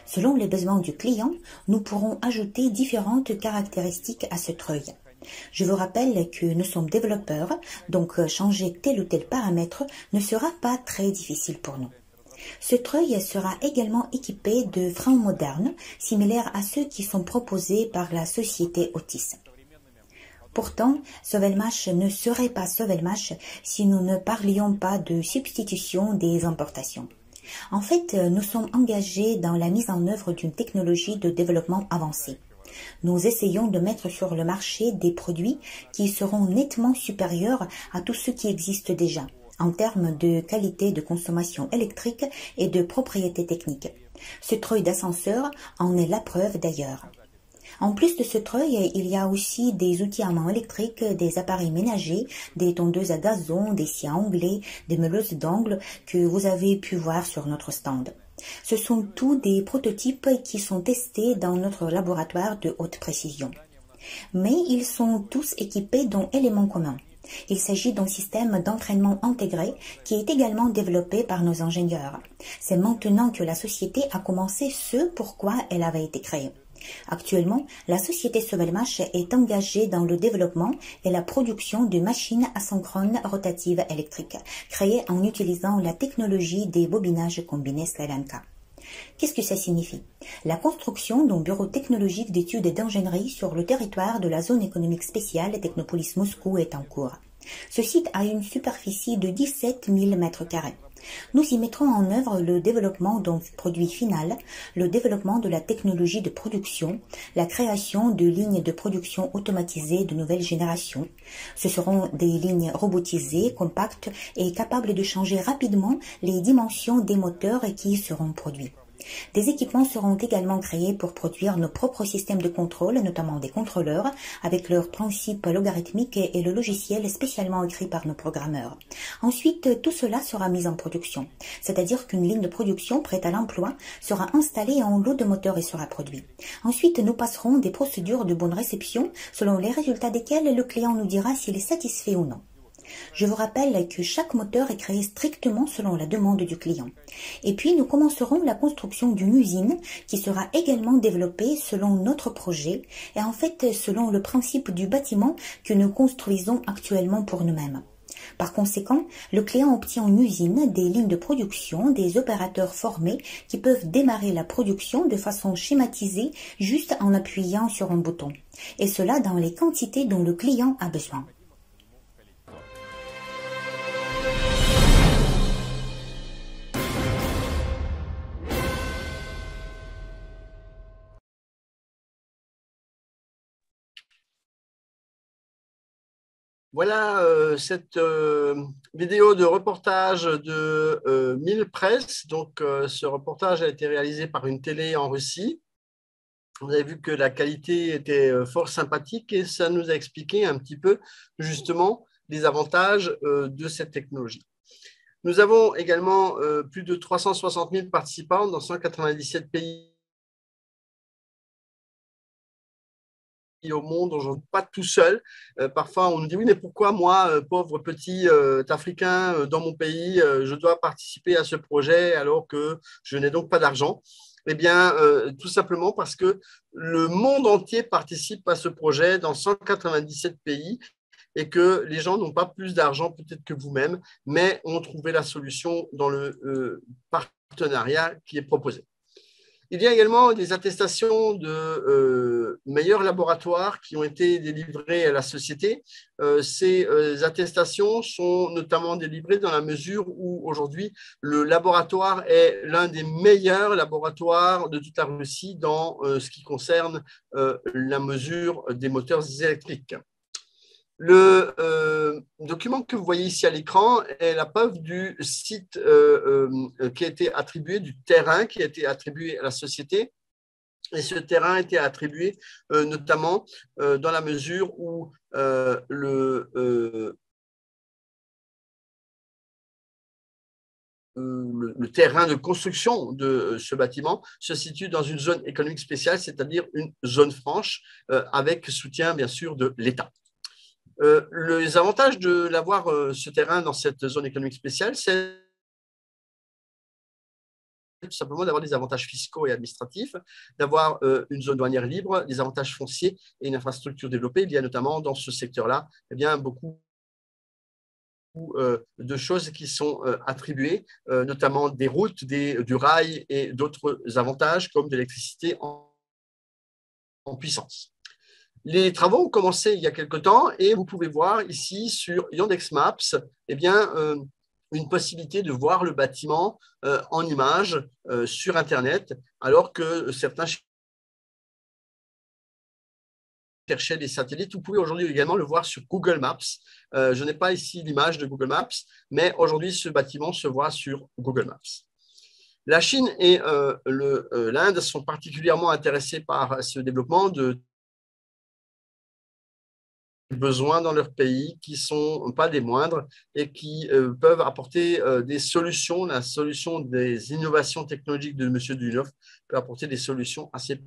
S2: Selon les besoins du client, nous pourrons ajouter différentes caractéristiques à ce treuil. Je vous rappelle que nous sommes développeurs, donc changer tel ou tel paramètre ne sera pas très difficile pour nous. Ce treuil sera également équipé de freins modernes, similaires à ceux qui sont proposés par la société Otis. Pourtant, Sovelmash ne serait pas Sovelmash si nous ne parlions pas de substitution des importations. En fait, nous sommes engagés dans la mise en œuvre d'une technologie de développement avancée. Nous essayons de mettre sur le marché des produits qui seront nettement supérieurs à tout ce qui existe déjà en termes de qualité de consommation électrique et de propriété technique. Ce treuil d'ascenseur en est la preuve d'ailleurs. En plus de ce treuil, il y a aussi des outils à main électriques, des appareils ménagers, des tondeuses à gazon, des scies anglais, des meuleuses d'angle que vous avez pu voir sur notre stand. Ce sont tous des prototypes qui sont testés dans notre laboratoire de haute précision. Mais ils sont tous équipés d'un élément commun. Il s'agit d'un système d'entraînement intégré qui est également développé par nos ingénieurs. C'est maintenant que la société a commencé ce pourquoi elle avait été créée. Actuellement, la société Sovelmash est engagée dans le développement et la production de machines asynchrones rotatives électriques, créées en utilisant la technologie des bobinages combinés Slavenka. Qu'est-ce que ça signifie? La construction d'un bureau technologique d'études et d'ingénierie sur le territoire de la zone économique spéciale Technopolis Moscou est en cours. Ce site a une superficie de 17 000 mètres carrés. Nous y mettrons en œuvre le développement d'un produit final, le développement de la technologie de production, la création de lignes de production automatisées de nouvelle génération. Ce seront des lignes robotisées, compactes et capables de changer rapidement les dimensions des moteurs qui seront produits. Des équipements seront également créés pour produire nos propres systèmes de contrôle, notamment des contrôleurs, avec leurs principes logarithmiques et le logiciel spécialement écrit par nos programmeurs. Ensuite, tout cela sera mis en production, c'est-à-dire qu'une ligne de production prête à l'emploi sera installée et un lot de moteurs et sera produit. Ensuite, nous passerons des procédures de bonne réception selon les résultats desquelles le client nous dira s'il est satisfait ou non. Je vous rappelle que chaque moteur est créé strictement selon la demande du client. Et puis nous commencerons la construction d'une usine qui sera également développée selon notre projet et en fait selon le principe du bâtiment que nous construisons actuellement pour nous-mêmes. Par conséquent, le client obtient en usine des lignes de production, des opérateurs formés qui peuvent démarrer la production de façon schématisée juste en appuyant sur un bouton. Et cela dans les quantités dont le client a besoin.
S1: Voilà euh, cette euh, vidéo de reportage de euh, Mille Presse. Donc, ce reportage a été réalisé par une télé en Russie. Vous avez vu que la qualité était fort sympathique et ça nous a expliqué un petit peu justement les avantages de cette technologie. Nous avons également plus de 360 000 participants dans 197 pays au monde aujourd'hui, pas tout seul. Euh, parfois, on nous dit oui, mais pourquoi moi, euh, pauvre petit euh, Africain dans mon pays, je dois participer à ce projet alors que je n'ai donc pas d'argent? Eh bien, tout simplement parce que le monde entier participe à ce projet dans 197 pays et que les gens n'ont pas plus d'argent peut-être que vous-même, mais ont trouvé la solution dans le partenariat qui est proposé. Il y a également des attestations de euh, meilleurs laboratoires qui ont été délivrées à la société. Euh, ces euh, attestations sont notamment délivrées dans la mesure où aujourd'hui le laboratoire est l'un des meilleurs laboratoires de toute la Russie dans ce qui concerne la mesure des moteurs électriques. Le euh, document que vous voyez ici à l'écran est la preuve du site euh, euh, qui a été attribué, du terrain qui a été attribué à la société. Et ce terrain a été attribué notamment dans la mesure où le, le, terrain de construction de ce bâtiment se situe dans une zone économique spéciale, c'est-à-dire une zone franche, avec soutien bien sûr de l'État. Euh, les avantages de l'avoir euh, ce terrain dans cette zone économique spéciale, c'est tout simplement d'avoir des avantages fiscaux et administratifs, d'avoir euh, une zone douanière libre, des avantages fonciers et une infrastructure développée. Il y a notamment dans ce secteur-là eh bien, beaucoup de choses qui sont attribuées, notamment des routes, des, du rail et d'autres avantages comme de l'électricité en puissance. Les travaux ont commencé il y a quelque temps et vous pouvez voir ici sur Yandex Maps eh bien, euh, une possibilité de voir le bâtiment euh, en image euh, sur Internet, alors que certains cherchaient des satellites. Vous pouvez aujourd'hui également le voir sur Google Maps. je n'ai pas ici l'image de Google Maps, mais aujourd'hui, ce bâtiment se voit sur Google Maps. La Chine et l'Inde sont particulièrement intéressés par ce développement de besoins dans leur pays qui ne sont pas des moindres et qui euh, peuvent apporter euh, des solutions. La solution des innovations technologiques de M. Dunov peut apporter des solutions à ces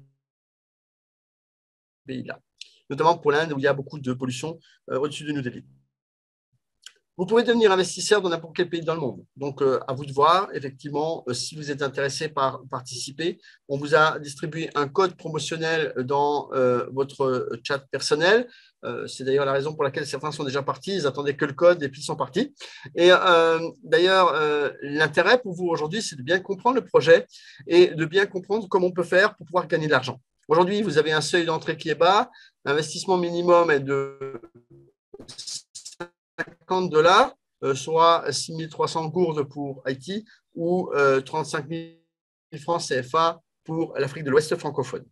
S1: pays-là, notamment pour l'Inde où il y a beaucoup de pollution euh, au-dessus de New Delhi. Vous pouvez devenir investisseur dans n'importe quel pays dans le monde. Donc, à vous de voir, effectivement, si vous êtes intéressé par participer. On vous a distribué un code promotionnel dans votre chat personnel. Euh, c'est d'ailleurs la raison pour laquelle certains sont déjà partis. Ils attendaient que le code et puis ils sont partis. Et euh, d'ailleurs, euh, l'intérêt pour vous aujourd'hui, c'est de bien comprendre le projet et de bien comprendre comment on peut faire pour pouvoir gagner de l'argent. Aujourd'hui, vous avez un seuil d'entrée qui est bas. L'investissement minimum est de 50 dollars, soit 6300 gourdes pour Haïti ou 35 000 francs CFA pour l'Afrique de l'Ouest francophone.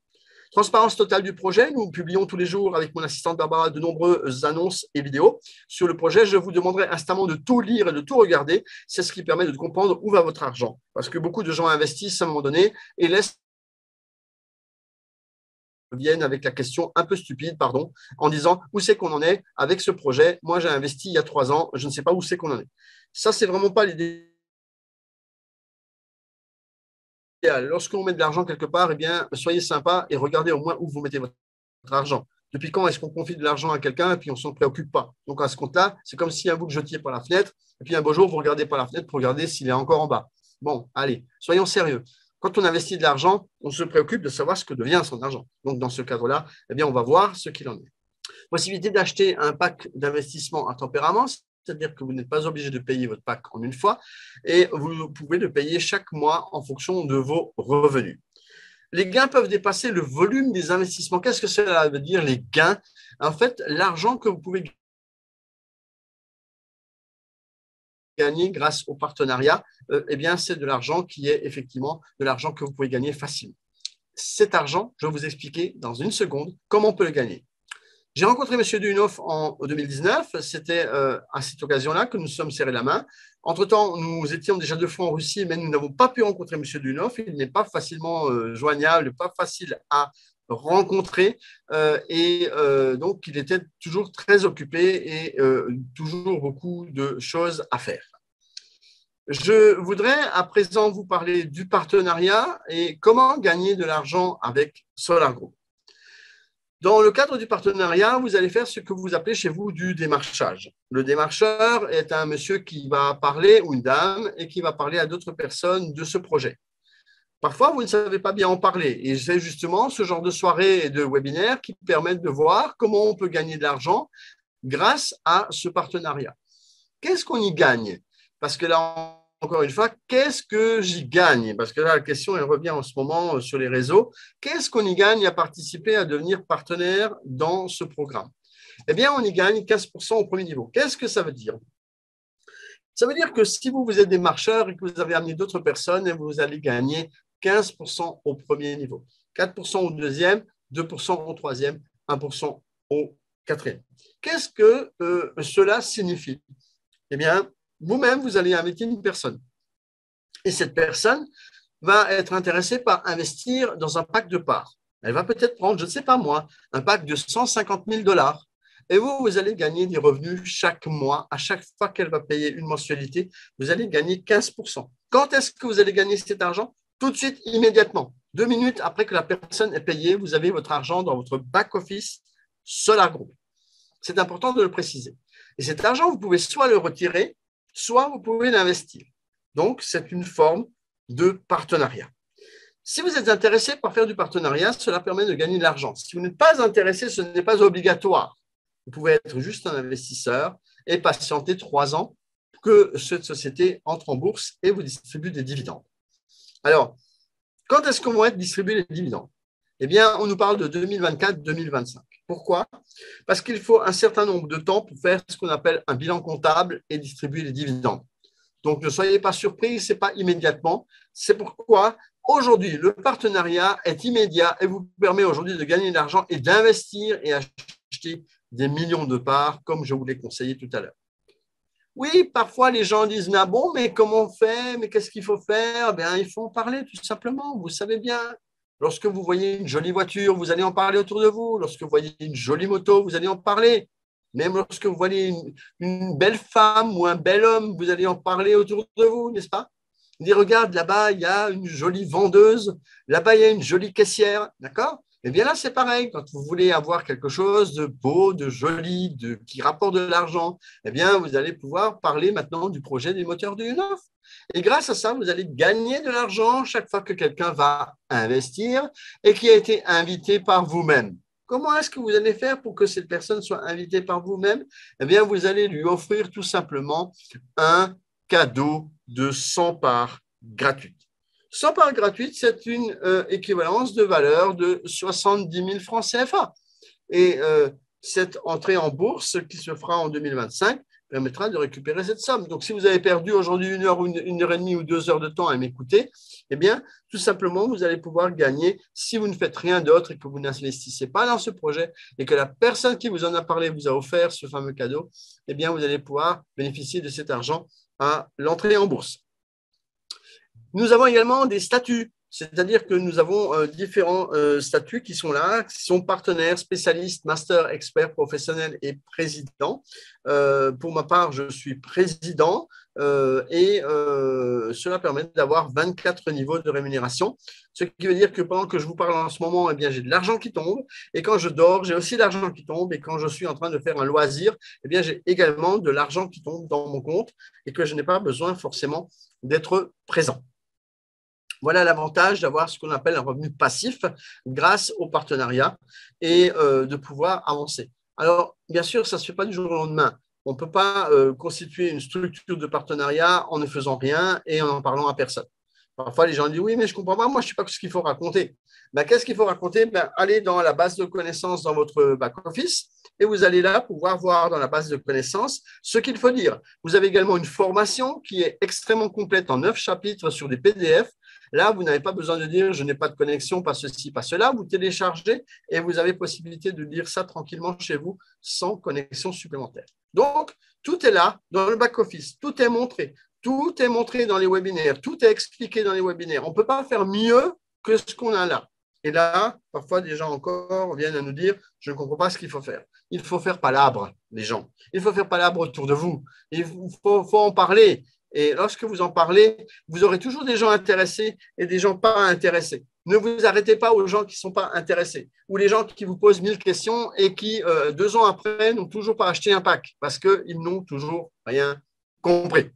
S1: Transparence totale du projet. Nous publions tous les jours avec mon assistante Barbara de nombreuses annonces et vidéos sur le projet. Je vous demanderai instamment de tout lire et de tout regarder. C'est ce qui permet de comprendre où va votre argent. Parce que beaucoup de gens investissent à un moment donné et laissent viennent avec la question un peu stupide, pardon, en disant où c'est qu'on en est avec ce projet? Moi, j'ai investi il y a trois ans, je ne sais pas où c'est qu'on en est. Ça, c'est vraiment pas l'idée lorsqu'on met de l'argent quelque part, eh bien, soyez sympa et regardez au moins où vous mettez votre argent. Depuis quand est-ce qu'on confie de l'argent à quelqu'un et puis on ne s'en préoccupe pas? Donc à ce compte-là, c'est comme si un vous le jetiez par la fenêtre et puis un beau jour, vous regardez par la fenêtre pour regarder s'il est encore en bas. Bon, allez, soyons sérieux. Quand on investit de l'argent, on se préoccupe de savoir ce que devient son argent. Donc dans ce cadre-là, eh on va voir ce qu'il en est. Possibilité d'acheter un pack d'investissement à tempérament, c'est-à-dire que vous n'êtes pas obligé de payer votre pack en une fois et vous pouvez le payer chaque mois en fonction de vos revenus. Les gains peuvent dépasser le volume des investissements. Qu'est-ce que cela veut dire, les gains? En fait, l'argent que vous pouvez gagner grâce au partenariat, euh, eh bien, c'est de l'argent qui est effectivement de l'argent que vous pouvez gagner facilement. Cet argent, je vais vous expliquer dans une seconde comment on peut le gagner. J'ai rencontré M. Dunoff en 2019. C'était euh, à cette occasion-là que nous sommes serrés la main. Entre-temps, nous étions déjà deux fois en Russie, mais nous n'avons pas pu rencontrer M. Dunoff. Il n'est pas facilement euh, joignable, pas facile à rencontrer. Et donc, il était toujours très occupé et toujours beaucoup de choses à faire. Je voudrais à présent vous parler du partenariat et comment gagner de l'argent avec Solar Group. Dans le cadre du partenariat, vous allez faire ce que vous appelez chez vous du démarchage. Le démarcheur est un monsieur qui va parler, ou une dame, et qui va parler à d'autres personnes de ce projet. Parfois, vous ne savez pas bien en parler. Et c'est justement ce genre de soirée et de webinaire qui permettent de voir comment on peut gagner de l'argent grâce à ce partenariat. Qu'est-ce qu'on y gagne? Parce que là, encore une fois, qu'est-ce que j'y gagne? Parce que là, la question, elle revient en ce moment euh, sur les réseaux. Qu'est-ce qu'on y gagne à participer, à devenir partenaire dans ce programme? Eh bien, on y gagne 15% au premier niveau. Qu'est-ce que ça veut dire? Ça veut dire que si vous, vous êtes des marcheurs et que vous avez amené d'autres personnes, vous allez gagner 15% au premier niveau, 4% au deuxième, 2% au troisième, 1% au quatrième. Qu'est-ce que euh, cela signifie? Eh bien, vous-même, vous allez inviter une personne. Et cette personne va être intéressée par investir dans un pack de parts. Elle va peut-être prendre, je ne sais pas moi, un pack de 150 000 dollars. Et vous, vous allez gagner des revenus chaque mois. À chaque fois qu'elle va payer une mensualité, vous allez gagner 15% Quand est-ce que vous allez gagner cet argent? Tout de suite, immédiatement. Deux minutes après que la personne est payée, vous avez votre argent dans votre back-office Solar Group. C'est important de le préciser. Et cet argent, vous pouvez soit le retirer soit vous pouvez l'investir. Donc, c'est une forme de partenariat. Si vous êtes intéressé par faire du partenariat, cela permet de gagner de l'argent. Si vous n'êtes pas intéressé, ce n'est pas obligatoire. Vous pouvez être juste un investisseur et patienter trois ans que cette société entre en bourse et vous distribue des dividendes. Alors, quand est-ce qu'on va être distribué les dividendes? Eh bien, on nous parle de 2024-2025. Pourquoi? Parce qu'il faut un certain nombre de temps pour faire ce qu'on appelle un bilan comptable et distribuer les dividendes. Donc, ne soyez pas surpris, ce n'est pas immédiatement. C'est pourquoi aujourd'hui, le partenariat est immédiat et vous permet aujourd'hui de gagner de l'argent et d'investir et acheter des millions de parts, comme je vous l'ai conseillé tout à l'heure. Oui, parfois les gens disent, mais bon, mais comment on fait? Mais qu'est-ce qu'il faut faire? Bien, Il faut en parler tout simplement. Vous savez bien, Lorsque vous voyez une jolie voiture, vous allez en parler autour de vous. Lorsque vous voyez une jolie moto, vous allez en parler. Même lorsque vous voyez une, belle femme ou un bel homme, vous allez en parler autour de vous, n'est-ce pas? Dites, regarde, là-bas, il y a une jolie vendeuse, là-bas, il y a une jolie caissière, d'accord? Eh bien là, c'est pareil. Quand vous voulez avoir quelque chose de beau, de joli, qui rapporte de l'argent, eh bien, vous allez pouvoir parler maintenant du projet des moteurs de Unoff. Et grâce à ça, vous allez gagner de l'argent chaque fois que quelqu'un va investir et qui a été invité par vous-même. Comment est-ce que vous allez faire pour que cette personne soit invitée par vous-même? Eh bien, vous allez lui offrir tout simplement un cadeau de 100 parts gratuites. 100 parts gratuites, c'est une euh, équivalence de valeur de 70 000 francs CFA. Et euh, cette entrée en bourse qui se fera en 2025 permettra de récupérer cette somme. Donc, si vous avez perdu aujourd'hui une heure, une, heure et demie ou deux heures de temps à m'écouter, eh bien, tout simplement, vous allez pouvoir gagner si vous ne faites rien d'autre et que vous n'investissez pas dans ce projet et que la personne qui vous en a parlé vous a offert ce fameux cadeau, eh bien, vous allez pouvoir bénéficier de cet argent à l'entrée en bourse. Nous avons également des statuts c'est-à-dire que nous avons euh, différents euh, statuts qui sont là, qui sont partenaires, spécialistes, master, experts, professionnels et présidents. Euh, pour ma part, je suis président et cela permet d'avoir 24 niveaux de rémunération. Ce qui veut dire que pendant que je vous parle en ce moment, eh bien, j'ai de l'argent qui tombe. Et quand je dors, j'ai aussi de l'argent qui tombe. Et quand je suis en train de faire un loisir, eh bien, j'ai également de l'argent qui tombe dans mon compte et que je n'ai pas besoin forcément d'être présent. Voilà l'avantage d'avoir ce qu'on appelle un revenu passif grâce au partenariat et euh, de pouvoir avancer. Alors, bien sûr, ça ne se fait pas du jour au lendemain. On ne peut pas euh, constituer une structure de partenariat en ne faisant rien et en n'en parlant à personne. Parfois, les gens disent Oui, mais je ne comprends pas, moi, je ne sais pas ce qu'il faut raconter. Ben, Qu'est-ce qu'il faut raconter? Ben, Allez dans la base de connaissances dans votre back-office et vous allez là pouvoir voir dans la base de connaissances ce qu'il faut dire. Vous avez également une formation qui est extrêmement complète en neuf chapitres sur des PDF Là, vous n'avez pas besoin de dire je n'ai pas de connexion, pas ceci, pas cela. Vous téléchargez et vous avez possibilité de lire ça tranquillement chez vous sans connexion supplémentaire. Donc, tout est là dans le back-office, tout est montré, tout est montré dans les webinaires, tout est expliqué dans les webinaires. On ne peut pas faire mieux que ce qu'on a là. Et là, parfois, des gens encore viennent à nous dire, je ne comprends pas ce qu'il faut faire. Il faut faire palabre, les gens. Il faut faire palabre autour de vous. Il faut, faut, en parler. Et lorsque vous en parlez, vous aurez toujours des gens intéressés et des gens pas intéressés. Ne vous arrêtez pas aux gens qui ne sont pas intéressés ou les gens qui vous posent mille questions et qui, euh, deux ans après, n'ont toujours pas acheté un pack parce qu'ils n'ont toujours rien compris.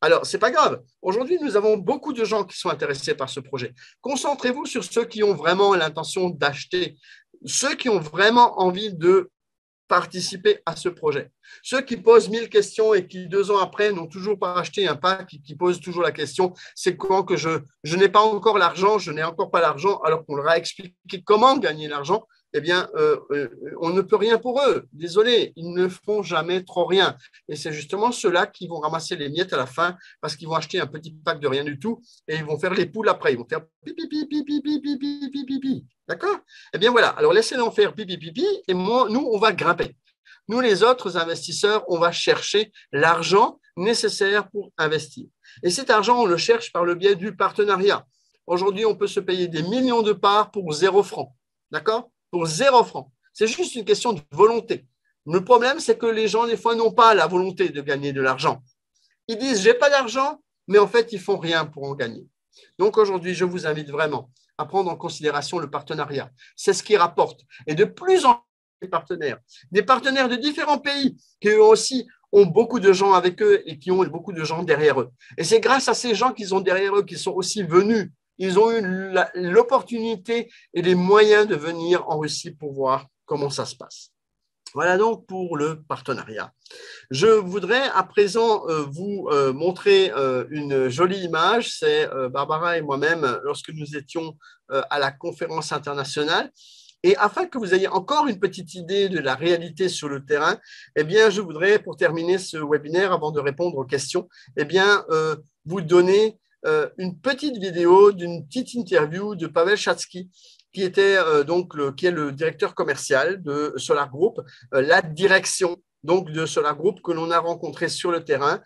S1: Alors, ce n'est pas grave. Aujourd'hui, nous avons beaucoup de gens qui sont intéressés par ce projet. Concentrez-vous sur ceux qui ont vraiment l'intention d'acheter, ceux qui ont vraiment envie de participer à ce projet. Ceux qui posent mille questions et qui, deux ans après, n'ont toujours pas acheté un pack, qui posent toujours la question, c'est comment que je, je n'ai pas encore l'argent, je n'ai encore pas l'argent, alors qu'on leur a expliqué comment gagner l'argent, eh bien, euh, euh, on ne peut rien pour eux. Désolé, ils ne font jamais trop rien. Et c'est justement ceux-là qui vont ramasser les miettes à la fin parce qu'ils vont acheter un petit pack de rien du tout et ils vont faire les poules après. Ils vont faire pipi, pipi, pipi, pipi, pipi, pipi. D'accord Eh bien, voilà. Alors, laissez-les en faire pipi, pipi et moi, nous, on va grimper. Nous, les autres investisseurs, on va chercher l'argent nécessaire pour investir. Et cet argent, on le cherche par le biais du partenariat. Aujourd'hui, on peut se payer des millions de parts pour zéro franc. D'accord pour zéro franc. C'est juste une question de volonté. Le problème, c'est que les gens, des fois, n'ont pas la volonté de gagner de l'argent. Ils disent, j'ai pas d'argent, mais en fait, ils font rien pour en gagner. Donc aujourd'hui, je vous invite vraiment à prendre en considération le partenariat. C'est ce qui rapporte. Et de plus en plus de partenaires, des partenaires de différents pays qui eux aussi ont beaucoup de gens avec eux et qui ont beaucoup de gens derrière eux. Et c'est grâce à ces gens qu'ils ont derrière eux qui sont aussi venus ils ont eu l'opportunité et les moyens de venir en Russie pour voir comment ça se passe. Voilà donc pour le partenariat. Je voudrais à présent euh, vous euh, montrer euh, une jolie image. C'est Barbara et moi-même lorsque nous étions à la conférence internationale. Et afin que vous ayez encore une petite idée de la réalité sur le terrain, eh bien, je voudrais, pour terminer ce webinaire, avant de répondre aux questions, eh bien, vous donner euh, une petite vidéo d'une petite interview de Pavel Chatsky, qui était euh, donc qui est le directeur commercial de Solar Group, euh, la direction donc de Solar Group que l'on a rencontré sur le terrain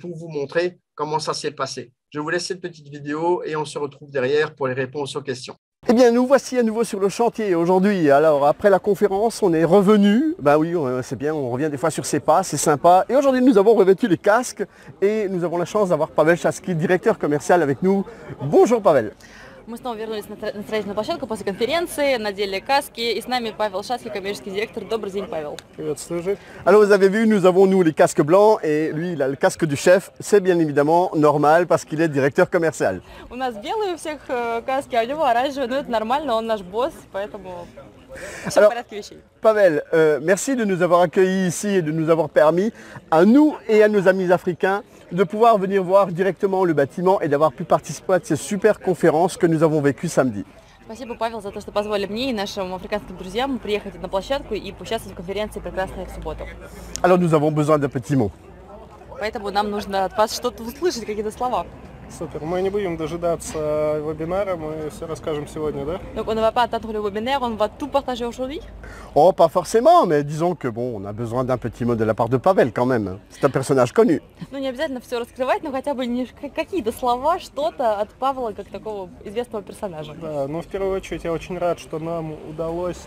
S1: pour vous montrer comment ça s'est passé. Je vous laisse cette petite vidéo et on se retrouve derrière pour les réponses aux questions. Eh bien, nous voici à nouveau sur le chantier aujourd'hui. Alors, après la conférence, on est revenu. Bah oui, c'est bien, on revient des fois sur ses pas, c'est sympa. Et aujourd'hui, nous avons revêtu les casques et nous avons la chance d'avoir Pavel Chaski, directeur commercial avec nous. Bonjour Pavel.
S3: Мы снова вернулись на, на строительную площадку после конференции, надели каски, и с нами Павел Шацкий, коммерческий директор. Добрый день, Павел.
S1: Приветствую. Alors vous avez vu, nous avons nous les casques blancs et lui il a le casque du chef. C'est bien évidemment normal parce qu'il est directeur commercial.
S3: У нас белые у всех э, каски, а у него оранжевые, но это нормально, он наш босс, поэтому все Alors, в порядке вещей.
S1: Pavel, euh, merci de nous avoir accueillis ici et de nous avoir permis, à nous et à nos amis africains, de pouvoir venir voir directement le bâtiment et d'avoir pu participer à ces super conférences que nous avons vécues samedi.
S3: Спасибо, Павел, за то, что позволили мне и нашим африканским друзьям приехать на площадку и поучаствовать в конференции прекрасной в субботу.
S1: Alors nous avons besoin d'un petit mot.
S3: Поэтому нам нужно от вас что-то услышать, какие-то слова.
S4: Супер. Мы не будем дожидаться вебинара, мы все расскажем сегодня, да?
S3: Donc on ne va pas attendre le webinaire, on va tout partager aujourd'hui.
S1: Oh, pas forcément, mais disons que bon, on a besoin d'un petit mot de la part de Pavel quand même. C'est un personnage connu.
S3: Ну не обязательно все раскрывать, но хотя бы какие-то слова, что-то от Павла как такого известного персонажа.
S4: Да, ну в первую очередь я очень рад, что нам удалось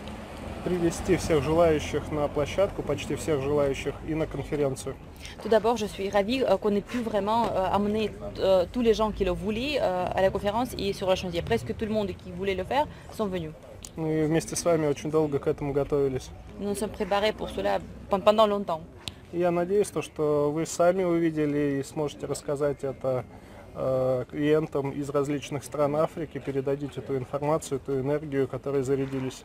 S4: привести всех желающих на площадку, почти всех желающих и на конференцию.
S3: Tout d'abord, je suis ravie euh, qu'on ait pu vraiment euh, amener euh, tous les gens qui le voulaient à la conférence et sur le chantier. Presque tout le monde qui voulait le faire sont venus.
S4: Мы вместе с вами очень долго к этому готовились.
S3: Nous nous sommes préparés pour cela pendant longtemps.
S4: Я надеюсь, то, что вы сами увидели и сможете рассказать это клиентам из различных стран Африки, передадите эту информацию, эту энергию, которой зарядились.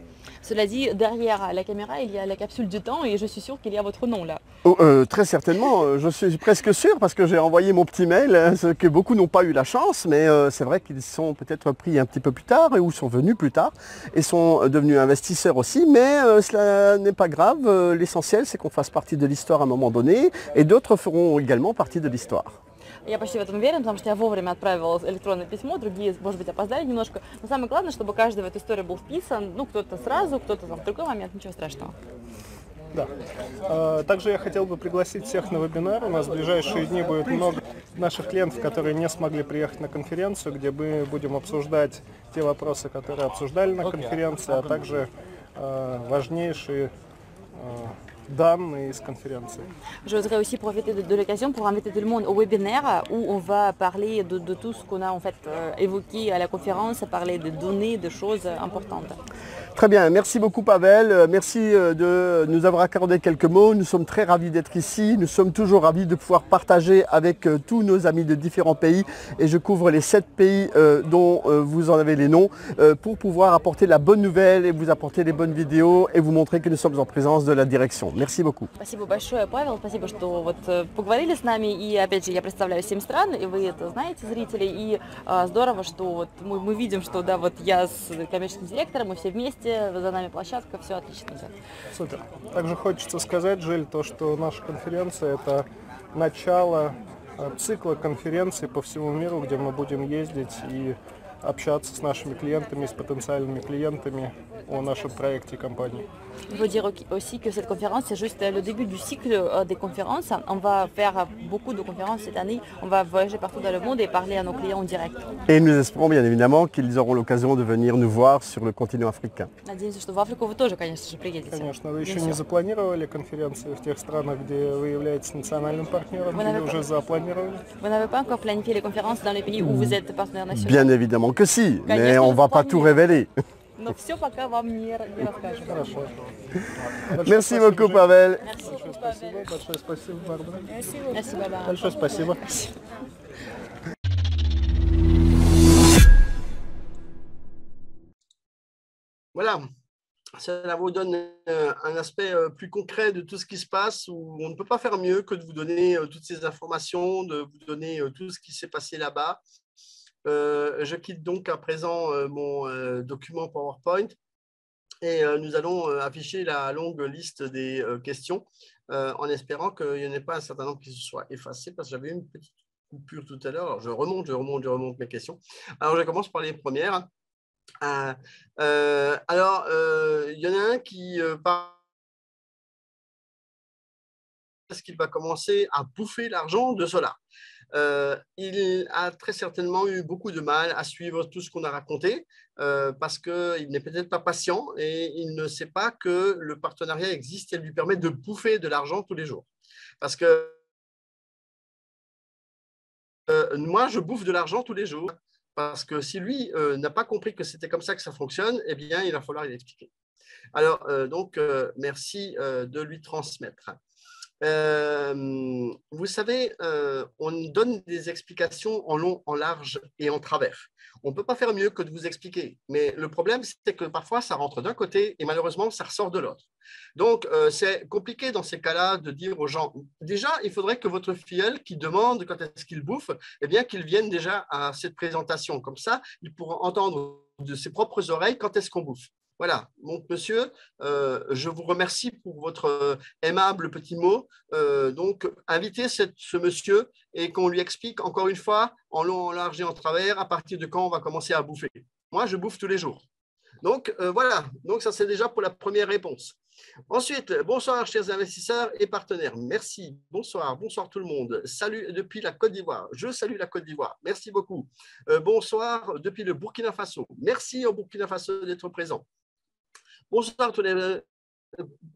S3: Cela dit, derrière la caméra, il y a la capsule du temps et je suis sûre qu'il y a votre nom là.
S1: Oh, euh, très certainement, euh, je suis presque sûr parce que j'ai envoyé mon petit mail, hein, ce que beaucoup n'ont pas eu la chance, mais euh, c'est vrai qu'ils sont peut-être pris un petit peu plus tard ou sont venus plus tard et sont euh, devenus investisseurs aussi, mais cela n'est pas grave. L'essentiel, c'est qu'on fasse partie de l'histoire à un moment donné et d'autres feront également partie de l'histoire.
S3: Я почти в этом уверена, потому что я вовремя отправила электронное письмо, другие, может быть, опоздали немножко. Но самое главное, чтобы каждый в эту историю был вписан. Ну, кто-то сразу, кто-то там в другой момент, ничего страшного.
S4: Да. А, Также я хотел бы пригласить всех на вебинар. У нас в ближайшие дни будет много наших клиентов, которые не смогли приехать на конференцию, где мы будем обсуждать те вопросы, которые обсуждали на конференции, а также а, важнейшие а, данные из конференции.
S3: Je voudrais aussi profiter de, de l'occasion pour inviter tout le monde au webinaire où on va parler de, de tout ce qu'on a en fait euh, évoqué à la conférence, parler de données, de choses importantes.
S1: Très bien, merci beaucoup Pavel, Euh, merci euh, de nous avoir accordé quelques mots. Nous sommes très ravis d'être ici, nous sommes toujours ravis de pouvoir partager avec euh, tous nos amis de différents pays et je couvre les sept pays euh, dont euh, vous en avez les noms euh, pour pouvoir apporter la bonne nouvelle et vous apporter les bonnes vidéos et vous montrer que nous sommes en présence de la direction. Merci beaucoup.
S3: Спасибо большое, Павел, спасибо, что вот э, поговорили с нами. И опять же, я представляю семь стран, и вы это знаете, зрители. И а, здорово, что вот мы, мы видим, что да, вот я с коммерческим директором, мы все вместе, За нами площадка, все отлично идет.
S4: Супер. Также хочется сказать, Жиль, то, что наша конференция – это начало э, цикла конференций по всему миру, где мы будем ездить и общаться с нашими клиентами, с потенциальными клиентами о нашем проекте и компании.
S3: Il faut dire aussi que cette conférence, c'est juste le début du cycle euh, des conférences. On va faire beaucoup de conférences cette année. On va voyager partout dans le monde et parler à nos clients en direct.
S1: Et nous espérons bien évidemment qu'ils auront l'occasion de venir nous voir sur le continent africain.
S3: Надеемся, что в Африку вы тоже, конечно же, приедете.
S4: Конечно, вы еще
S3: Bien
S4: не
S3: sûr.
S4: запланировали конференции в тех странах, где вы являетесь национальным партнером,
S3: Вы,
S4: или
S3: наверное,
S4: уже запланировали?
S3: Vous n'avez pas encore planifié les conférences dans les pays où vous êtes partenaire national
S1: Bien évidemment Que si, mais on ne va pas tout révéler. Merci beaucoup, Pavel.
S3: Merci
S4: beaucoup, Pavel.
S1: Voilà, ça vous donne euh, un aspect euh, plus concret de tout ce qui se passe où on ne peut pas faire mieux que de vous donner euh, toutes ces informations, de vous donner tout ce qui s'est passé là-bas. Euh, je quitte donc à présent euh, mon euh, document PowerPoint et nous allons afficher la longue liste des questions en espérant qu'il n'y en ait pas un certain nombre qui se soient effacés parce que j'avais une petite coupure tout à l'heure. Je remonte, je remonte, je remonte mes questions. Alors, je commence par les premières. Alors, il y en a un qui parle parce qu'il va commencer à bouffer l'argent de cela. Euh, il a très certainement eu beaucoup de mal à suivre tout ce qu'on a raconté euh, parce qu'il n'est peut-être pas patient et il ne sait pas que le partenariat existe et lui permet de bouffer de l'argent tous les jours. Parce que euh, moi, je bouffe de l'argent tous les jours parce que si lui n'a pas compris que c'était comme ça que ça fonctionne, eh bien, il va falloir lui expliquer. Alors, donc, merci de lui transmettre. Euh, vous savez, euh, on donne des explications en long, en large et en travers. On ne peut pas faire mieux que de vous expliquer. Mais le problème, c'est que parfois, ça rentre d'un côté et malheureusement, ça ressort de l'autre. Donc, euh, c'est compliqué dans ces cas-là de dire aux gens, déjà, il faudrait que votre filleul qui demande quand est-ce qu'il bouffe, eh bien, qu'il vienne déjà à cette présentation. Comme ça, il pourra entendre de ses propres oreilles quand est-ce qu'on bouffe. Voilà, donc monsieur, euh, je vous remercie pour votre euh, aimable petit mot. Euh, donc, invitez ce monsieur et qu'on lui explique encore une fois, en long, en large et en travers, à partir de quand on va commencer à bouffer. Moi, je bouffe tous les jours. Donc, voilà, donc ça c'est déjà pour la première réponse. Ensuite, bonsoir chers investisseurs et partenaires. Merci. Bonsoir, bonsoir tout le monde. Salut depuis la Côte d'Ivoire. Je salue la Côte d'Ivoire. Merci beaucoup. Bonsoir depuis le Burkina Faso. Merci au Burkina Faso d'être présent. Bonsoir tous les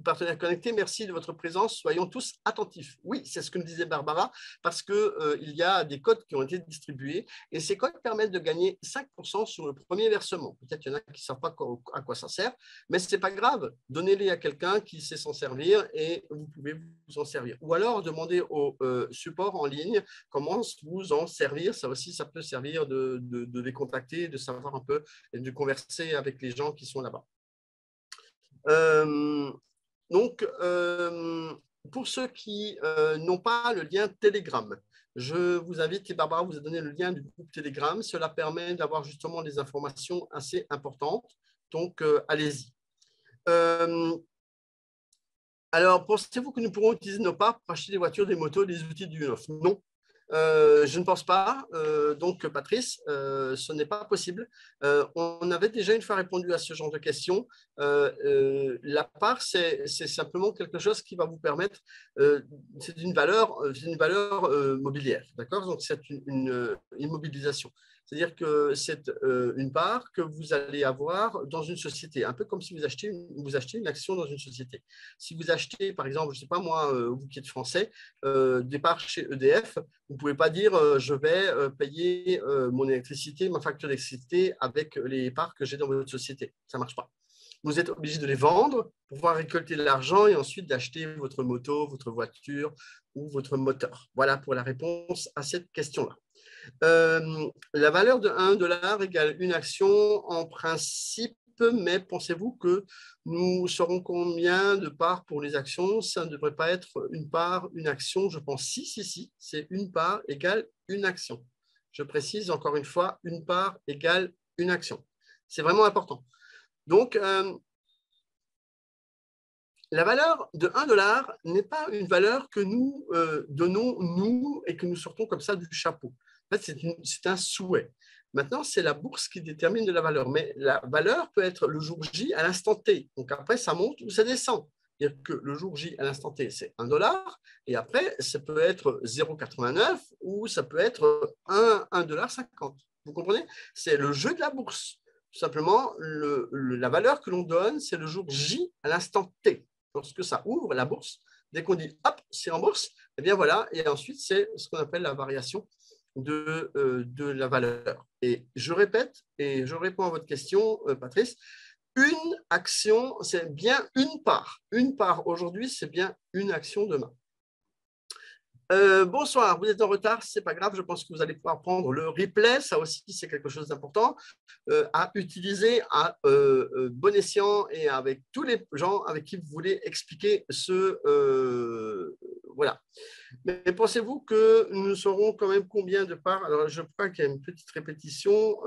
S1: partenaires connectés, merci de votre présence. Soyons tous attentifs. Oui, c'est ce que nous disait Barbara, parce qu'il euh, y a des codes qui ont été distribués et ces codes permettent de gagner 5% sur le premier versement. Peut-être qu'il y en a qui ne savent pas à quoi ça sert, mais ce n'est pas grave. Donnez-les à quelqu'un qui sait s'en servir et vous pouvez vous en servir. Ou alors demandez au euh, support en ligne comment vous en servir. Ça aussi, ça peut servir de, de les contacter, de savoir un peu et de converser avec les gens qui sont là-bas. Euh, donc, euh, pour ceux qui euh, n'ont pas le lien Telegram, je vous invite, et Barbara vous a donné le lien du groupe Telegram. Cela permet d'avoir justement des informations assez importantes. Donc, allez-y. alors, pensez-vous que nous pourrons utiliser nos parts pour acheter des voitures, des motos, des outils du neuf? Non, euh, je ne pense pas. Euh, donc, Patrice, euh, ce n'est pas possible. on avait déjà une fois répondu à ce genre de questions. la part, c'est simplement quelque chose qui va vous permettre, c'est une valeur, une valeur mobilière, d'accord? Donc, c'est une, une, immobilisation. C'est-à-dire que c'est euh, une part que vous allez avoir dans une société, un peu comme si vous achetez une, action dans une société. Si vous achetez, par exemple, je ne sais pas moi, euh, vous qui êtes français, euh, des parts chez EDF, vous ne pouvez pas dire je vais payer mon électricité, ma facture d'électricité avec les parts que j'ai dans votre société. Ça ne marche pas vous êtes obligé de les vendre pour pouvoir récolter de l'argent et ensuite d'acheter votre moto, votre voiture ou votre moteur. Voilà pour la réponse à cette question-là. Euh, la valeur de 1 dollar égale une action en principe, mais pensez-vous que nous saurons combien de parts pour les actions? Ça ne devrait pas être une part, une action. Je pense si, si, si, c'est une part égale une action. Je précise encore une fois, une part égale une action. C'est vraiment important. Donc, euh, la valeur de 1 dollar n'est pas une valeur que nous euh, donnons, nous, et que nous sortons comme ça du chapeau. En fait, c'est un souhait. Maintenant, c'est la bourse qui détermine de la valeur. Mais la valeur peut être le jour J à l'instant T. Donc après, ça monte ou ça descend. C'est-à-dire que le jour J à l'instant T, c'est 1 dollar. Et après, ça peut être 0,89 ou ça peut être 1,50 dollar. Vous comprenez? C'est le jeu de la bourse. Tout simplement, la valeur que l'on donne, c'est le jour J à l'instant T. Lorsque ça ouvre la bourse, dès qu'on dit hop, c'est en bourse, et eh bien voilà. Et ensuite, c'est ce qu'on appelle la variation de, euh, de la valeur. Et je répète, et je réponds à votre question, euh, Patrice, une action, c'est bien une part. Une part aujourd'hui, c'est bien une action demain. Euh, bonsoir, vous êtes en retard, c'est pas grave, je pense que vous allez pouvoir prendre le replay, ça aussi c'est quelque chose d'important à utiliser à euh, bon escient et avec tous les gens avec qui vous voulez expliquer ce... voilà. Mais pensez-vous que nous saurons quand même combien de parts? Alors je crois qu'il y a une petite répétition,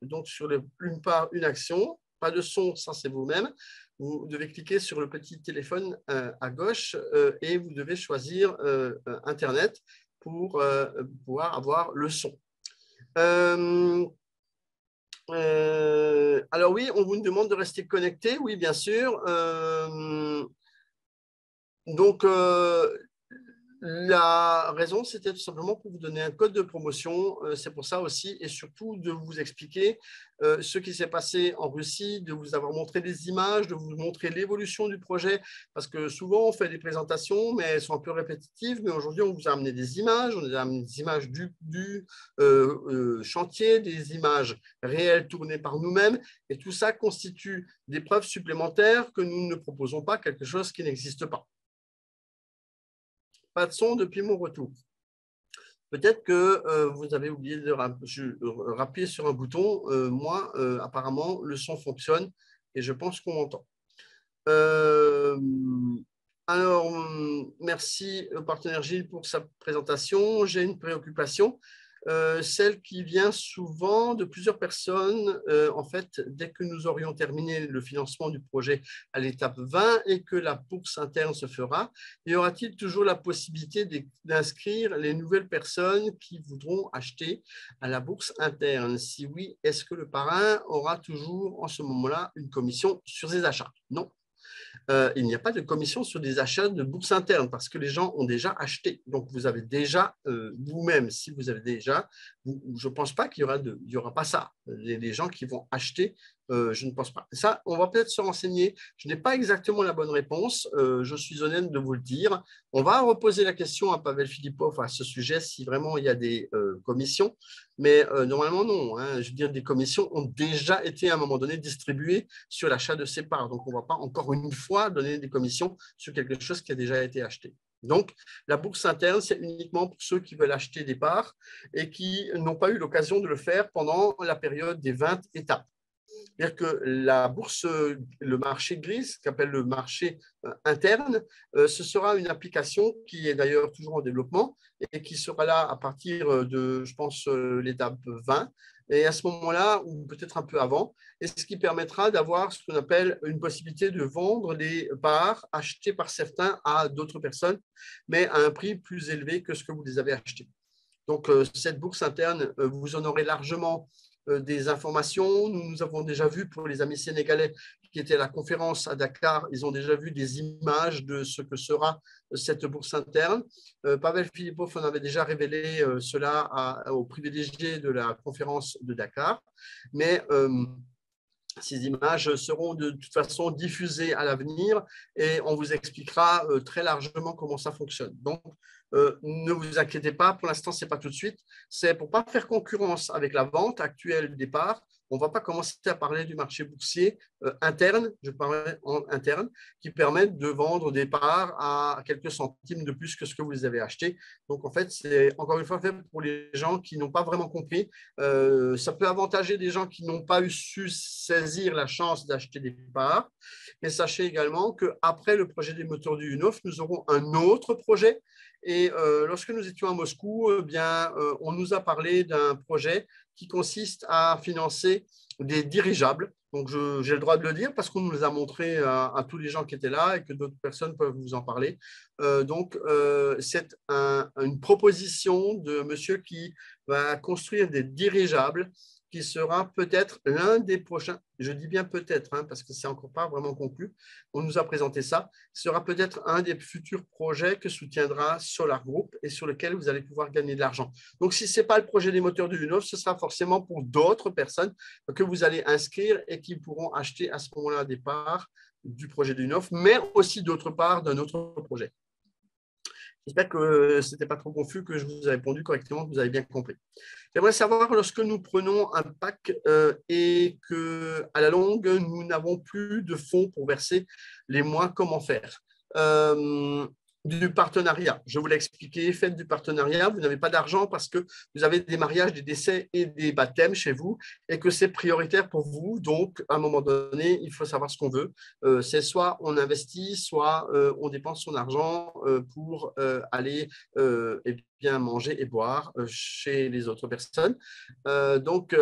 S1: donc sur une part, une action, pas de son, ça c'est vous-même vous devez cliquer sur le petit téléphone euh, à gauche euh, et vous devez choisir euh, Internet pour pouvoir avoir le son. alors oui, on vous demande de rester connecté, oui, bien sûr. Donc, la raison, c'était tout simplement pour vous donner un code de promotion. Euh, c'est pour ça aussi, et surtout de vous expliquer euh, ce qui s'est passé en Russie, de vous avoir montré des images, de vous montrer l'évolution du projet, parce que souvent on fait des présentations, mais elles sont un peu répétitives. Mais aujourd'hui, on vous a amené des images, on a amené des images du, euh, chantier, des images réelles tournées par nous-mêmes, et tout ça constitue des preuves supplémentaires que nous ne proposons pas quelque chose qui n'existe pas pas de son depuis mon retour. Peut-être que euh, vous avez oublié de rappuyer sur un bouton. Euh, moi, euh, apparemment, le son fonctionne et je pense qu'on m'entend. alors, merci au partenaire Gilles pour sa présentation. J'ai une préoccupation. Euh, celle qui vient souvent de plusieurs personnes. Euh, en fait, dès que nous aurions terminé le financement du projet à l'étape 20 et que la bourse interne se fera, y aura-t-il toujours la possibilité d'inscrire les nouvelles personnes qui voudront acheter à la bourse interne? Si oui, est-ce que le parrain aura toujours en ce moment-là une commission sur ses achats? Non. Euh, il n'y a pas de commission sur des achats de bourse interne parce que les gens ont déjà acheté. Donc, vous avez déjà, euh, vous-même, si vous avez déjà, je ne pense pas qu'il y aura, pas ça. Les, gens qui vont acheter euh, Je ne pense pas. Ça, on va peut-être se renseigner. Je n'ai pas exactement la bonne réponse. Euh, je suis honnête de vous le dire. On va reposer la question à Pavel Filipov à ce sujet si vraiment il y a des commissions. Mais normalement, non. Hein. Je veux dire, des commissions ont déjà été à un moment donné distribuées sur l'achat de ces parts. Donc, on ne va pas encore une fois donner des commissions sur quelque chose qui a déjà été acheté. Donc, la bourse interne, c'est uniquement pour ceux qui veulent acheter des parts et qui n'ont pas eu l'occasion de le faire pendant la période des 20 étapes. C'est-à-dire que la bourse, le marché gris, qu'appelle le marché euh, interne, euh, ce sera une application qui est d'ailleurs toujours en développement et qui sera là à partir de, je pense, euh, l'étape 20 et à ce moment-là, ou peut-être un peu avant, et ce qui permettra d'avoir ce qu'on appelle une possibilité de vendre les parts achetées par certains à d'autres personnes, mais à un prix plus élevé que ce que vous les avez achetées. Donc, cette bourse interne, vous en aurez largement euh, des informations. Nous avons déjà vu pour les amis sénégalais qui étaient à la conférence à Dakar, ils ont déjà vu des images de ce que sera cette bourse interne. Euh, Pavel Filipov en avait déjà révélé euh, cela aux privilégiés de la conférence de Dakar. Mais ces images seront de toute façon diffusées à l'avenir et on vous expliquera très largement comment ça fonctionne. Donc, euh, ne vous inquiétez pas, pour l'instant, ce n'est pas tout de suite. C'est pour ne pas faire concurrence avec la vente actuelle des parts. On ne va pas commencer à parler du marché boursier euh, interne, je parle en interne, qui permettent de vendre des parts à quelques centimes de plus que ce que vous avez acheté. Donc, en fait, c'est encore une fois fait pour les gens qui n'ont pas vraiment compris. Euh, ça peut avantager des gens qui n'ont pas eu su saisir la chance d'acheter des parts. Mais sachez également qu'après le projet des moteurs du UNOF, nous aurons un autre projet et euh, lorsque nous étions à Moscou, eh bien, euh, on nous a parlé d'un projet qui consiste à financer des dirigeables. Donc, j'ai le droit de le dire parce qu'on nous les a montrés à, tous les gens qui étaient là et que d'autres personnes peuvent vous en parler. Euh, donc, c'est une proposition de monsieur qui va construire des dirigeables qui sera peut-être l'un des prochains, je dis bien peut-être, hein, parce que c'est encore pas vraiment conclu, on nous a présenté ça, sera peut-être un des futurs projets que soutiendra Solar Group et sur lequel vous allez pouvoir gagner de l'argent. Donc, si ce n'est pas le projet des moteurs de UNOV, ce sera forcément pour d'autres personnes que vous allez inscrire et qui pourront acheter à ce moment-là des parts du projet de mais aussi d'autre part d'un autre projet. J'espère que ce n'était pas trop confus, que je vous ai répondu correctement, que vous avez bien compris. J'aimerais savoir, lorsque nous prenons un pack euh, et qu'à la longue, nous n'avons plus de fonds pour verser les mois, comment faire? Euh, du partenariat. Je vous l'ai expliqué, faites du partenariat. Vous n'avez pas d'argent parce que vous avez des mariages, des décès et des baptêmes chez vous et que c'est prioritaire pour vous. Donc, à un moment donné, il faut savoir ce qu'on veut. Euh, c'est soit on investit, soit euh, on dépense son argent euh, pour aller et manger et boire chez les autres personnes. donc,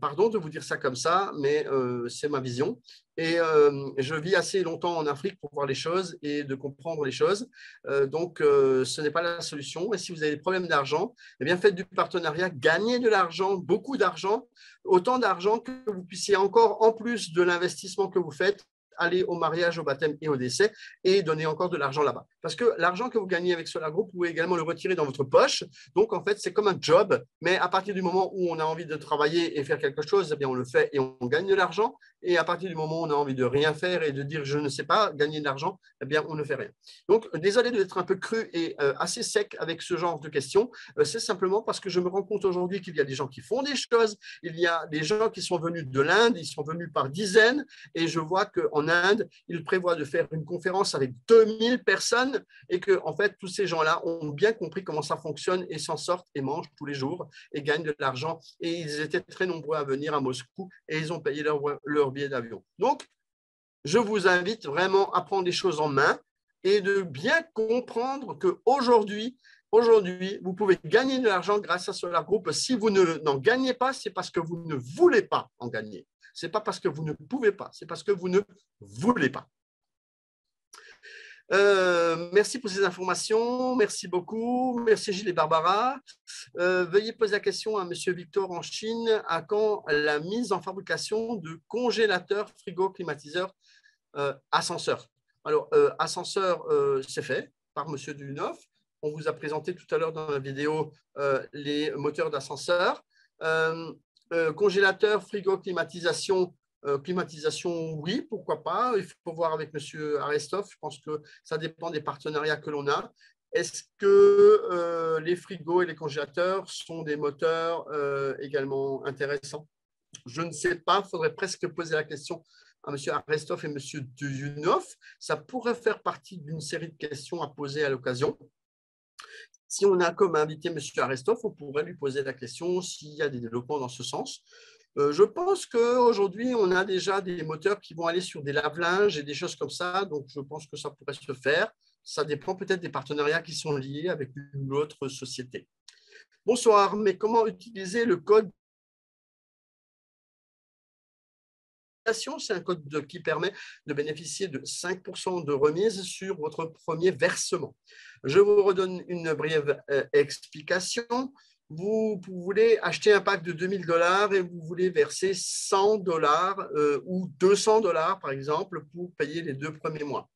S1: pardon de vous dire ça comme ça, mais c'est ma vision. Et euh, je vis assez longtemps en Afrique pour voir les choses et de comprendre les choses. Euh, donc, euh, ce n'est pas la solution. Et si vous avez des problèmes d'argent, eh bien, faites du partenariat, gagnez de l'argent, beaucoup d'argent, autant d'argent que vous puissiez encore, en plus de l'investissement que vous faites, aller au mariage, au baptême et au décès et donner encore de l'argent là-bas. Parce que l'argent que vous gagnez avec Solar Group, vous pouvez également le retirer dans votre poche. Donc, en fait, c'est comme un job, mais à partir du moment où on a envie de travailler et faire quelque chose, eh bien, on le fait et on gagne de l'argent. Et à partir du moment où on a envie de rien faire et de dire je ne sais pas gagner de l'argent, eh bien, on ne fait rien. Donc, désolé d'être un peu cru et euh, assez sec avec ce genre de questions. Euh, c'est simplement parce que je me rends compte aujourd'hui qu'il y a des gens qui font des choses. Il y a des gens qui sont venus de l'Inde, ils sont venus par dizaines. Et je vois qu'en Inde, ils prévoient de faire une conférence avec 2000 personnes et que, en fait, tous ces gens-là ont bien compris comment ça fonctionne et s'en sortent et mangent tous les jours et gagnent de l'argent. Et ils étaient très nombreux à venir à Moscou et ils ont payé leur, leur d'avion. Donc, je vous invite vraiment à prendre les choses en main et de bien comprendre qu'aujourd'hui, aujourd'hui, vous pouvez gagner de l'argent grâce à Solar Group. Si vous n'en gagnez pas, c'est parce que vous ne voulez pas en gagner. Ce n'est pas parce que vous ne pouvez pas, c'est parce que vous ne voulez pas. Euh, merci pour ces informations. Merci beaucoup. Merci Gilles et Barbara. Euh, veuillez poser la question à M. Victor en Chine. À quand la mise en fabrication de congélateurs, frigo, climatiseurs, euh, ascenseurs Alors, ascenseur, c'est fait par M. Dunov. On vous a présenté tout à l'heure dans la vidéo les moteurs d'ascenseur. Congélateur, frigo, climatisation, climatisation, oui, pourquoi pas. Il faut voir avec M. Arestov. Je pense que ça dépend des partenariats que l'on a. Est-ce que les frigos et les congélateurs sont des moteurs également intéressants? Je ne sais pas. Il faudrait presque poser la question à M. Arestov et M. Duyunov. Ça pourrait faire partie d'une série de questions à poser à l'occasion. Si on a comme invité M. Arestov, on pourrait lui poser la question s'il y a des développements dans ce sens. Euh, je pense qu'aujourd'hui, on a déjà des moteurs qui vont aller sur des lave-linges et des choses comme ça, donc je pense que ça pourrait se faire. Ça dépend peut-être des partenariats qui sont liés avec une autre société. Bonsoir, mais comment utiliser le code c'est un code qui permet de bénéficier de 5% de remise sur votre premier versement. Je vous redonne une brève euh, explication. Vous, voulez acheter un pack de 2000 dollars et vous voulez verser 100 dollars euh, ou 200 dollars, par exemple, pour payer les deux premiers mois.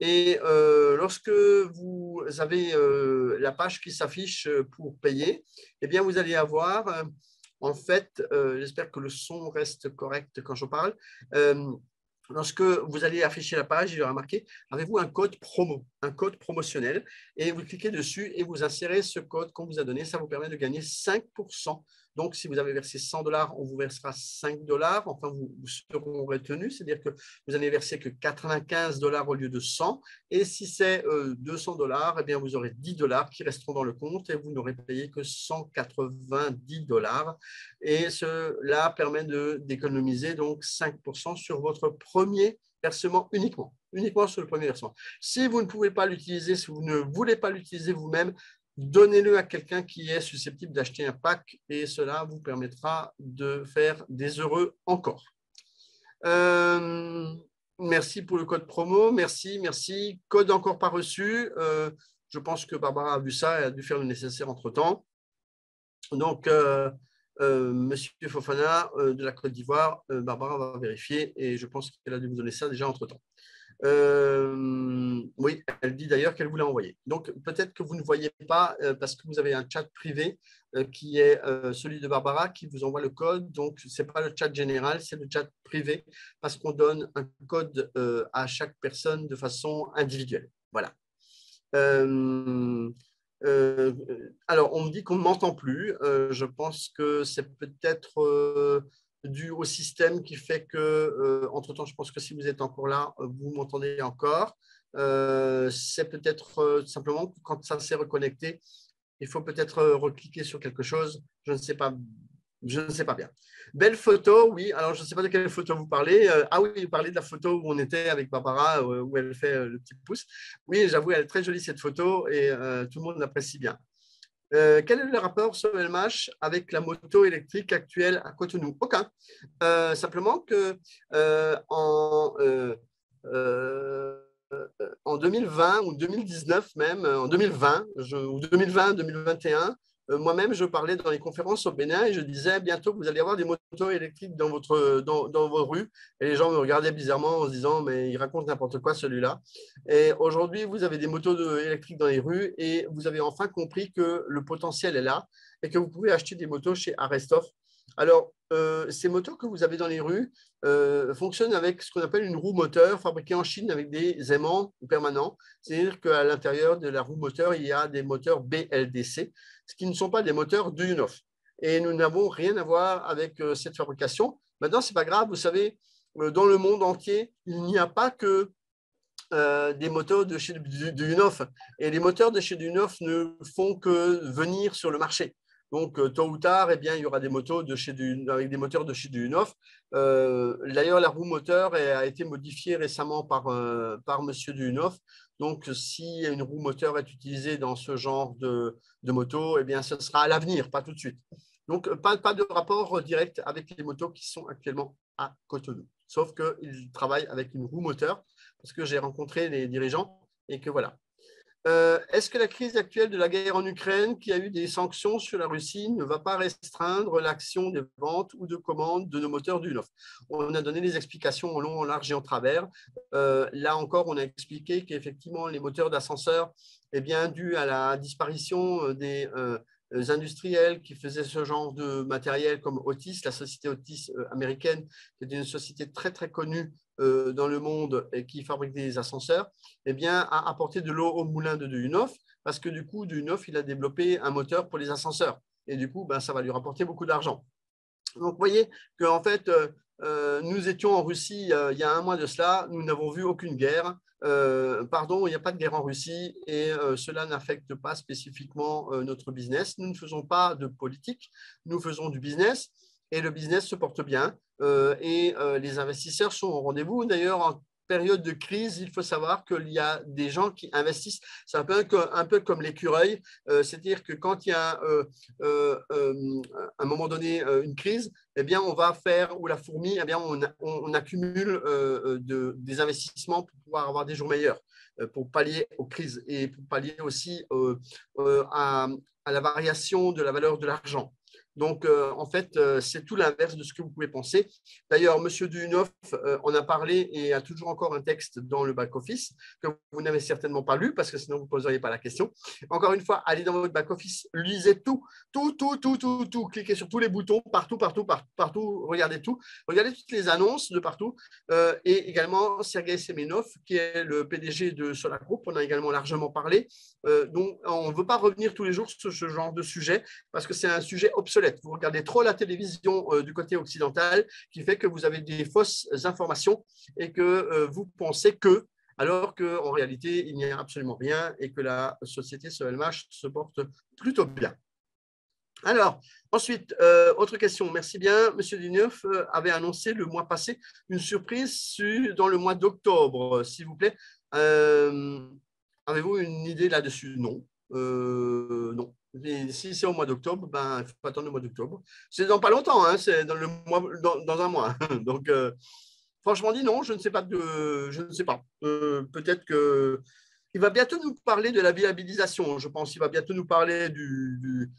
S1: Et euh, lorsque vous avez la page qui s'affiche pour payer, eh bien, vous allez avoir en fait, euh, j'espère que le son reste correct quand je parle. Euh, lorsque vous allez afficher la page, il y aura marqué Avez-vous un code promo, un code promotionnel? Et vous cliquez dessus et vous insérez ce code qu'on vous a donné. Ça vous permet de gagner 5% donc, si vous avez versé 100 dollars, on vous versera 5 dollars. Enfin, vous, serez retenus, c'est-à-dire que vous n'allez verser que 95 dollars au lieu de 100. Et si c'est 200 euh, dollars, eh bien, vous aurez 10 dollars qui resteront dans le compte et vous n'aurez payé que 190 dollars. Et cela permet d'économiser donc 5% sur votre premier versement uniquement, uniquement sur le premier versement. Si vous ne pouvez pas l'utiliser, si vous ne voulez pas l'utiliser vous-même, donnez-le à quelqu'un qui est susceptible d'acheter un pack et cela vous permettra de faire des heureux encore. Euh, merci pour le code promo, merci, merci. Code encore pas reçu. Euh, je pense que Barbara a vu ça et a dû faire le nécessaire entre-temps. Donc, euh, Monsieur Fofana de la Côte d'Ivoire, Barbara va vérifier et je pense qu'elle a dû vous donner ça déjà entre-temps. Euh, oui, elle dit d'ailleurs qu'elle vous l'a envoyé. Donc peut-être que vous ne voyez pas euh, parce que vous avez un chat privé euh, qui est celui de Barbara qui vous envoie le code. Donc ce n'est pas le chat général, c'est le chat privé parce qu'on donne un code à chaque personne de façon individuelle. Voilà. alors on me dit qu'on ne m'entend plus. je pense que c'est peut-être dû au système qui fait que, euh, entre-temps, je pense que si vous êtes encore là, euh, vous m'entendez encore. Euh, c'est peut-être simplement quand ça s'est reconnecté, il faut peut-être recliquer sur quelque chose. Je ne sais pas. Je ne sais pas bien. Belle photo, oui. Alors, je ne sais pas de quelle photo vous parlez. ah oui, vous parlez de la photo où on était avec Barbara, où elle fait le petit pouce. Oui, j'avoue, elle est très jolie cette photo et tout le monde l'apprécie bien. Euh, quel est le rapport Sovelmash avec la moto électrique actuelle à Cotonou? Aucun. Euh, simplement que euh, en, en 2020 ou 2019 même, en 2020 ou 2020-2021, euh, moi-même, je parlais dans les conférences au Bénin et je disais bientôt vous allez avoir des motos électriques dans vos rues. Et les gens me regardaient bizarrement en se disant mais il raconte n'importe quoi celui-là. Et aujourd'hui, vous avez des motos électriques dans les rues et vous avez enfin compris que le potentiel est là et que vous pouvez acheter des motos chez Arestov. Alors, euh, ces motos que vous avez dans les rues euh, fonctionnent avec ce qu'on appelle une roue moteur fabriquée en Chine avec des aimants permanents. C'est-à-dire qu'à l'intérieur de la roue moteur, il y a des moteurs BLDC ce qui ne sont pas des moteurs de Unoff. Et nous n'avons rien à voir avec euh, cette fabrication. Maintenant, ce n'est pas grave, vous savez, dans le monde entier, il n'y a pas que des moteurs de chez de Unoff. Et les moteurs de chez Unoff ne font que venir sur le marché. Donc, tôt ou tard, eh bien, il y aura des motos avec des moteurs de chez Unoff. D'ailleurs, la roue moteur a été modifiée récemment par, par M. Dunoff donc, si une roue moteur est utilisée dans ce genre de, moto, eh bien, ce sera à l'avenir, pas tout de suite. Donc, pas, pas de rapport direct avec les motos qui sont actuellement à Cotonou. Sauf qu'ils travaillent avec une roue moteur, parce que j'ai rencontré les dirigeants et que voilà. Euh, est-ce que la crise actuelle de la guerre en Ukraine, qui a eu des sanctions sur la Russie, ne va pas restreindre l'action des ventes ou de commandes de nos moteurs du On a donné des explications en long, en large et en travers. Euh, là encore, on a expliqué qu'effectivement, les moteurs d'ascenseur, eh bien, dû à la disparition euh, des, industriels qui faisaient ce genre de matériel comme Otis, la société Otis américaine, qui est une société très très connue dans le monde et qui fabrique des ascenseurs, eh bien, a apporté de l'eau au moulin de Duyunov parce que du coup, Duyunov, il a développé un moteur pour les ascenseurs. Et du coup, ben, ça va lui rapporter beaucoup d'argent. Donc, vous voyez qu'en fait, nous étions en Russie il y a un mois de cela, nous n'avons vu aucune guerre. Euh, pardon, il n'y a pas de guerre en Russie et euh, cela n'affecte pas spécifiquement euh, notre business. Nous ne faisons pas de politique, nous faisons du business et le business se porte bien et les investisseurs sont au rendez-vous. D'ailleurs, période de crise, il faut savoir qu'il y a des gens qui investissent. C'est un peu, un peu comme l'écureuil, euh, c'est-à-dire que quand il y a euh, euh, à un moment donné une crise, eh bien, on va faire, ou la fourmi, eh bien, on, accumule de, des investissements pour pouvoir avoir des jours meilleurs, pour pallier aux crises et pour pallier aussi à la variation de la valeur de l'argent. Donc, euh, en fait, euh, c'est tout l'inverse de ce que vous pouvez penser. D'ailleurs, M. Dunoff euh, en a parlé et a toujours encore un texte dans le back-office que vous n'avez certainement pas lu parce que sinon vous ne poseriez pas la question. Encore une fois, allez dans votre back-office, lisez tout, tout, tout, tout, tout, tout, cliquez sur tous les boutons, partout, partout, partout, partout regardez tout, regardez toutes les annonces de partout. et également, Sergei Semenov, qui est le PDG de Solar Group, on a également largement parlé. donc, on ne veut pas revenir tous les jours sur ce genre de sujet parce que c'est un sujet obsolète vous regardez trop la télévision euh, du côté occidental qui fait que vous avez des fausses informations et que euh, vous pensez que, alors qu'en réalité, il n'y a absolument rien et que la société SELMH se porte plutôt bien. Alors, ensuite, euh, autre question. Merci bien. Monsieur Duneuf avait annoncé le mois passé une surprise dans le mois d'octobre, s'il vous plaît. Avez-vous une idée là-dessus? Non. non si c'est au mois d'octobre, ben, il faut attendre le mois d'octobre. C'est dans pas longtemps, hein, c'est dans, dans, un mois. Donc, euh, franchement dit, non, je ne sais pas. De, je ne sais pas. Euh, peut-être que. Il va bientôt nous parler de la viabilisation. Je pense qu'il va bientôt nous parler du,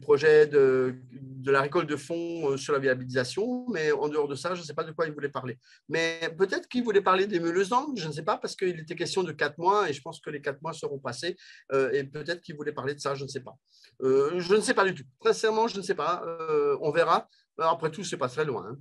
S1: projet de, la récolte de fonds euh, sur la viabilisation, mais en dehors de ça, je ne sais pas de quoi il voulait parler. Mais peut-être qu'il voulait parler des meuleuses d'angles, je ne sais pas, parce qu'il était question de quatre mois et je pense que les quatre mois seront passés euh, et peut-être qu'il voulait parler de ça, je ne sais pas. Euh, je ne sais pas du tout. Sincèrement, je ne sais pas. on verra. Après tout, ce n'est pas très loin. Hein.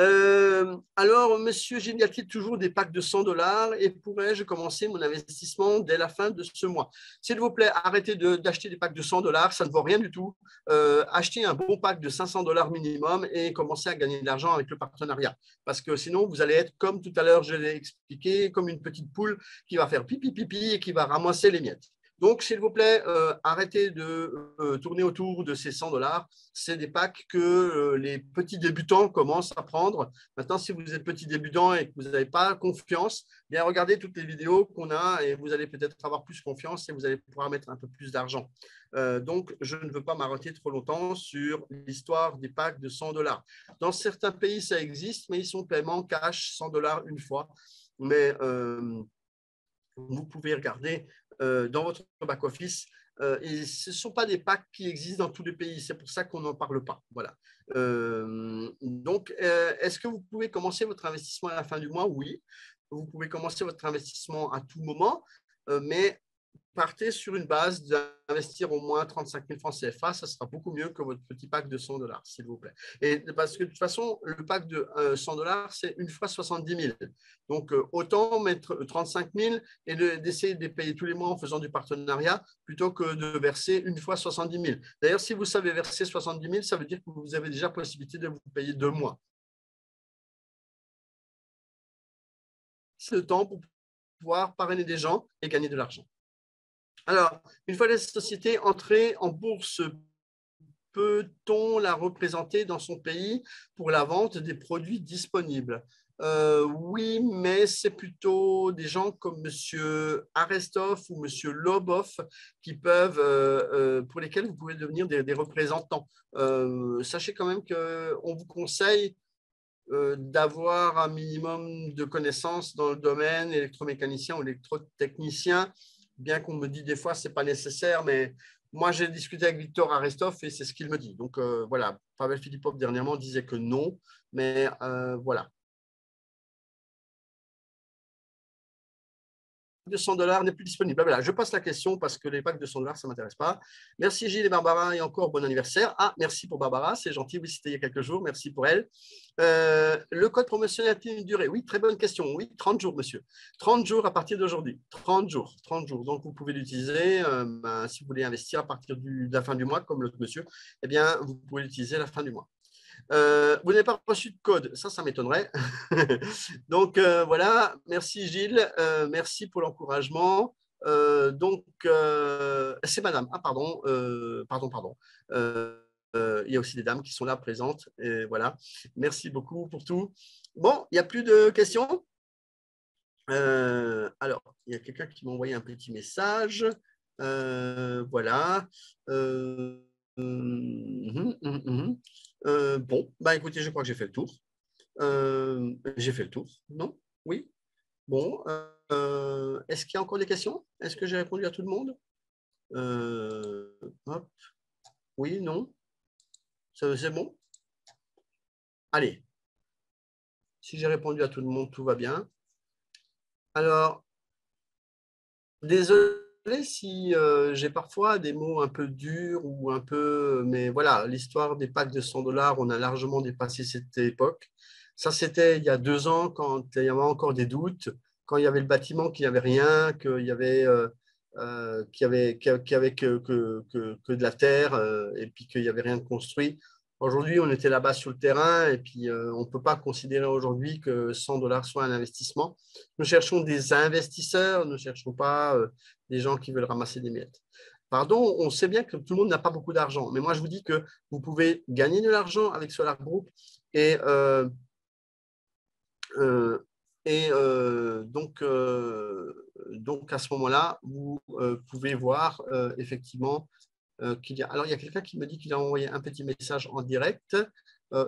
S1: Euh, alors, Monsieur Génial-t-il toujours des packs de 100 dollars et pourrais-je commencer mon investissement dès la fin de ce mois? S'il vous plaît, arrêtez d'acheter des packs de 100 dollars, ça ne vaut rien du tout. Euh, achetez un bon pack de 500 dollars minimum et commencez à gagner de l'argent avec le partenariat. Parce que sinon, vous allez être, comme tout à l'heure, je l'ai expliqué, comme une petite poule qui va faire pipi pipi et qui va ramasser les miettes. Donc, s'il vous plaît, euh, arrêtez de euh, tourner autour de ces 100 dollars. C'est des packs que euh, les petits débutants commencent à prendre. Maintenant, si vous êtes petit débutant et que vous n'avez pas confiance, bien regardez toutes les vidéos qu'on a et vous allez peut-être avoir plus confiance et vous allez pouvoir mettre un peu plus d'argent. donc, je ne veux pas m'arrêter trop longtemps sur l'histoire des packs de 100 dollars. Dans certains pays, ça existe, mais ils sont paiement cash 100 dollars une fois. Mais vous pouvez regarder dans votre back-office. Euh, et ce ne sont pas des packs qui existent dans tous les pays. C'est pour ça qu'on n'en parle pas. Voilà. Euh, donc, est-ce que vous pouvez commencer votre investissement à la fin du mois? Oui. Vous pouvez commencer votre investissement à tout moment, mais partez sur une base d'investir au moins 35 000 francs CFA, ça sera beaucoup mieux que votre petit pack de 100 dollars, s'il vous plaît. Et parce que de toute façon, le pack de 100 euh, dollars, c'est une fois 70 000. Donc, euh, autant mettre 35 000 et d'essayer de les payer tous les mois en faisant du partenariat plutôt que de verser une fois 70 000. D'ailleurs, si vous savez verser 70 000, ça veut dire que vous avez déjà possibilité de vous payer deux mois. C'est le temps pour pouvoir parrainer des gens et gagner de l'argent. Alors, une fois la société entrée en bourse, peut-on la représenter dans son pays pour la vente des produits disponibles? Euh, oui, mais c'est plutôt des gens comme M. Arestov ou M. Lobov qui peuvent, euh, euh, pour lesquels vous pouvez devenir des, représentants. sachez quand même qu'on vous conseille d'avoir un minimum de connaissances dans le domaine électromécanicien ou électrotechnicien bien qu'on me dit des fois ce n'est pas nécessaire, mais moi j'ai discuté avec Victor Arestov et c'est ce qu'il me dit. Donc euh, voilà, Pavel Filipov dernièrement disait que non, mais euh, voilà. De 100 dollars n'est plus disponible. Voilà, je passe la question parce que les packs de 100 dollars, ça ne m'intéresse pas. Merci Gilles et Barbara et encore bon anniversaire. Ah, merci pour Barbara, c'est gentil, oui, c'était il y a quelques jours, merci pour elle. Euh, le code promotionnel a-t-il une durée? Oui, très bonne question. Oui, 30 jours, monsieur. 30 jours à partir d'aujourd'hui. 30 jours, 30 jours. Donc, vous pouvez l'utiliser euh, ben, si vous voulez investir à partir de la fin du mois, comme l'autre monsieur, eh bien, vous pouvez l'utiliser à la fin du mois. Euh, vous n'avez pas reçu de code, ça, ça m'étonnerait. donc euh, voilà, merci Gilles, euh, merci pour l'encouragement. donc c'est Madame. Ah pardon, pardon, pardon. il y a aussi des dames qui sont là présentes. Voilà, merci beaucoup pour tout. Bon, il n'y a plus de questions? alors, il y a quelqu'un qui m'a envoyé un petit message. voilà. Hum, hum, hum, euh, bon, bah écoutez, je crois que j'ai fait le tour. Euh, j'ai fait le tour, non? Oui? Bon, euh, est-ce qu'il y a encore des questions? Est-ce que j'ai répondu à tout le monde? Hop. Oui, non? C'est bon? Allez. Si j'ai répondu à tout le monde, tout va bien. Alors, désolé si euh, j'ai parfois des mots un peu durs ou un peu. Mais voilà, l'histoire des packs de 100 dollars, on a largement dépassé cette époque. Ça, c'était il y a deux ans quand il y avait encore des doutes, quand il y avait le bâtiment, qu'il n'y avait rien, qu'il y avait. Euh, euh, avait, avait que, que, que, de la terre et puis qu'il n'y avait rien de construit. Aujourd'hui, on était là-bas sur le terrain et puis on ne peut pas considérer aujourd'hui que 100 dollars soit un investissement. Nous cherchons des investisseurs, nous ne cherchons pas des gens qui veulent ramasser des miettes. Pardon, on sait bien que tout le monde n'a pas beaucoup d'argent, mais moi je vous dis que vous pouvez gagner de l'argent avec Solar Group et, euh, euh, et euh, donc, donc à ce moment-là, vous pouvez voir effectivement a. Alors il y a quelqu'un qui me dit qu'il a envoyé un petit message en direct.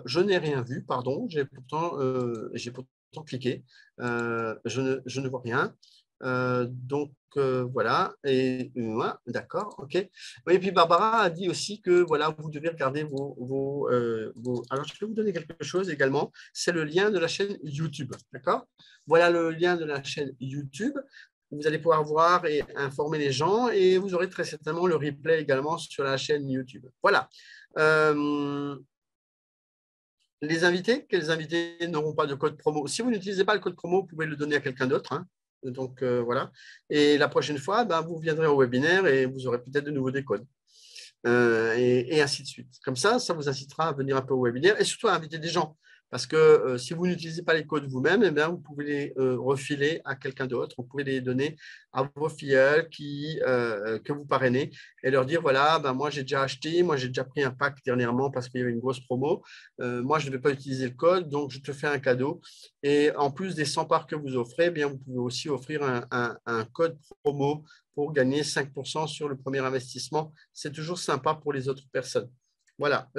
S1: je n'ai rien vu, pardon, j'ai pourtant, pourtant cliqué. je, ne, vois rien. Euh, donc euh, voilà, et d'accord, ok. Et puis Barbara a dit aussi que voilà, vous devez regarder vos, euh, vos, Alors je vais vous donner quelque chose également, c'est le lien de la chaîne YouTube, d'accord? Voilà le lien de la chaîne YouTube. Vous allez pouvoir voir et informer les gens et vous aurez très certainement le replay également sur la chaîne YouTube. Voilà. les invités, quels invités n'auront pas de code promo? Si vous n'utilisez pas le code promo, vous pouvez le donner à quelqu'un d'autre. Hein. Donc euh, voilà. Et la prochaine fois, ben, vous viendrez au webinaire et vous aurez peut-être de nouveaux décodes. Euh, et, ainsi de suite. Comme ça, ça vous incitera à venir un peu au webinaire et surtout à inviter des gens. Parce que euh, si vous n'utilisez pas les codes vous-même, eh bien, vous pouvez les euh, refiler à quelqu'un d'autre. Vous pouvez les donner à vos filleuls qui, euh, que vous parrainez et leur dire, voilà, ben, moi j'ai déjà acheté, moi j'ai déjà pris un pack dernièrement parce qu'il y avait une grosse promo. moi, je ne vais pas utiliser le code, donc je te fais un cadeau. Et en plus des 100 parts que vous offrez, eh bien, vous pouvez aussi offrir un, un code promo pour gagner 5% sur le premier investissement. C'est toujours sympa pour les autres personnes. Voilà.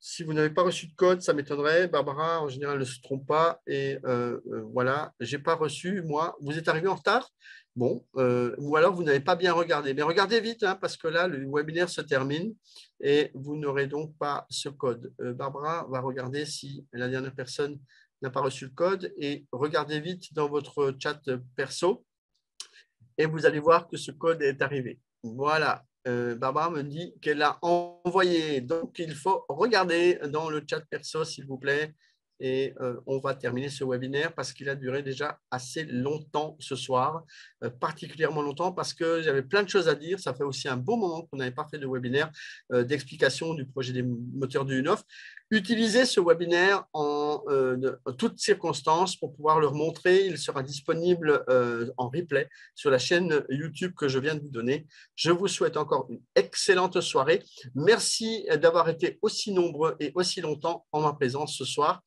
S1: Si vous n'avez pas reçu de code, ça m'étonnerait. Barbara, en général, ne se trompe pas. Et euh, euh, voilà, je n'ai pas reçu, moi. Vous êtes arrivé en retard Bon, euh, ou alors vous n'avez pas bien regardé. Mais regardez vite, hein, parce que là, le webinaire se termine et vous n'aurez donc pas ce code. Barbara va regarder si la dernière personne n'a pas reçu le code et regardez vite dans votre chat perso et vous allez voir que ce code est arrivé. Voilà, euh, Barbara me dit qu'elle a envoyé. Donc, il faut regarder dans le chat perso, s'il vous plaît. Et euh, on va terminer ce webinaire parce qu'il a duré déjà assez longtemps ce soir, euh, particulièrement longtemps parce que j'avais plein de choses à dire. Ça fait aussi un bon moment qu'on n'avait pas fait de webinaire d'explication du projet des moteurs du UNOF. Utilisez ce webinaire euh, en, toutes circonstances pour pouvoir leur montrer. Il sera disponible euh, en replay sur la chaîne YouTube que je viens de vous donner. Je vous souhaite encore une excellente soirée. Merci d'avoir été aussi nombreux et aussi longtemps en ma présence ce soir.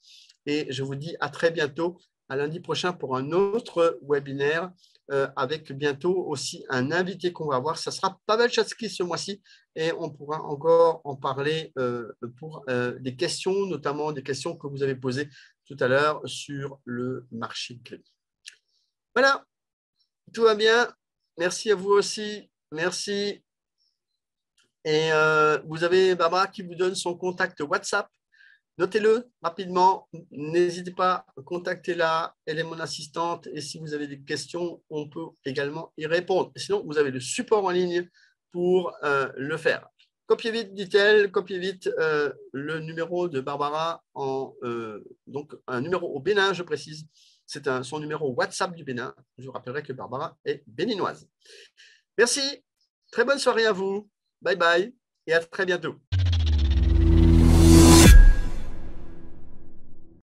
S1: Et je vous dis à très bientôt, à lundi prochain pour un autre webinaire euh, avec bientôt aussi un invité qu'on va avoir. Ça sera Pavel Chatsky ce mois-ci et on pourra encore en parler euh, pour euh, des questions, notamment des questions que vous avez posées tout à l'heure sur le marché de crédit. Voilà, tout va bien. Merci à vous aussi. Merci. Et vous avez Barbara qui vous donne son contact WhatsApp. Notez-le rapidement. N'hésitez pas à contacter la. Elle est mon assistante. Et si vous avez des questions, on peut également y répondre. Sinon, vous avez le support en ligne pour euh, le faire. Copiez vite, dit-elle, copiez vite euh, le numéro de Barbara, en, euh, donc un numéro au Bénin, je précise. C'est son numéro WhatsApp du Bénin. Je vous rappellerai que Barbara est béninoise. Merci. Très bonne soirée à vous. Bye bye et à très bientôt.